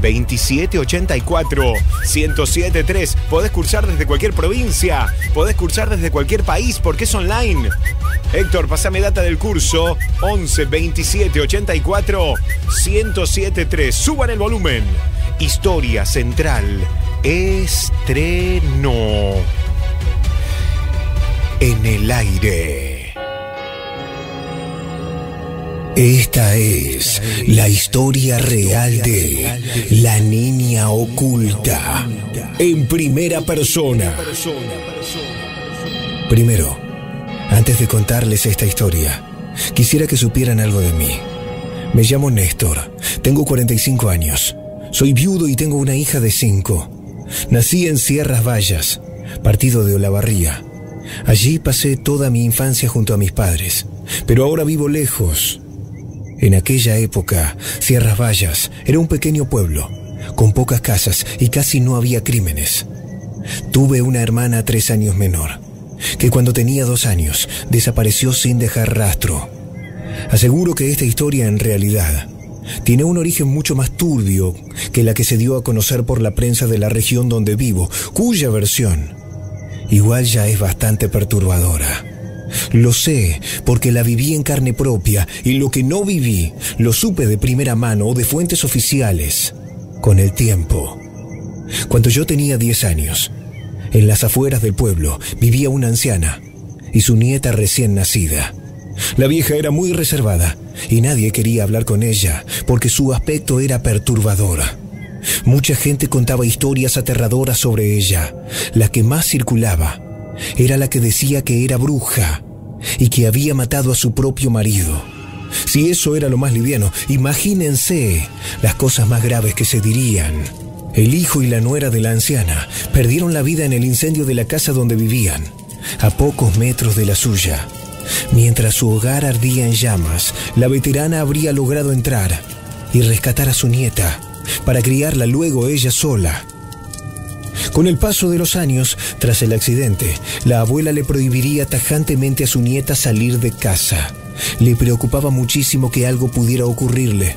27 84 1073. Podés cursar desde cualquier provincia, podés cursar desde cualquier país porque es online. Héctor, pasame data del curso 11 27 84 1073. Suban el volumen. Historia central. Estreno. En el aire. Esta es la historia real de la niña oculta en primera persona. Primero, antes de contarles esta historia, quisiera que supieran algo de mí. Me llamo Néstor, tengo 45 años, soy viudo y tengo una hija de 5. Nací en Sierras Vallas, partido de Olavarría. Allí pasé toda mi infancia junto a mis padres, pero ahora vivo lejos, en aquella época, Sierras Vallas era un pequeño pueblo, con pocas casas y casi no había crímenes. Tuve una hermana tres años menor, que cuando tenía dos años desapareció sin dejar rastro. Aseguro que esta historia en realidad tiene un origen mucho más turbio que la que se dio a conocer por la prensa de la región donde vivo, cuya versión igual ya es bastante perturbadora. Lo sé porque la viví en carne propia y lo que no viví lo supe de primera mano o de fuentes oficiales con el tiempo. Cuando yo tenía 10 años, en las afueras del pueblo vivía una anciana y su nieta recién nacida. La vieja era muy reservada y nadie quería hablar con ella porque su aspecto era perturbador. Mucha gente contaba historias aterradoras sobre ella. La que más circulaba era la que decía que era bruja y que había matado a su propio marido. Si eso era lo más liviano, imagínense las cosas más graves que se dirían. El hijo y la nuera de la anciana perdieron la vida en el incendio de la casa donde vivían, a pocos metros de la suya. Mientras su hogar ardía en llamas, la veterana habría logrado entrar y rescatar a su nieta para criarla luego ella sola. Con el paso de los años, tras el accidente, la abuela le prohibiría tajantemente a su nieta salir de casa. Le preocupaba muchísimo que algo pudiera ocurrirle.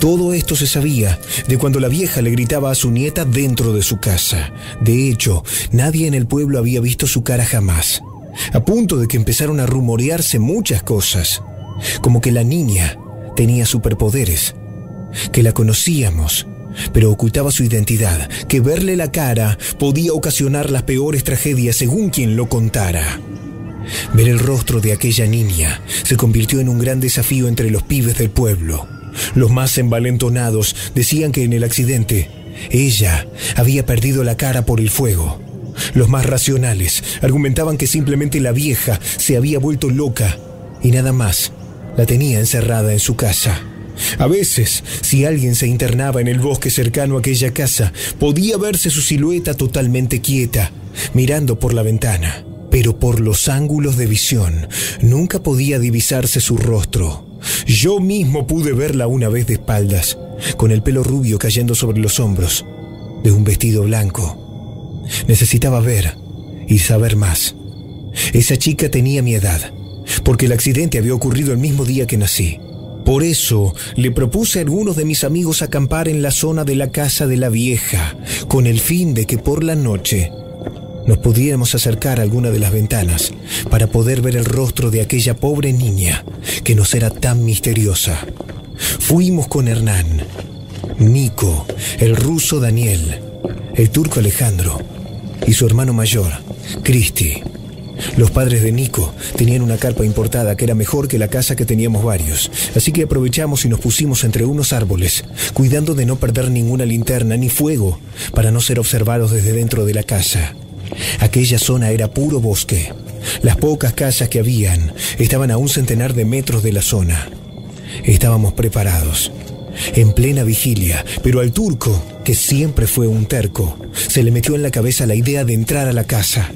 Todo esto se sabía de cuando la vieja le gritaba a su nieta dentro de su casa. De hecho, nadie en el pueblo había visto su cara jamás. A punto de que empezaron a rumorearse muchas cosas, como que la niña tenía superpoderes, que la conocíamos, pero ocultaba su identidad, que verle la cara podía ocasionar las peores tragedias según quien lo contara. Ver el rostro de aquella niña se convirtió en un gran desafío entre los pibes del pueblo. Los más envalentonados decían que en el accidente ella había perdido la cara por el fuego. Los más racionales argumentaban que simplemente la vieja se había vuelto loca y nada más la tenía encerrada en su casa. A veces, si alguien se internaba en el bosque cercano a aquella casa, podía verse su silueta totalmente quieta, mirando por la ventana. Pero por los ángulos de visión, nunca podía divisarse su rostro. Yo mismo pude verla una vez de espaldas, con el pelo rubio cayendo sobre los hombros, de un vestido blanco. Necesitaba ver y saber más. Esa chica tenía mi edad, porque el accidente había ocurrido el mismo día que nací. Por eso le propuse a algunos de mis amigos acampar en la zona de la casa de la vieja, con el fin de que por la noche nos pudiéramos acercar a alguna de las ventanas para poder ver el rostro de aquella pobre niña que nos era tan misteriosa. Fuimos con Hernán, Nico, el ruso Daniel, el turco Alejandro y su hermano mayor, Cristi. Los padres de Nico tenían una carpa importada que era mejor que la casa que teníamos varios, así que aprovechamos y nos pusimos entre unos árboles, cuidando de no perder ninguna linterna ni fuego para no ser observados desde dentro de la casa. Aquella zona era puro bosque. Las pocas casas que habían estaban a un centenar de metros de la zona. Estábamos preparados, en plena vigilia, pero al turco, que siempre fue un terco, se le metió en la cabeza la idea de entrar a la casa.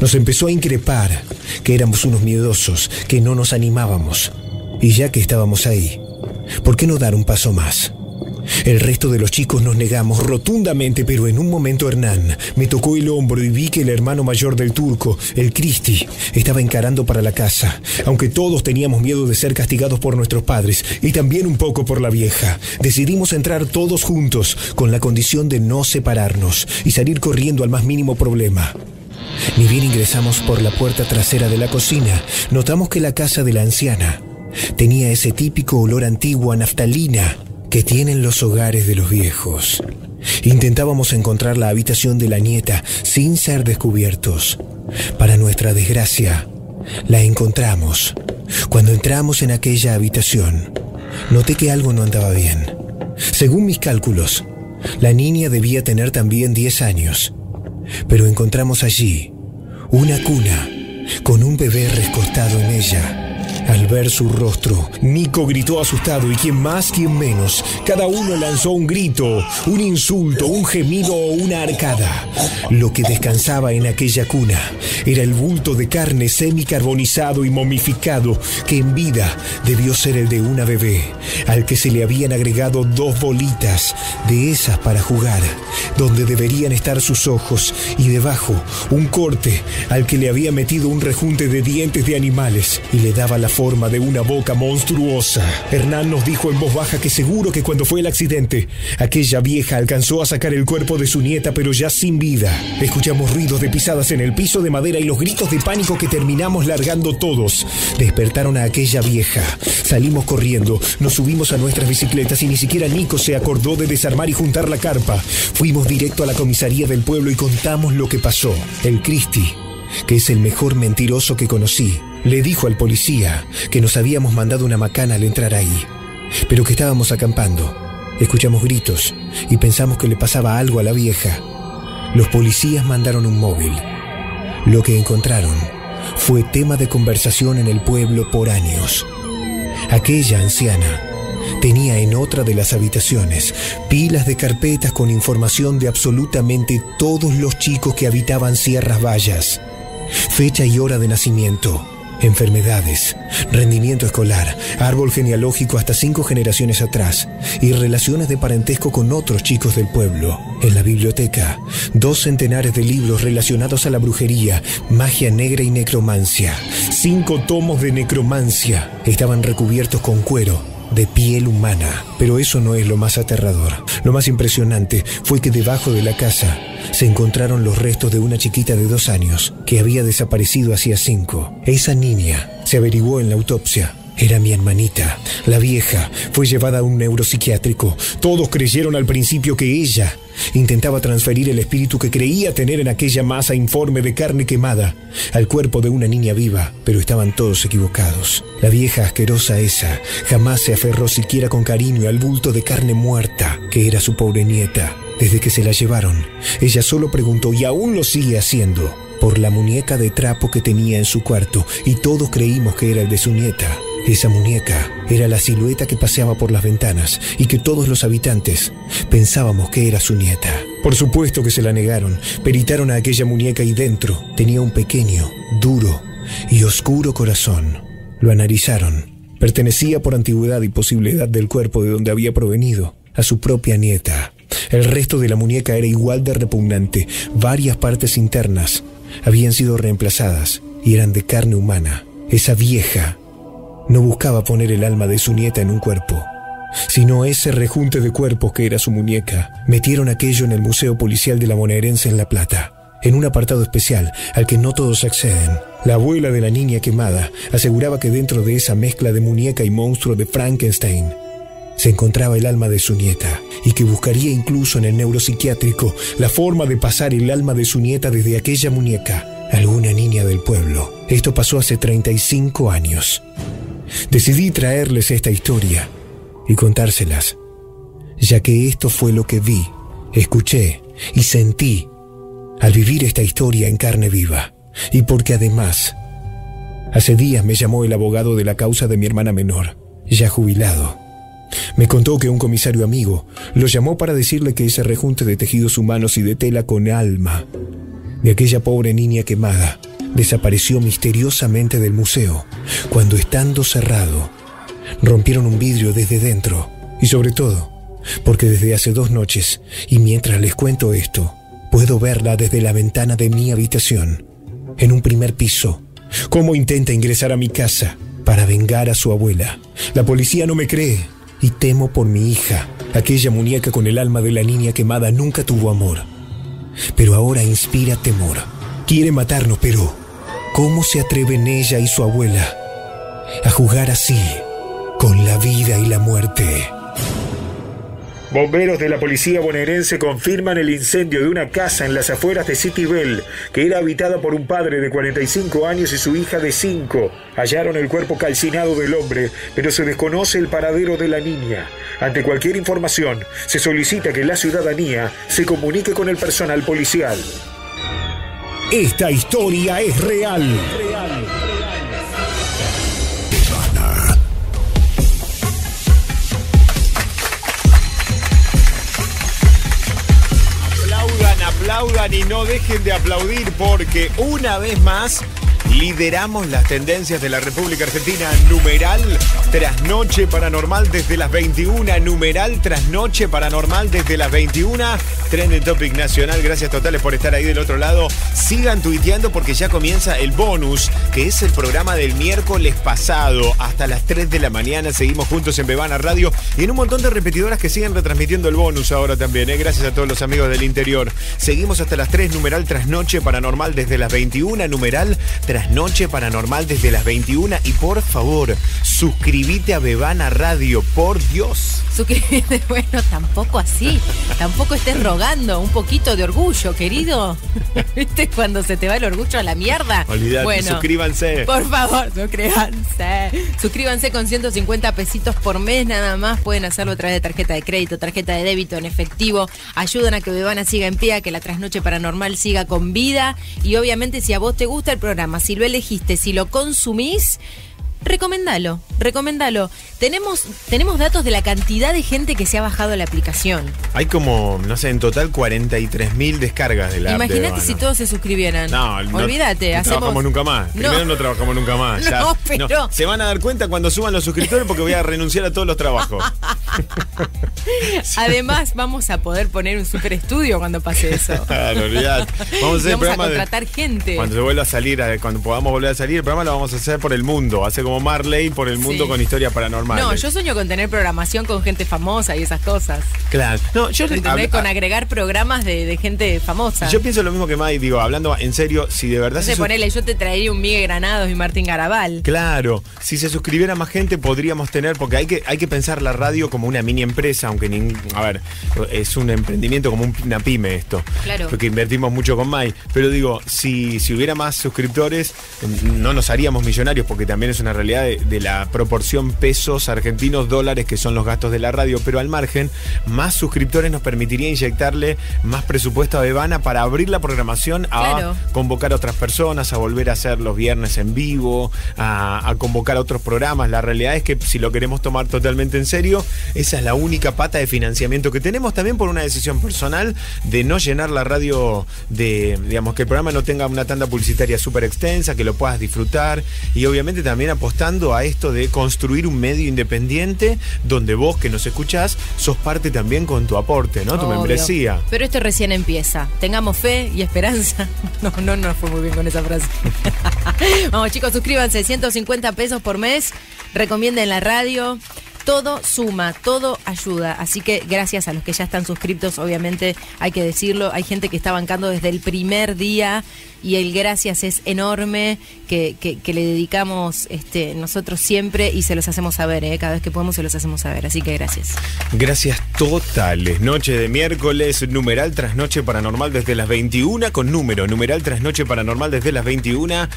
Nos empezó a increpar que éramos unos miedosos, que no nos animábamos. Y ya que estábamos ahí, ¿por qué no dar un paso más? El resto de los chicos nos negamos rotundamente, pero en un momento Hernán me tocó el hombro y vi que el hermano mayor del turco, el Cristi, estaba encarando para la casa, aunque todos teníamos miedo de ser castigados por nuestros padres y también un poco por la vieja. Decidimos entrar todos juntos con la condición de no separarnos y salir corriendo al más mínimo problema. Ni bien ingresamos por la puerta trasera de la cocina, notamos que la casa de la anciana tenía ese típico olor antiguo a naftalina que tienen los hogares de los viejos. Intentábamos encontrar la habitación de la nieta sin ser descubiertos. Para nuestra desgracia, la encontramos. Cuando entramos en aquella habitación, noté que algo no andaba bien. Según mis cálculos, la niña debía tener también 10 años, pero encontramos allí una cuna con un bebé recostado en ella. Al ver su rostro, Nico gritó asustado y quien más, quien menos. Cada uno lanzó un grito, un insulto, un gemido o una arcada. Lo que descansaba en aquella cuna era el bulto de carne semicarbonizado y momificado que en vida debió ser el de una bebé, al que se le habían agregado dos bolitas de esas para jugar, donde deberían estar sus ojos, y debajo un corte al que le había metido un rejunte de dientes de animales y le daba la forma de una boca monstruosa. Hernán nos dijo en voz baja que seguro que cuando fue el accidente, aquella vieja alcanzó a sacar el cuerpo de su nieta, pero ya sin vida. Escuchamos ruidos de pisadas en el piso de madera y los gritos de pánico que terminamos largando todos. Despertaron a aquella vieja. Salimos corriendo, nos subimos a nuestras bicicletas y ni siquiera Nico se acordó de desarmar y juntar la carpa. Fuimos directo a la comisaría del pueblo y contamos lo que pasó. El Cristi, que es el mejor mentiroso que conocí, le dijo al policía que nos habíamos mandado una macana al entrar ahí, pero que estábamos acampando. Escuchamos gritos y pensamos que le pasaba algo a la vieja. Los policías mandaron un móvil. Lo que encontraron fue tema de conversación en el pueblo por años. Aquella anciana tenía en otra de las habitaciones pilas de carpetas con información de absolutamente todos los chicos que habitaban Sierras Vallas, fecha y hora de nacimiento, enfermedades, rendimiento escolar, árbol genealógico hasta cinco generaciones atrás. Y relaciones de parentesco con otros chicos del pueblo. En la biblioteca, dos centenares de libros relacionados a la brujería, magia negra y necromancia. Cinco tomos de necromancia. Estaban recubiertos con cuero de piel humana. Pero eso no es lo más aterrador. Lo más impresionante fue que debajo de la casa se encontraron los restos de una chiquita de dos años que había desaparecido hacía cinco. Esa niña se averiguó en la autopsia. Era mi hermanita. La vieja fue llevada a un neuropsiquiátrico. Todos creyeron al principio que ella intentaba transferir el espíritu que creía tener en aquella masa informe de carne quemada al cuerpo de una niña viva, pero estaban todos equivocados. La vieja asquerosa esa jamás se aferró siquiera con cariño al bulto de carne muerta que era su pobre nieta. Desde que se la llevaron, ella solo preguntó y aún lo sigue haciendo por la muñeca de trapo que tenía en su cuarto y todos creímos que era el de su nieta. Esa muñeca era la silueta que paseaba por las ventanas y que todos los habitantes pensábamos que era su nieta. Por supuesto que se la negaron, peritaron a aquella muñeca y dentro tenía un pequeño, duro y oscuro corazón. Lo analizaron. Pertenecía por antigüedad y posible edad del cuerpo de donde había provenido a su propia nieta. El resto de la muñeca era igual de repugnante. Varias partes internas habían sido reemplazadas y eran de carne humana. Esa vieja no buscaba poner el alma de su nieta en un cuerpo, sino ese rejunte de cuerpos que era su muñeca. Metieron aquello en el Museo Policial de la Bonaerense en La Plata, en un apartado especial al que no todos acceden. La abuela de la niña quemada aseguraba que dentro de esa mezcla de muñeca y monstruo de Frankenstein se encontraba el alma de su nieta y que buscaría incluso en el neuropsiquiátrico la forma de pasar el alma de su nieta desde aquella muñeca a alguna niña del pueblo. Esto pasó hace 35 años. Decidí traerles esta historia y contárselas, ya que esto fue lo que vi, escuché y sentí al vivir esta historia en carne viva. Y porque además, hace días me llamó el abogado de la causa de mi hermana menor, ya jubilado. Me contó que un comisario amigo lo llamó para decirle que ese rejunte de tejidos humanos y de tela con alma de aquella pobre niña quemada desapareció misteriosamente del museo cuando estando cerrado rompieron un vidrio desde dentro y sobre todo porque desde hace dos noches y mientras les cuento esto puedo verla desde la ventana de mi habitación en un primer piso. Cómo intenta ingresar a mi casa para vengar a su abuela la policía no me cree y temo por mi hija aquella muñeca con el alma de la niña quemada nunca tuvo amor. Pero ahora inspira temor. Quiere matarnos pero ¿Cómo se atreven ella y su abuela a jugar así con la vida y la muerte? Bomberos de la policía bonaerense confirman el incendio de una casa en las afueras de City Bell, que era habitada por un padre de 45 años y su hija de 5. Hallaron el cuerpo calcinado del hombre, pero se desconoce el paradero de la niña. Ante cualquier información, se solicita que la ciudadanía se comunique con el personal policial. Esta historia es real. Aplaudan, aplaudan y no dejen de aplaudir porque una vez más Lideramos las tendencias de la República Argentina. Numeral trasnoche paranormal desde las 21. Numeral trasnoche paranormal desde las 21. Trending Topic Nacional. Gracias totales por estar ahí del otro lado. Sigan tuiteando porque ya comienza el bonus, que es el programa del miércoles pasado. Hasta las 3 de la mañana seguimos juntos en Bebana Radio y en un montón de repetidoras que siguen retransmitiendo el bonus ahora también. ¿eh? Gracias a todos los amigos del interior. Seguimos hasta las 3. Numeral trasnoche paranormal desde las 21. Numeral trasnoche paranormal desde las 21. Y por favor, suscríbete a Bebana Radio, por Dios. Suscríbete, bueno, tampoco así. Tampoco estés rogando un poquito de orgullo, querido. ¿Viste cuando se te va el orgullo a la mierda? Olvídate, bueno, suscríbanse. Por favor, suscríbanse. Suscríbanse con 150 pesitos por mes nada más. Pueden hacerlo a través de tarjeta de crédito, tarjeta de débito en efectivo. Ayudan a que Bebana siga en pie, a que la trasnoche paranormal siga con vida. Y obviamente, si a vos te gusta el programa, si lo elegiste, si lo consumís, recomendalo, recomendalo. Tenemos, tenemos datos de la cantidad de gente que se ha bajado la aplicación. Hay como, no sé, en total 43 mil descargas de la Imagínate si todos se suscribieran. No, no- Olvídate, no hacemos. trabajamos nunca más. No. Primero no trabajamos nunca más. Ya- No, pero- Se van a dar cuenta cuando suban los suscriptores porque voy a renunciar a todos los trabajos. Además, vamos a poder poner un super estudio cuando pase eso. Claro, olvidate. Vamos a hacer el a programa de- contratar gente. Cuando se vuelva a salir, a- cuando podamos volver a salir, el programa lo vamos a hacer por el mundo. Hace como Marley por el mundo Sí. con historias paranormales. No, yo sueño con tener programación con gente famosa y esas cosas. Claro. No, yo hab- Con agregar programas de, de gente famosa. Yo pienso lo mismo que Mai, digo, hablando en serio, si de verdad Entonces, se ponele, yo te traería un Miguel Granados y Martín Garabal. Claro, si se suscribiera más gente podríamos tener, porque hay que, hay que pensar la radio como una mini empresa, aunque nin- a ver, es un emprendimiento como un- una pyme esto. Claro. Porque invertimos mucho con Mai. Pero digo, si, si hubiera más suscriptores, no nos haríamos millonarios, porque también es una realidad de, de la proporción pesos argentinos, dólares, que son los gastos de la radio. Pero al margen, más suscriptores nos permitiría inyectarle más presupuesto a Bebana para abrir la programación a Claro. convocar a otras personas, a volver a hacer los viernes en vivo, a, a convocar a otros programas. La realidad es que si lo queremos tomar totalmente en serio, esa es la única pata de financiamiento que tenemos también por una decisión personal de no llenar la radio de, digamos, que el programa no tenga una tanda publicitaria súper extensa, que lo puedas disfrutar y obviamente también apostando a esto de construir un medio independiente donde vos que nos escuchás sos parte también con tu aporte, ¿no? Tu Obvio. membresía. Pero esto recién empieza. Tengamos fe y esperanza. No, no, no fue muy bien con esa frase. Vamos, chicos, suscríbanse. 150 pesos por mes. Recomienden la radio. Todo suma, todo ayuda. Así que gracias a los que ya están suscriptos, obviamente hay que decirlo. Hay gente que está bancando desde el primer día y el gracias es enorme que, que- que le dedicamos este, nosotros siempre y se los hacemos saber. ¿eh? Cada vez que podemos se los hacemos saber. Así que gracias. Gracias totales. Noche de miércoles, numeral tras noche paranormal desde las 21 con número. Numeral tras noche paranormal desde las 21.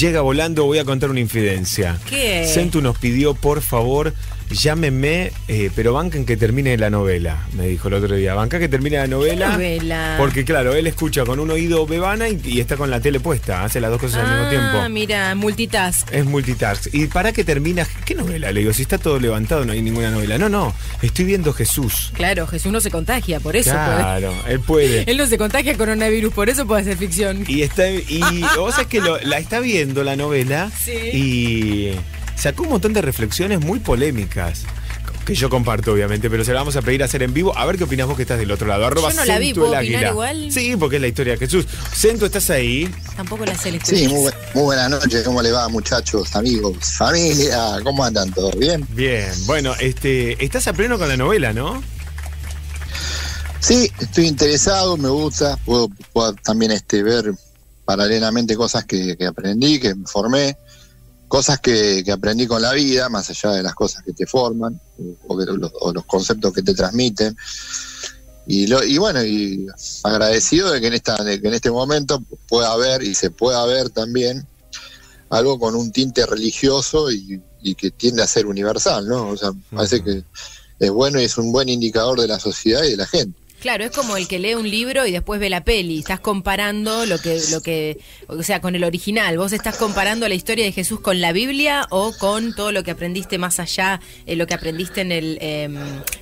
Llega volando, voy a contar una infidencia. ¿Qué? Centu nos pidió, por favor, llámenme, eh, pero banquen que termine la novela, me dijo el otro día. Banca que termine la novela. novela? Porque claro, él escucha con un oído bebana y, y está con la tele puesta, hace las dos cosas al mismo Ah, tiempo. mira, multitask. Es multitask. ¿Y para qué termina? ¿Qué novela? Le digo, si está todo levantado no hay ninguna novela. No, no, estoy viendo Jesús. Claro, Jesús no se contagia, por eso claro, él puede. puede. Él no se contagia coronavirus, por eso puede hacer ficción. Y está y vos sabés que lo- la está viendo la novela Sí. y sacó un montón de reflexiones muy polémicas. Que yo comparto, obviamente, pero se la vamos a pedir a hacer en vivo. A ver qué opinás vos que estás del otro lado. Arroba Yo no la vi, ¿puedo opinar igual? Sí, porque es la historia de Jesús. Centu, ¿estás ahí? Tampoco la sé la Sí, muy, bu- muy buenas noches. ¿Cómo le va, muchachos, amigos, familia? ¿Cómo andan? ¿Todo bien? Bien, bueno, este, estás a pleno con la novela, ¿no? Sí, estoy interesado, me gusta. Puedo, puedo también este, ver paralelamente cosas que, que aprendí, que me formé, cosas que, que aprendí con la vida, más allá de las cosas que te forman, o, que los, o los conceptos que te transmiten. Y, lo, y bueno, y agradecido de que, en esta, de que en este momento pueda haber y se pueda ver también algo con un tinte religioso y, y que tiende a ser universal, ¿no? O sea, parece que es bueno y es un buen indicador de la sociedad y de la gente. Claro, es como el que lee un libro y después ve la peli. Estás comparando lo que, lo que, o sea, con el original. ¿Vos estás comparando la historia de Jesús con la Biblia o con todo lo que aprendiste más allá, eh, lo que aprendiste en el, em,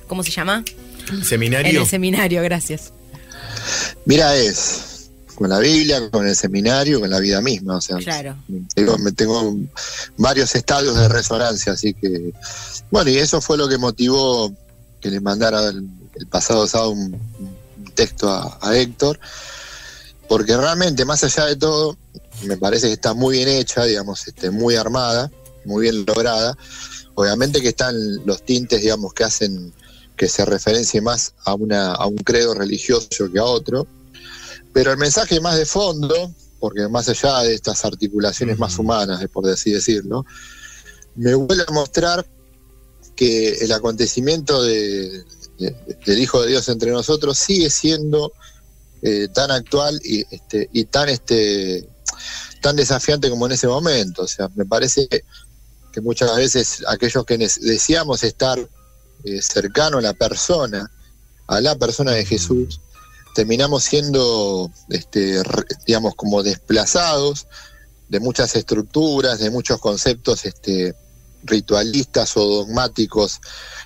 ¿cómo se llama? En Seminario. el seminario, gracias. Mira, es con la Biblia, con el seminario, con la vida misma. O sea, Claro. tengo, me tengo varios estadios de resonancia, así que bueno, y eso fue lo que motivó que le mandara el, el pasado sábado un, un texto a, a Héctor, porque realmente, más allá de todo, me parece que está muy bien hecha, digamos, este, muy armada, muy bien lograda. Obviamente que están los tintes, digamos, que hacen que se referencie más a, una, a un credo religioso que a otro, pero el mensaje más de fondo, porque más allá de estas articulaciones más humanas, por así decirlo, me vuelve a mostrar que el acontecimiento de- de- del Hijo de Dios entre nosotros sigue siendo eh, tan actual y, este, y tan, este, tan desafiante como en ese momento. O sea, me parece que muchas veces aquellos que deseamos estar eh, cercano a la persona, a la persona de Jesús, terminamos siendo, este, digamos, como desplazados de muchas estructuras, de muchos conceptos este, ritualistas o dogmáticos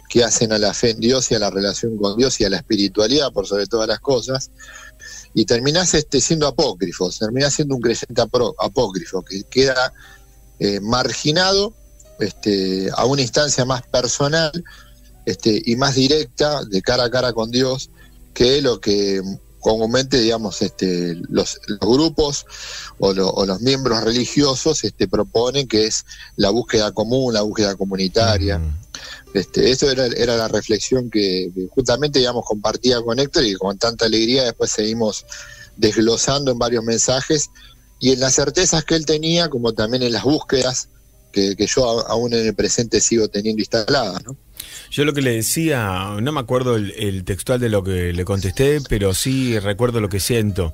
que hacen a la fe en Dios y a la relación con Dios y a la espiritualidad por sobre todas las cosas, y terminás este, siendo apócrifo, terminás siendo un creyente apócrifo que queda eh, marginado este, a una instancia más personal este, y más directa de cara a cara con Dios que lo que comúnmente digamos este, los, los grupos o, lo- o los miembros religiosos este, proponen que es la búsqueda común, la búsqueda comunitaria. Este, eso era, era la reflexión que, justamente digamos compartía con Héctor y con tanta alegría después seguimos desglosando en varios mensajes y en las certezas que él tenía como también en las búsquedas que, que yo aún en el presente sigo teniendo instaladas. ¿no? Yo lo que le decía, no me acuerdo el, el textual de lo que le contesté, pero sí recuerdo lo que siento.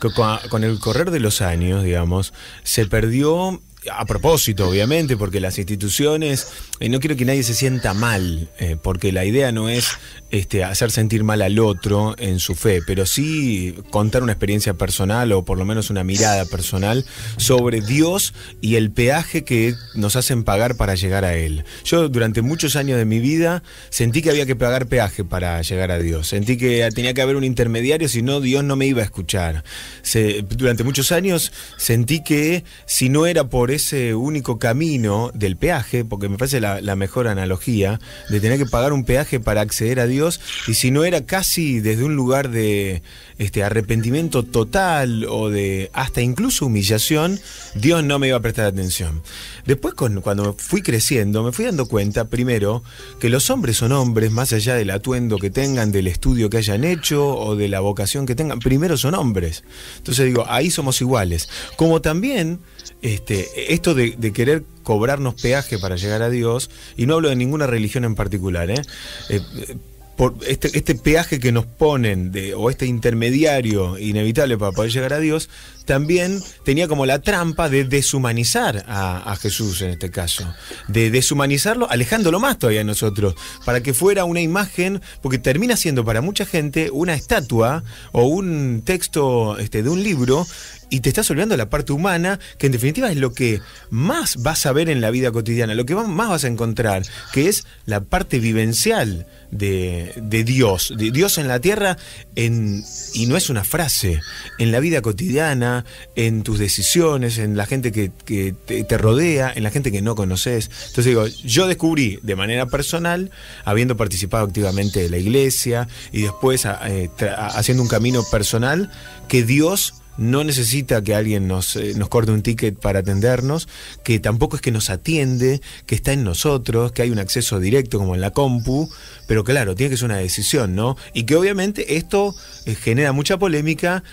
Que con, el correr de los años, digamos, se perdió, a propósito, obviamente, porque las instituciones, eh, no quiero que nadie se sienta mal, eh, porque la idea no es este, hacer sentir mal al otro en su fe, pero sí contar una experiencia personal o por lo menos una mirada personal sobre Dios y el peaje que nos hacen pagar para llegar a Él. Yo durante muchos años de mi vida sentí que había que pagar peaje para llegar a Dios. Sentí que tenía que haber un intermediario, si no Dios no me iba a escuchar. Durante muchos años sentí que si no era por ese único camino del peaje, porque me parece la mejor analogía, de tener que pagar un peaje para acceder a Dios, y si no era casi desde un lugar de este, arrepentimiento total o de hasta incluso humillación, Dios no me iba a prestar atención. Después, cuando fui creciendo, me fui dando cuenta, primero, que los hombres son hombres, más allá del atuendo que tengan, del estudio que hayan hecho o de la vocación que tengan, primero son hombres. Entonces digo, ahí somos iguales. Como también este, esto de, de querer cobrarnos peaje para llegar a Dios, y no hablo de ninguna religión en particular, ¿eh? Eh, por este, este peaje que nos ponen o este intermediario inevitable para poder llegar a Dios, también tenía como la trampa de deshumanizar a, a Jesús en este caso, de deshumanizarlo, alejándolo más todavía de nosotros, para que fuera una imagen, porque termina siendo para mucha gente una estatua o un texto este, de un libro y te estás olvidando la parte humana, que en definitiva es lo que más vas a ver en la vida cotidiana, lo que más vas a encontrar, que es la parte vivencial de, de Dios, de Dios en la tierra, en, y no es una frase, en la vida cotidiana, en tus decisiones, en la gente que, te, rodea, en la gente que no conoces. Entonces digo, yo descubrí de manera personal, habiendo participado activamente de la iglesia y después eh, haciendo un camino personal, que Dios no necesita que alguien nos, eh, nos corte un ticket para atendernos, que tampoco es que nos atiende, que está en nosotros, que hay un acceso directo como en la compu, pero claro, tiene que ser una decisión, ¿no? Y que obviamente esto eh, genera mucha polémica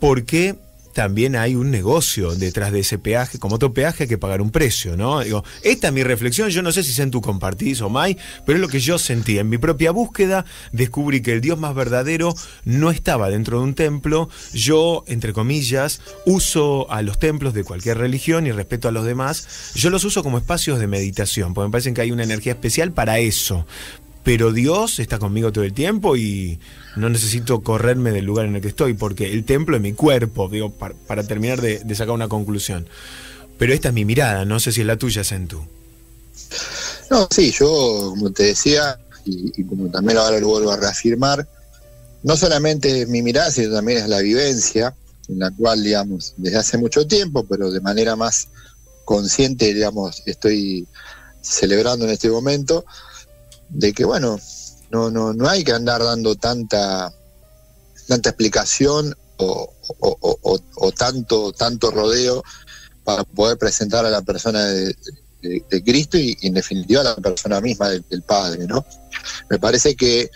porque también hay un negocio detrás de ese peaje, como otro peaje hay que pagar un precio, ¿no? Digo, esta es mi reflexión, yo no sé si en tú compartís o May, pero es lo que yo sentí. En mi propia búsqueda descubrí que el Dios más verdadero no estaba dentro de un templo. Yo, entre comillas, uso a los templos de cualquier religión y respeto a los demás, yo los uso como espacios de meditación, porque me parece que hay una energía especial para eso. Pero Dios está conmigo todo el tiempo y no necesito correrme del lugar en el que estoy, porque el templo es mi cuerpo, digo, para, para terminar de, sacar una conclusión. Pero esta es mi mirada, no sé si es la tuya, Sentú. No, sí, yo, como te decía, y, y como también ahora lo vuelvo a reafirmar, no solamente es mi mirada, sino también es la vivencia, en la cual, digamos, desde hace mucho tiempo, pero de manera más consciente, digamos, estoy celebrando en este momento, de que, bueno, no, no, no hay que andar dando tanta, tanta explicación o, tanto, tanto rodeo para poder presentar a la persona de Cristo y, y en definitiva a la persona misma del, del Padre, ¿no? Me parece que,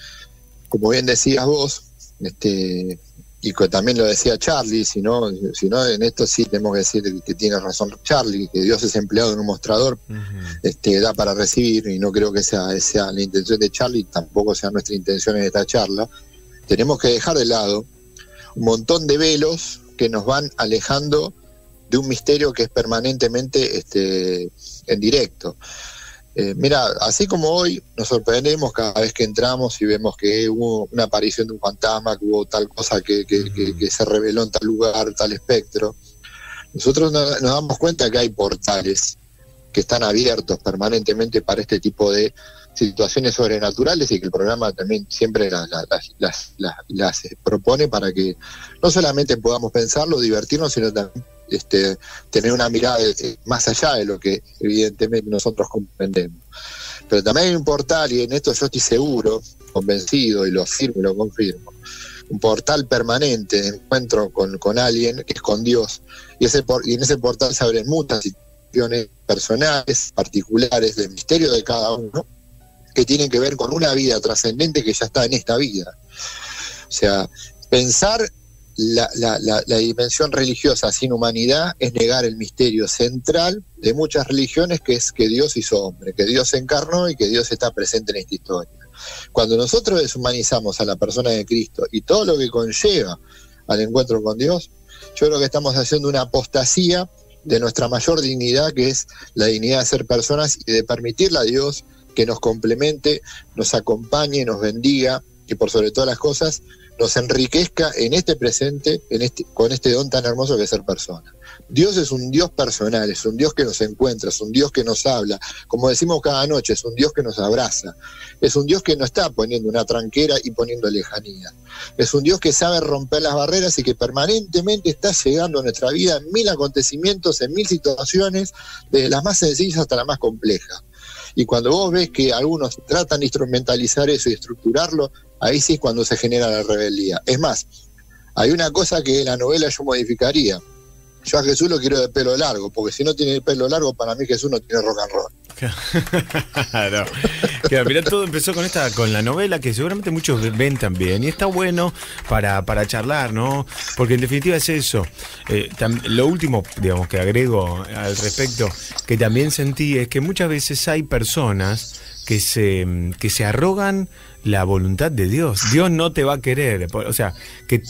como bien decías vos, este, y que también lo decía Charlie, si no, si no en esto sí tenemos que decir que, tiene razón Charlie, que Dios es empleado en un mostrador, este, da para recibir, y no creo que sea, sea la intención de Charlie, tampoco sea nuestra intención en esta charla, tenemos que dejar de lado un montón de velos que nos van alejando de un misterio que es permanentemente este, en directo. Eh, mira, así como hoy nos sorprendemos cada vez que entramos y vemos que hubo una aparición de un fantasma, que hubo tal cosa que, que- que- que se reveló en tal lugar, tal espectro, nosotros no- nos damos cuenta que hay portales que están abiertos permanentemente para este tipo de situaciones sobrenaturales y que el programa también siempre la- la- las, las- las- las propone para que no solamente podamos pensarlo, divertirnos, sino también este, tener una mirada más allá de lo que evidentemente nosotros comprendemos. Pero también hay un portal, y en esto yo estoy seguro, convencido, y lo afirmo y lo confirmo, un portal permanente de encuentro con, con alguien, que es con Dios, y, ese por- y en ese portal se abren muchas situaciones personales, particulares, del misterio de cada uno, que tienen que ver con una vida trascendente que ya está en esta vida. O sea, pensar la, la- la- la dimensión religiosa sin humanidad es negar el misterio central de muchas religiones, que es que Dios hizo hombre, que Dios se encarnó y que Dios está presente en esta historia. Cuando nosotros deshumanizamos a la persona de Cristo y todo lo que conlleva al encuentro con Dios, yo creo que estamos haciendo una apostasía de nuestra mayor dignidad, que es la dignidad de ser personas y de permitirle a Dios que nos complemente, nos acompañe, nos bendiga y por sobre todas las cosas nos enriquezca en este presente, en este, con este don tan hermoso que es ser persona. Dios es un Dios personal, es un Dios que nos encuentra, es un Dios que nos habla, como decimos cada noche, es un Dios que nos abraza, es un Dios que no está poniendo una tranquera y poniendo lejanía, es un Dios que sabe romper las barreras y que permanentemente está llegando a nuestra vida en mil acontecimientos, en mil situaciones, desde las más sencillas hasta las más complejas. Y cuando vos ves que algunos tratan de instrumentalizar eso y estructurarlo, ahí sí es cuando se genera la rebeldía. Es más, hay una cosa que en la novela yo modificaría. Yo a Jesús lo quiero de pelo largo, porque si no tiene el pelo largo, para mí Jesús no tiene rock and roll. Claro. Mirá, todo empezó con esta, con la novela que seguramente muchos ven también. Y está bueno para, para charlar, ¿no? Porque en definitiva es eso. Eh, lo último, digamos, que agrego al respecto, que también sentí es que muchas veces hay personas que se, que se arrogan la voluntad de Dios. Dios no te va a querer. O sea, que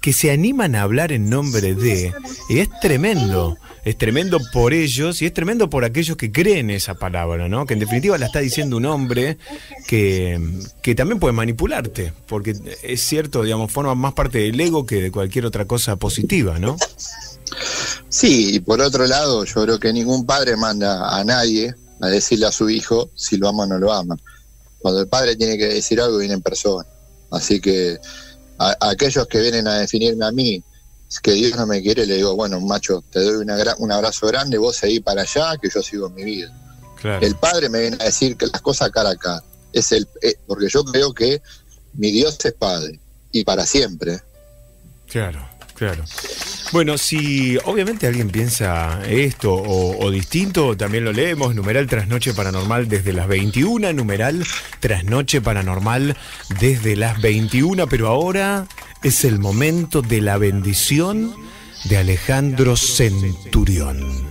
que se animan a hablar en nombre de. Y es tremendo. Es tremendo por ellos y es tremendo por aquellos que creen esa palabra, ¿no? Que en definitiva la está diciendo un hombre que, que también puede manipularte. Porque es cierto, digamos, forma más parte del ego que de cualquier otra cosa positiva, ¿no? Sí, y por otro lado, yo creo que ningún padre manda a nadie a decirle a su hijo si lo ama o no lo ama. Cuando el padre tiene que decir algo, viene en persona. Así que a, a aquellos que vienen a definirme a mí que Dios no me quiere, le digo, bueno, macho, te doy una un abrazo grande, vos seguí para allá, que yo sigo en mi vida. Claro. El padre me viene a decir que las cosas cara a cara. Es el, eh, porque yo creo que mi Dios es padre, y para siempre. Claro, claro. Bueno, si obviamente alguien piensa esto o, distinto, también lo leemos. Numeral Trasnoche Paranormal desde las 21. Numeral Trasnoche Paranormal desde las 21. Pero ahora es el momento de la bendición de Alejandro Centurión.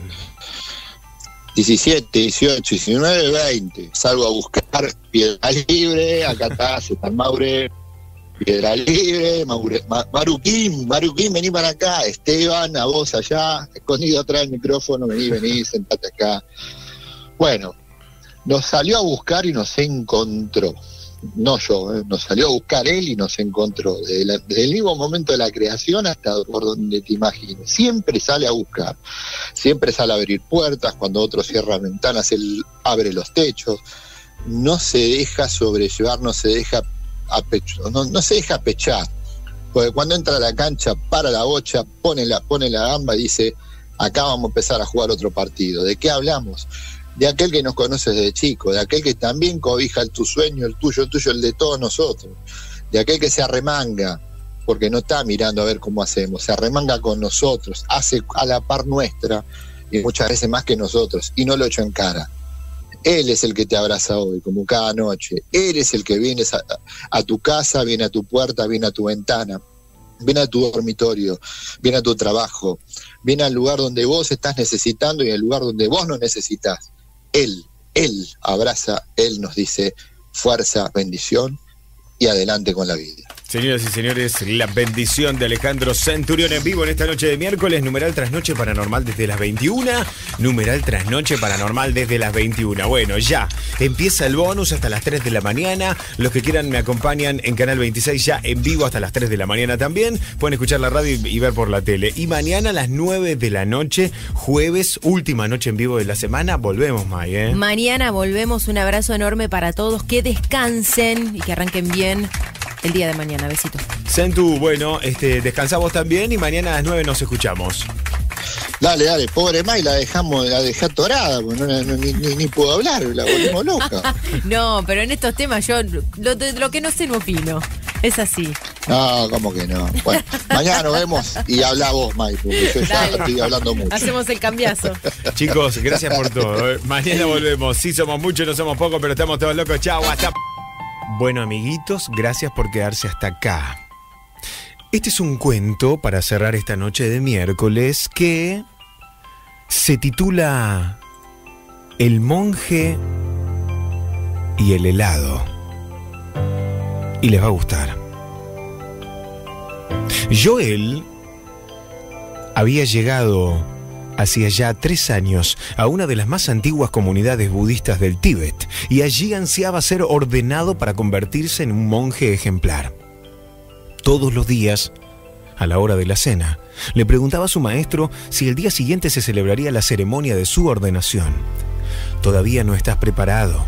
17, 18, 19, 20. Salgo a buscar Piedra Libre, acá está, César Maure, Piedra Libre, Maure, Ma- Maruquín, Maruquín, vení para acá, Esteban, a vos allá, escondido atrás del micrófono, vení, vení, sentate acá. Bueno, nos salió a buscar y nos encontró. No yo, eh, nos salió a buscar él y nos encontró. Desde, la- desde el mismo momento de la creación hasta por donde te imagines. Siempre sale a buscar. Siempre sale a abrir puertas. Cuando otro cierra ventanas, él abre los techos. No se deja sobrellevar, no se deja no, no se deja pechar Porque cuando entra a la cancha, para la bocha, pone la, pone la gamba y dice, acá vamos a empezar a jugar otro partido. ¿De qué hablamos? De aquel que nos conoce desde chico, de aquel que también cobija el tu sueño, el tuyo, el tuyo, el de todos nosotros, de aquel que se arremanga, porque no está mirando a ver cómo hacemos, se arremanga con nosotros, hace a la par nuestra y muchas veces más que nosotros, y no lo echo en cara. Él es el que te abraza hoy, como cada noche. Él es el que viene a, a tu casa, viene a tu puerta, viene a tu ventana, viene a tu dormitorio, viene a tu trabajo, viene al lugar donde vos estás necesitando y al lugar donde vos no necesitas. Él, Él abraza, Él nos dice fuerza, bendición y adelante con la vida. Señoras y señores, la bendición de Alejandro Centurión en vivo en esta noche de miércoles, numeral trasnoche paranormal desde las 21, numeral trasnoche paranormal desde las 21. Bueno, ya, empieza el bonus hasta las 3 de la mañana. Los que quieran me acompañan en Canal 26 ya en vivo hasta las 3 de la mañana también. Pueden escuchar la radio y, y ver por la tele. Y mañana a las 9 de la noche, jueves, última noche en vivo de la semana, volvemos, May, ¿eh? Mañana volvemos. Un abrazo enorme para todos. Que descansen y que arranquen bien el día de mañana. Besitos. Centu, bueno, este, descansa vos también y mañana a las 9 nos escuchamos. Dale, dale, pobre May, la dejamos, la dejé atorada, no, no- ni, ni, ni puedo hablar, la volvimos loca. no, pero en estos temas yo lo, lo que no sé no opino. Es así. No, ¿cómo que no? Bueno, mañana nos vemos y habla vos, May, porque yo ya Dale. estoy hablando mucho. Hacemos el cambiazo. Chicos, gracias por todo. ¿eh? Mañana volvemos. Sí somos muchos, no somos pocos, pero estamos todos locos. Chao, hasta... Bueno, amiguitos, gracias por quedarse hasta acá. Este es un cuento para cerrar esta noche de miércoles que se titula El monje y el helado. Y les va a gustar. Joel había llegado hacía ya tres años a una de las más antiguas comunidades budistas del Tíbet y allí ansiaba ser ordenado para convertirse en un monje ejemplar. Todos los días, a la hora de la cena, le preguntaba a su maestro si el día siguiente se celebraría la ceremonia de su ordenación. Todavía no estás preparado.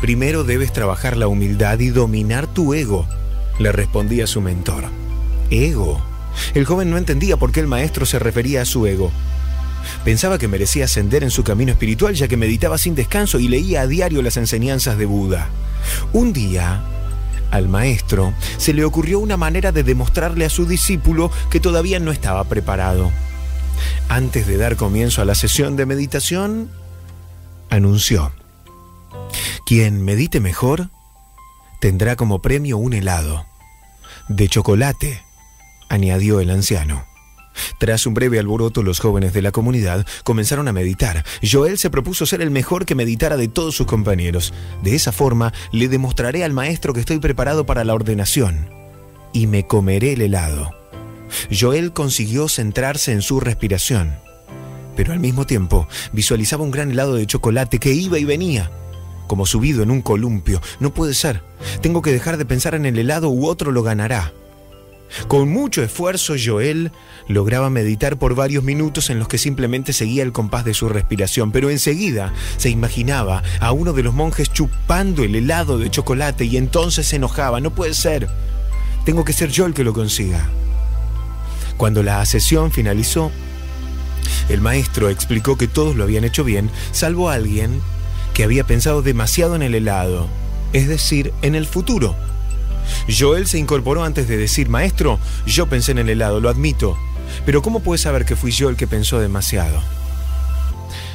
Primero debes trabajar la humildad y dominar tu ego, le respondía su mentor. ¿Ego? El joven no entendía por qué el maestro se refería a su ego. Pensaba que merecía ascender en su camino espiritual ya que meditaba sin descanso y leía a diario las enseñanzas de Buda. Un día, al maestro se le ocurrió una manera de demostrarle a su discípulo que todavía no estaba preparado. Antes de dar comienzo a la sesión de meditación, anunció, quien medite mejor tendrá como premio un helado. De chocolate, añadió el anciano. Tras un breve alboroto, los jóvenes de la comunidad comenzaron a meditar. Joel se propuso ser el mejor que meditara de todos sus compañeros. De esa forma, le demostraré al maestro que estoy preparado para la ordenación. Y me comeré el helado. Joel consiguió centrarse en su respiración. Pero al mismo tiempo, visualizaba un gran helado de chocolate que iba y venía. Como subido en un columpio. No puede ser. Tengo que dejar de pensar en el helado u otro lo ganará. Con mucho esfuerzo, Joel lograba meditar por varios minutos en los que simplemente seguía el compás de su respiración, pero enseguida se imaginaba a uno de los monjes chupando el helado de chocolate y entonces se enojaba. No puede ser. Tengo que ser yo el que lo consiga. Cuando la sesión finalizó, el maestro explicó que todos lo habían hecho bien, salvo alguien que había pensado demasiado en el helado, es decir, en el futuro. Joel se incorporó antes de decir, maestro, yo pensé en el helado, lo admito, pero ¿cómo puedes saber que fui yo el que pensó demasiado?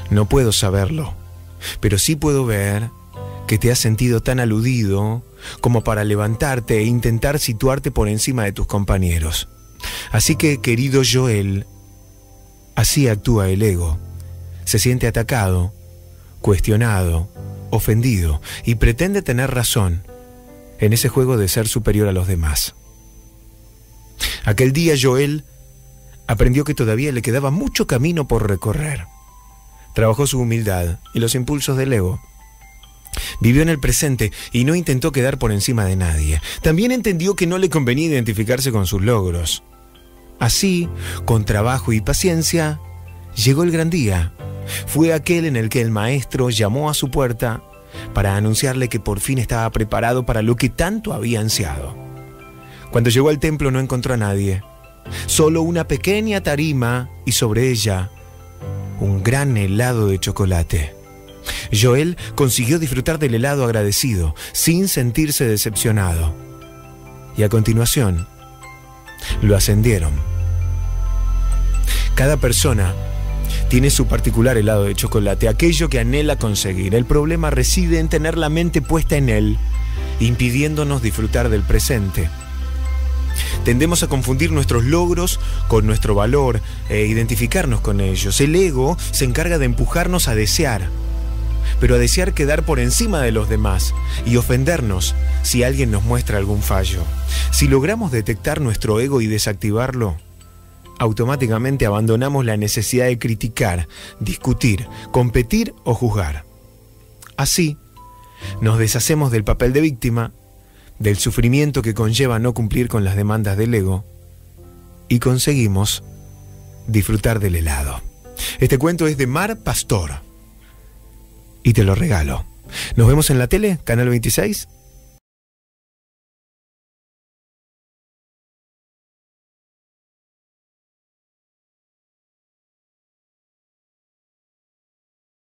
No puedo saberlo, pero sí puedo ver que te has sentido tan aludido como para levantarte e intentar situarte por encima de tus compañeros. Así que, querido Joel, así actúa el ego. Se siente atacado, cuestionado, ofendido y pretende tener razón en ese juego de ser superior a los demás. Aquel día Joel aprendió que todavía le quedaba mucho camino por recorrer. Trabajó su humildad y los impulsos del ego. Vivió en el presente y no intentó quedar por encima de nadie. También entendió que no le convenía identificarse con sus logros. Así, con trabajo y paciencia, llegó el gran día. Fue aquel en el que el maestro llamó a su puerta para anunciarle que por fin estaba preparado para lo que tanto había ansiado. Cuando llegó al templo no encontró a nadie, solo una pequeña tarima y sobre ella un gran helado de chocolate. Joel consiguió disfrutar del helado agradecido, sin sentirse decepcionado. Y a continuación, lo ascendieron. Cada persona tiene su particular helado de chocolate, aquello que anhela conseguir. El problema reside en tener la mente puesta en él, impidiéndonos disfrutar del presente. Tendemos a confundir nuestros logros con nuestro valor e identificarnos con ellos. El ego se encarga de empujarnos a desear, pero a desear quedar por encima de los demás y ofendernos si alguien nos muestra algún fallo. Si logramos detectar nuestro ego y desactivarlo, automáticamente abandonamos la necesidad de criticar, discutir, competir o juzgar. Así, nos deshacemos del papel de víctima, del sufrimiento que conlleva no cumplir con las demandas del ego y conseguimos disfrutar del helado. Este cuento es de Mar Pastor y te lo regalo. Nos vemos en la tele, Canal 26.